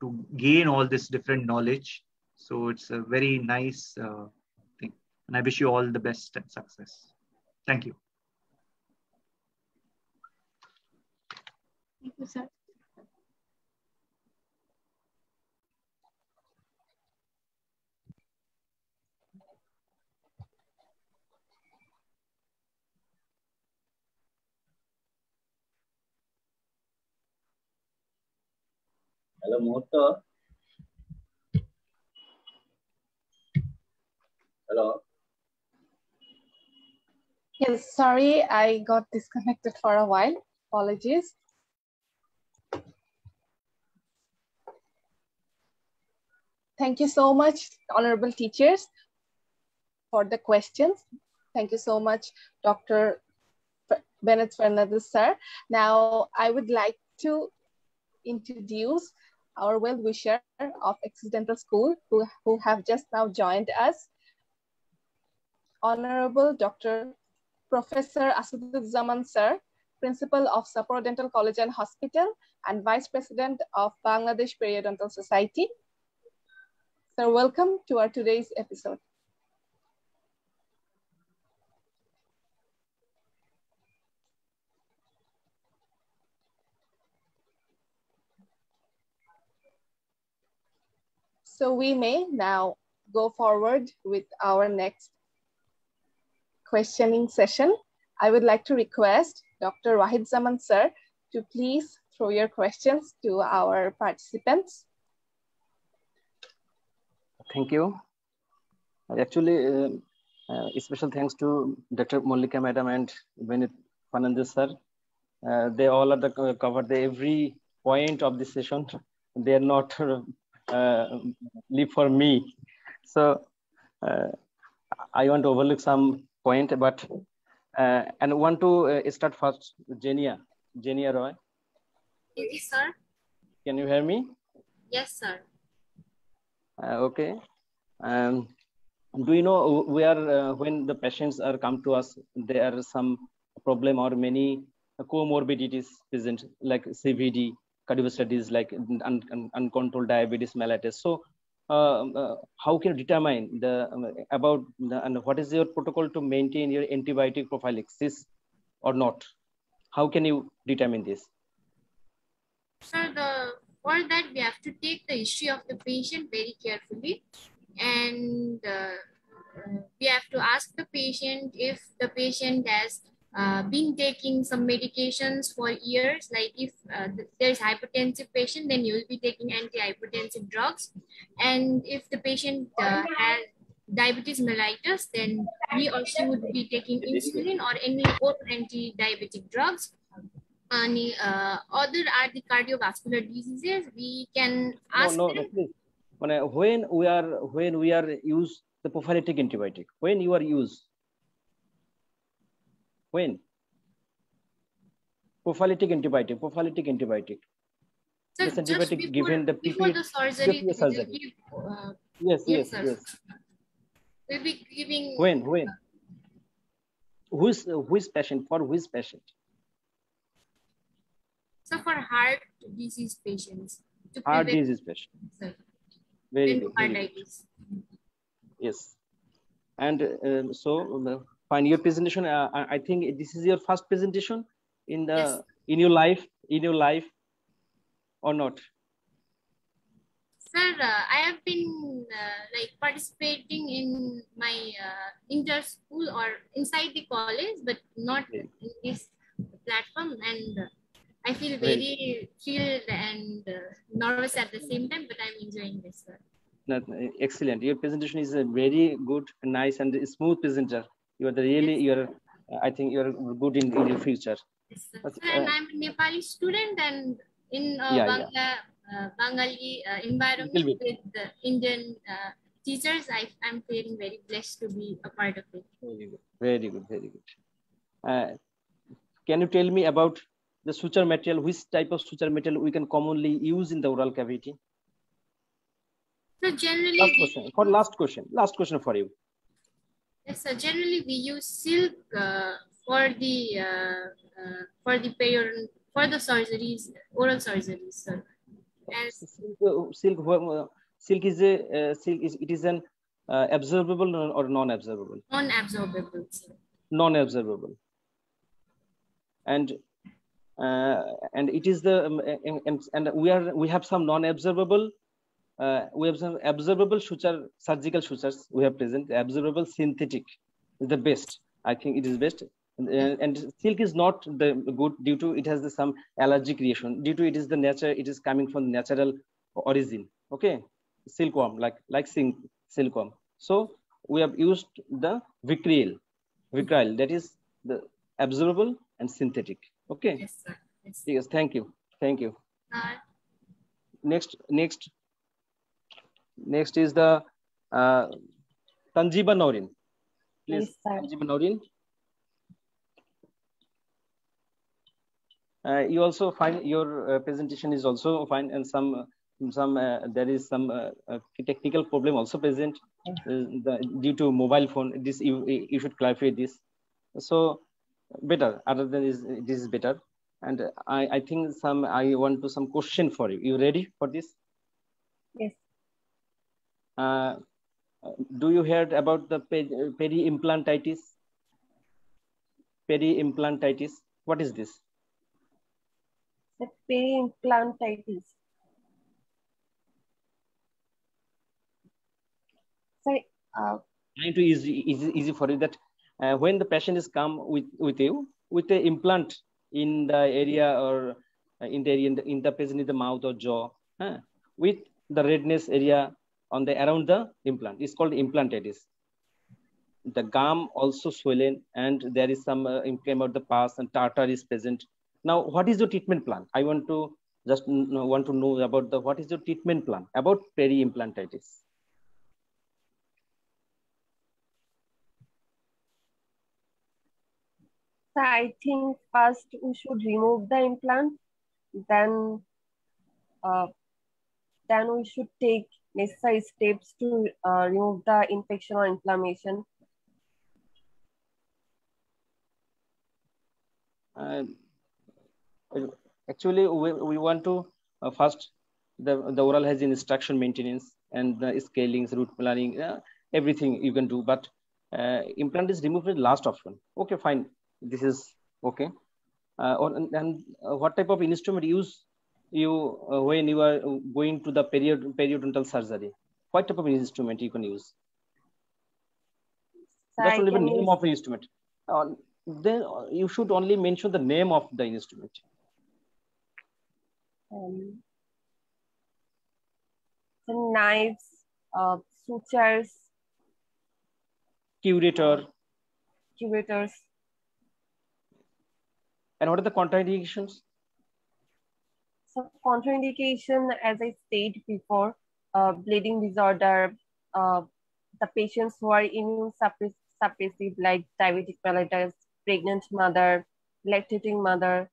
to gain all this different knowledge so it's a very nice uh, thing. And I wish you all the best and success. Thank you. Thank you, sir. Hello, Moto. Hello. Yes, sorry, I got disconnected for a while. Apologies. Thank you so much, honorable teachers, for the questions. Thank you so much, Dr. Bennete Fernandes, sir. Now, I would like to introduce our well-wisher of Axis Dental School who, who have just now joined us. Honorable Dr. Professor Asaduzzaman Sir, Principal of Sapporo Dental College and Hospital and Vice President of Bangladesh Periodontal Society. Sir, welcome to our today's episode. So we may now go forward with our next questioning session, I would like to request Dr. Wahid Zaman sir to please throw your questions to our participants. Thank you. Actually, uh, uh, special thanks to Dr. Mallika madam and Bennete Fernandes sir. Uh, they all are the, uh, covered the every point of this session. They are not uh, leave for me. So uh, I want to overlook some point, but uh, and want to uh, start first, Jeniya, Jeniya Rai. Yes, sir. Can you hear me? Yes, sir. Uh, okay. Um, do you know where uh, when the patients are come to us, there are some problem or many comorbidities present, like CVD, cardiovascular like un un uncontrolled diabetes mellitus. So uh, uh, how can you determine the um, about the, and what is your protocol to maintain your antibiotic prophylaxis or not? How can you determine this? Sir, the for that we have to take the history of the patient very carefully, and uh, we have to ask the patient if the patient has uh, been taking some medications for years, like if uh, there's hypertensive patient, then you will be taking antihypertensive drugs. And if the patient uh, has diabetes mellitus, then he or she would be taking insulin or any other anti-diabetic drugs. Any uh, other are the cardiovascular diseases. We can ask no, no, them. When we are when we are use the prophylactic antibiotic, when you are use when? Prophylactic antibiotic, prophylactic antibiotic. So this antibiotic before, given the before the surgery, the surgery. Give, uh, yes, yes, yes, yes. We'll be giving. When, when? Who is, who is patient? For who is patient? So for heart disease patients. To Heart disease patient. Sir, Very good. very good. Yes. And um, so um, fine, your presentation, uh, I think this is your first presentation in the Yes. in your life, in your life or not? Sir, uh, I have been uh, like participating in my uh, inter school or inside the college, but not Okay. in this platform. And uh, I feel Very thrilled and uh, nervous at the same time, but I'm enjoying this. Sir. Excellent. Your presentation is a very good, nice, and smooth presenter. You are the really, Yes. you're, uh, I think you're good in, in your future. Yes. But, and uh, I'm a Nepali student and in uh, Yeah, yeah. Bangla, uh, Bengali uh, environment with the Indian uh, teachers, I, I'm feeling very blessed to be a part of it. Very good, very good, very good. Uh, can you tell me about the suture material? Which type of suture material we can commonly use in the oral cavity? So generally, Last question. For last question, last question for you. Yes, sir. Generally, we use silk uh, for the uh, uh, for the period for the surgeries, oral surgeries, sir. As Silk, uh, silk, uh, silk is a uh, silk is it is an uh, absorbable or non-absorbable? non-absorbable, non-absorbable and uh, and it is the um, and, and- and we are we have some non-absorbable uh, we have some absorbable suture surgical sutures we have present. Absorbable synthetic is the best. I think it is best. And, and silk is not the good due to it has the some allergic reaction. Due to it is the nature it is coming from natural origin. Okay? Silkworm like like silk silkworm. So we have used the vicryl vicryl that is the absorbable and synthetic. Okay? Yes, sir. Yes. yes thank you. Thank you. Uh, next next next is the uh, Tanjiba Nouren. Please Yes, Tanjiba Nouren. Uh, you also find your uh, presentation is also fine and some some uh, there is some uh, uh, technical problem also present uh, the, due to mobile phone. This you you should clarify this. So better other than this this is better. And i i think some i want to some question for you. You ready for this? Yes. Uh, do you heard about the peri- peri-implantitis? Peri-implantitis. What is this? The peri-implantitis. Sorry, uh, trying to easy, easy, easy for you that uh, when the patient is come with, with you with the implant in the area or uh, in the area in the, in the patient in the mouth or jaw huh, with the redness area on the around the implant. It's called implantitis the gum also swollen and there is some uh, came out the pus and tartar is present. Now what is your treatment plan? I want to just want to know about the what is your treatment plan about peri-implantitis so I think first we should remove the implant, then uh, then we should take necessary steps to uh, remove the infection or inflammation. Uh, actually we, we want to uh, first the, the oral has instruction maintenance and the scalings root planning uh, everything you can do but uh, implant is removed as last option. Okay fine. This is okay. Uh, and, and uh, what type of instrument use you uh, when you are going to the period periodontal surgery what type of instrument you can use. So just only the name use of the instrument. Uh, then you should only mention the name of the instrument. Um, some knives, uh, sutures, curator. Curators. and what are the contraindications So contraindication, as I stated before, uh, bleeding disorder, uh, the patients who are immune suppress- suppressive like diabetic mellitus, pregnant mother, lactating mother,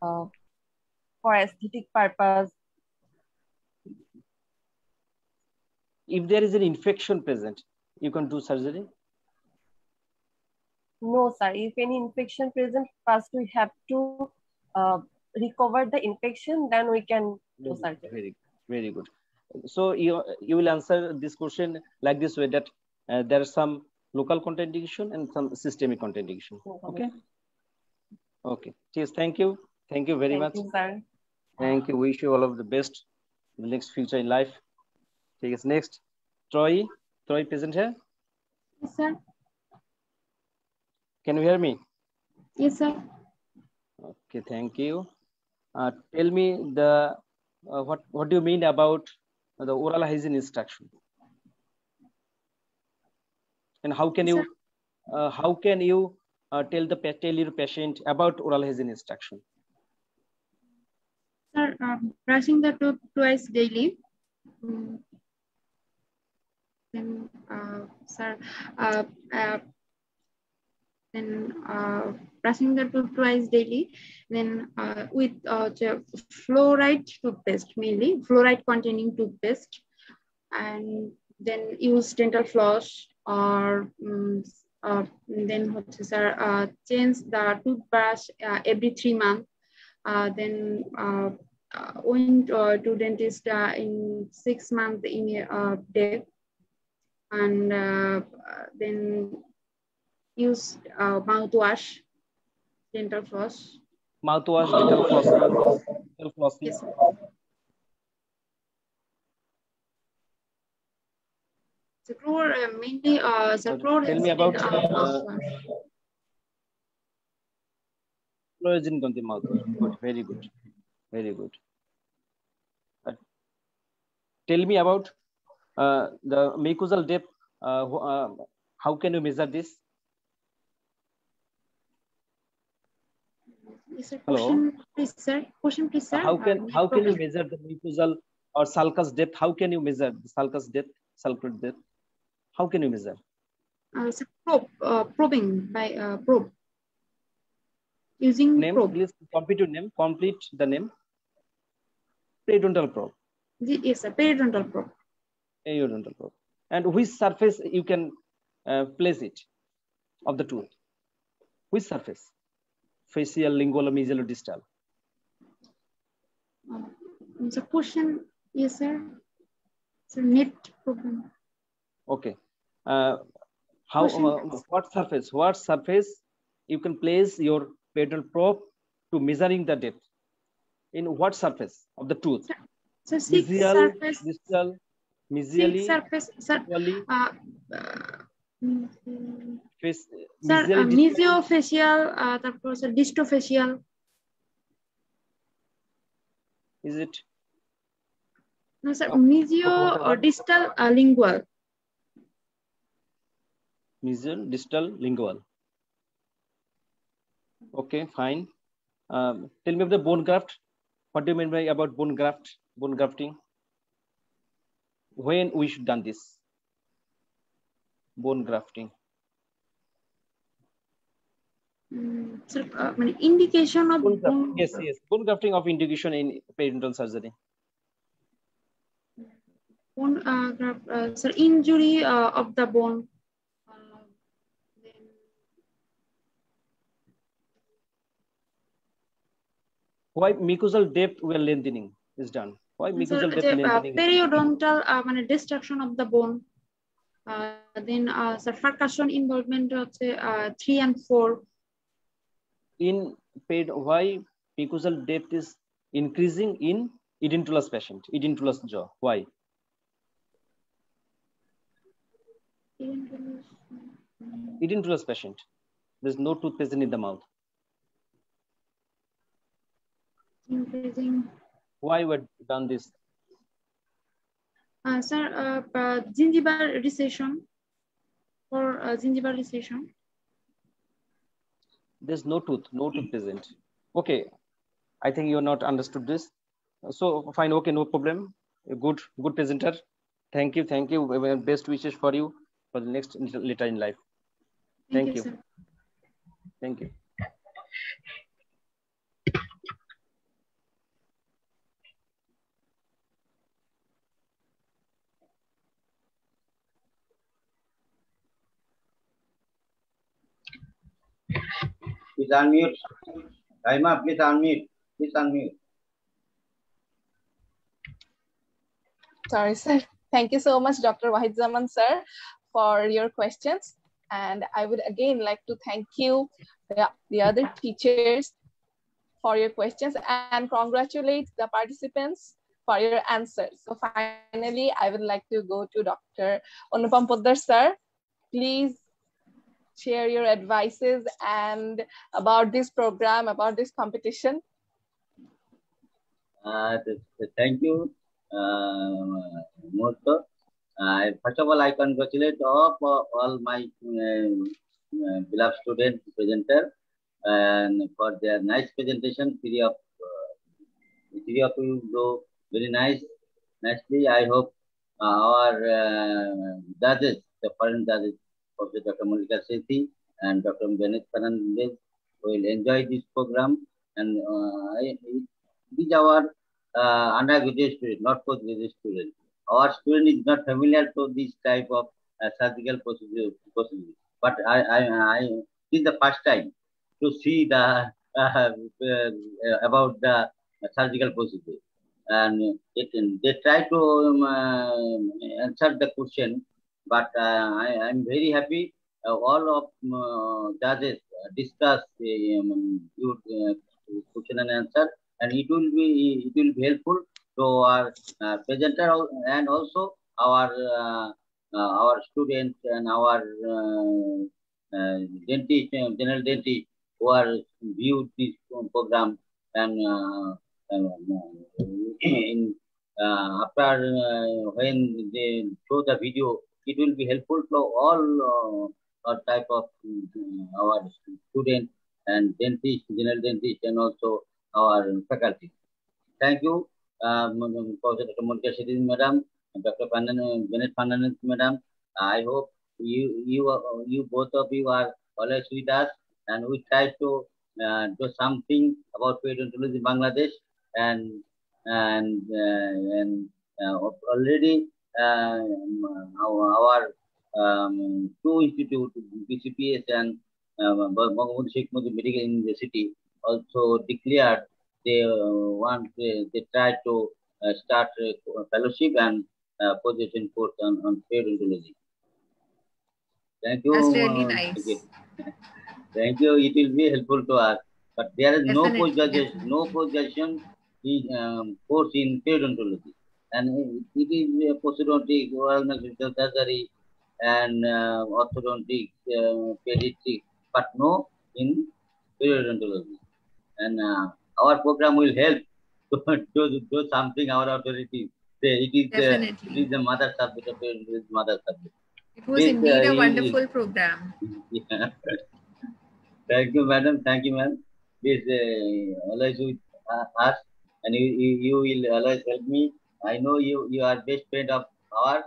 uh, for aesthetic purpose, if there is an infection present you can do surgery no sir. If any infection present, first we have to uh, recover the infection, then we can do surgery. Very, very good. So you you will answer this question like this way that uh, there are some local contraindication and some systemic contraindication. Okay. Okay. Cheers. Thank you. Thank you very Thank much. you, sir. Thank you. Wish you all of the best in the next future in life. Take us next. Troy. Troy present here. Yes, sir. Can you hear me? Yes, sir. Okay. Thank you. Uh, tell me the uh, what what do you mean about the oral hygiene instruction? And how can you uh, how can you uh, tell the tell your patient about oral hygiene instruction? Sir, um, brushing the tooth twice daily. Mm. Then, uh, sir, uh, uh, then tooth twice daily. Then uh, with uh, fluoride toothpaste mainly, fluoride containing toothpaste, and then use dental floss or um, uh, then toothbrush uh, every three months. Uh, then uh, uh, went uh, to dentist uh, in six months in a uh, day and uh, then use uh, mouthwash dental floss Mouthwash, dental floss, dental flossing. yes the fluor uh, mainly uh, the fluor tell me about, uh, uh, mouthwash. Fluorescent on the mouthwash. Good. Very good. Very good. Uh, tell me about uh, the mucosal depth. Uh, uh, how can you measure this? Yes, sir. Hello? Question, please, sir. Question, please, sir. how can Uh, how can you measure the mucosal or sulcus depth? How can you measure the sulcus depth, sulcus depth? How can you measure? Uh, sir, probe, uh, probing by uh, probe. Using Name, probe. please complete your name. Complete the name. Periodontal probe. Yes, sir. Periodontal probe. Periodontal probe. And which surface you can uh, place it of the tooth? Which surface? Facial, lingual, mesial, or distal? Uh, the question, yes, sir. So net problem. Okay. Uh, how? Uh, what surface? What surface you can place your pedal probe to measuring the depth? In what surface of the tooth? So six Mesial, surface, distal, mesially, surface, sir. actually, Uh, uh, mm, face, sir, uh, mesially, distal, mesiofacial, uh, তারপর sir ডিস্টোফেশিয়াল is it? না sir Okay. মিজিও Okay. Distal lingual Mesial, distal, lingual. Okay, fine. Um, tell me of the bone graft. What do you mean by about bone graft, bone grafting? When we should done this? bone grafting mm, sir, uh, indication of bone grafting. Bone... yes yes bone grafting of indication in periodontal surgery bone uh, graft, uh, sir injury uh, of the bone why mucosal depth were lengthening is done why mucosal so, depth uh, lengthening periodontal uh, destruction of the bone Uh, then uh, furcation involvement হচ্ছে uh, 3 and 4 in paid why picosal depth is increasing in edentulous patient edentulous jaw? Why? Edentulous patient. There's no tooth present in the mouth. Increasing. Why we done this? Uh, sir uh, uh, recession for uh, recession There's no tooth, no tooth present. Okay, I think you're not understood this. So fine, okay, no problem. Good, good presenter. Thank you, thank you. Best wishes for you for the next later in life. Thank you. sir. Thank you. Please unmute. Raima, please unmute. Please unmute. Sorry, sir. Thank you so much, Dr. Wahid Zaman, sir, for your questions. And I would again like to thank you, the, the other teachers, for your questions and congratulate the participants for your answers. So finally, I would like to go to Dr. Anupom Poddar, sir. Please share your advices and about this program, about this competition. Uh, thank you, uh. Uh, first of all, I congratulate all, all my uh, beloved student presenter and for their nice presentation. Three of uh, three of you go very nice, nicely. I hope our uh, judges, the foreign judges, Professor Dr. Monica Sethi and Dr. Bennete Fernandes will enjoy this program. And uh, it is our uh, undergraduate students, not postgraduate students. Our student is not familiar to this type of uh, surgical procedure, procedure. But I, I, I, this is the first time to see the about the surgical procedure. And it, they try to um, answer the question, but uh, I am very happy. Uh, all of uh, judges discuss um, your question and answer, and it will be it will be helpful to our uh, presenter and also our uh, uh, our students and our dentist, general dentist who are viewed this program and in, after when they show the video, it will be helpful to all uh, type of uh, our students and dentist, general dentist, and also our faculty. Thank you, um, Professor. Monica Madam, Dr. Pandan, Bennete Fernandes, Madam. I hope you, you, you both of you are always with us, and we try to uh, do something about periodontology in Bangladesh, and and uh, and uh, already uh, our, our um, two institutes, BCPS and um, Bangladesh Sheikh Mujib Medical University, also declared they uh, want they, they try to uh, start a fellowship and uh, position course on, on periodontology. Thank you. That's really nice. Thank you. It will be helpful to us. But there is Definitely. no post no possession um, course in periodontology. And it is a prosthodontic, oral surgical surgery, and uh, orthodontic, uh, pediatric, but no in periodontology. And uh, our program will help to do, do something our authority say it is, uh, Definitely. it is the mother subject of is mother subject. It was This, indeed uh, a is- wonderful program. Yeah. Thank you, madam. Thank you, ma'am. Please uh, always with uh, us, and you, you, you will always help me. I know you you are best friend of ours,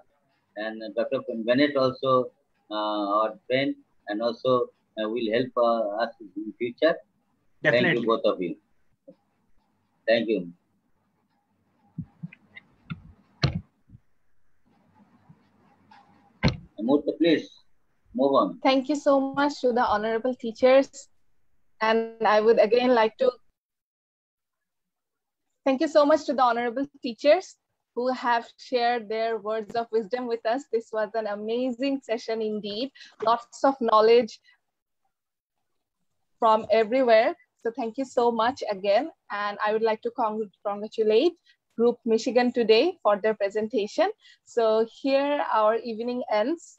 and Dr. Bennete also uh, our friend, and also uh, will help uh, us in future. Definitely. Thank you, both of you. Thank you. Murtha, please move on. Thank you so much to the honorable teachers. And I would again like to thank you so much to the honorable teachers who have shared their words of wisdom with us. This was an amazing session indeed. Lots of knowledge from everywhere. So thank you so much again. And I would like to congr- congratulate Group Michigan today for their presentation. So here our evening ends.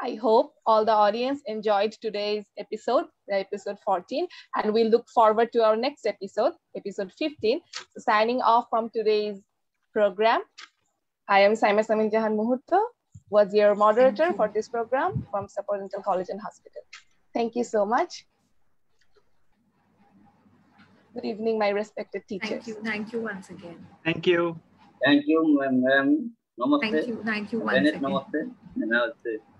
I hope all the audience enjoyed today's episode, episode 14, and we look forward to our next episode, episode 15. So signing off from today's program, I am Saima Samin Jahan Muhurto, was your moderator for this program from Sapporo Dental College and Hospital. Thank you so much. Good evening, my respected teachers. Thank you. Thank you once again. Thank you. Thank you, ma'am. Namaste. Thank you. Thank you once Bennete, again. namaste. Namaste.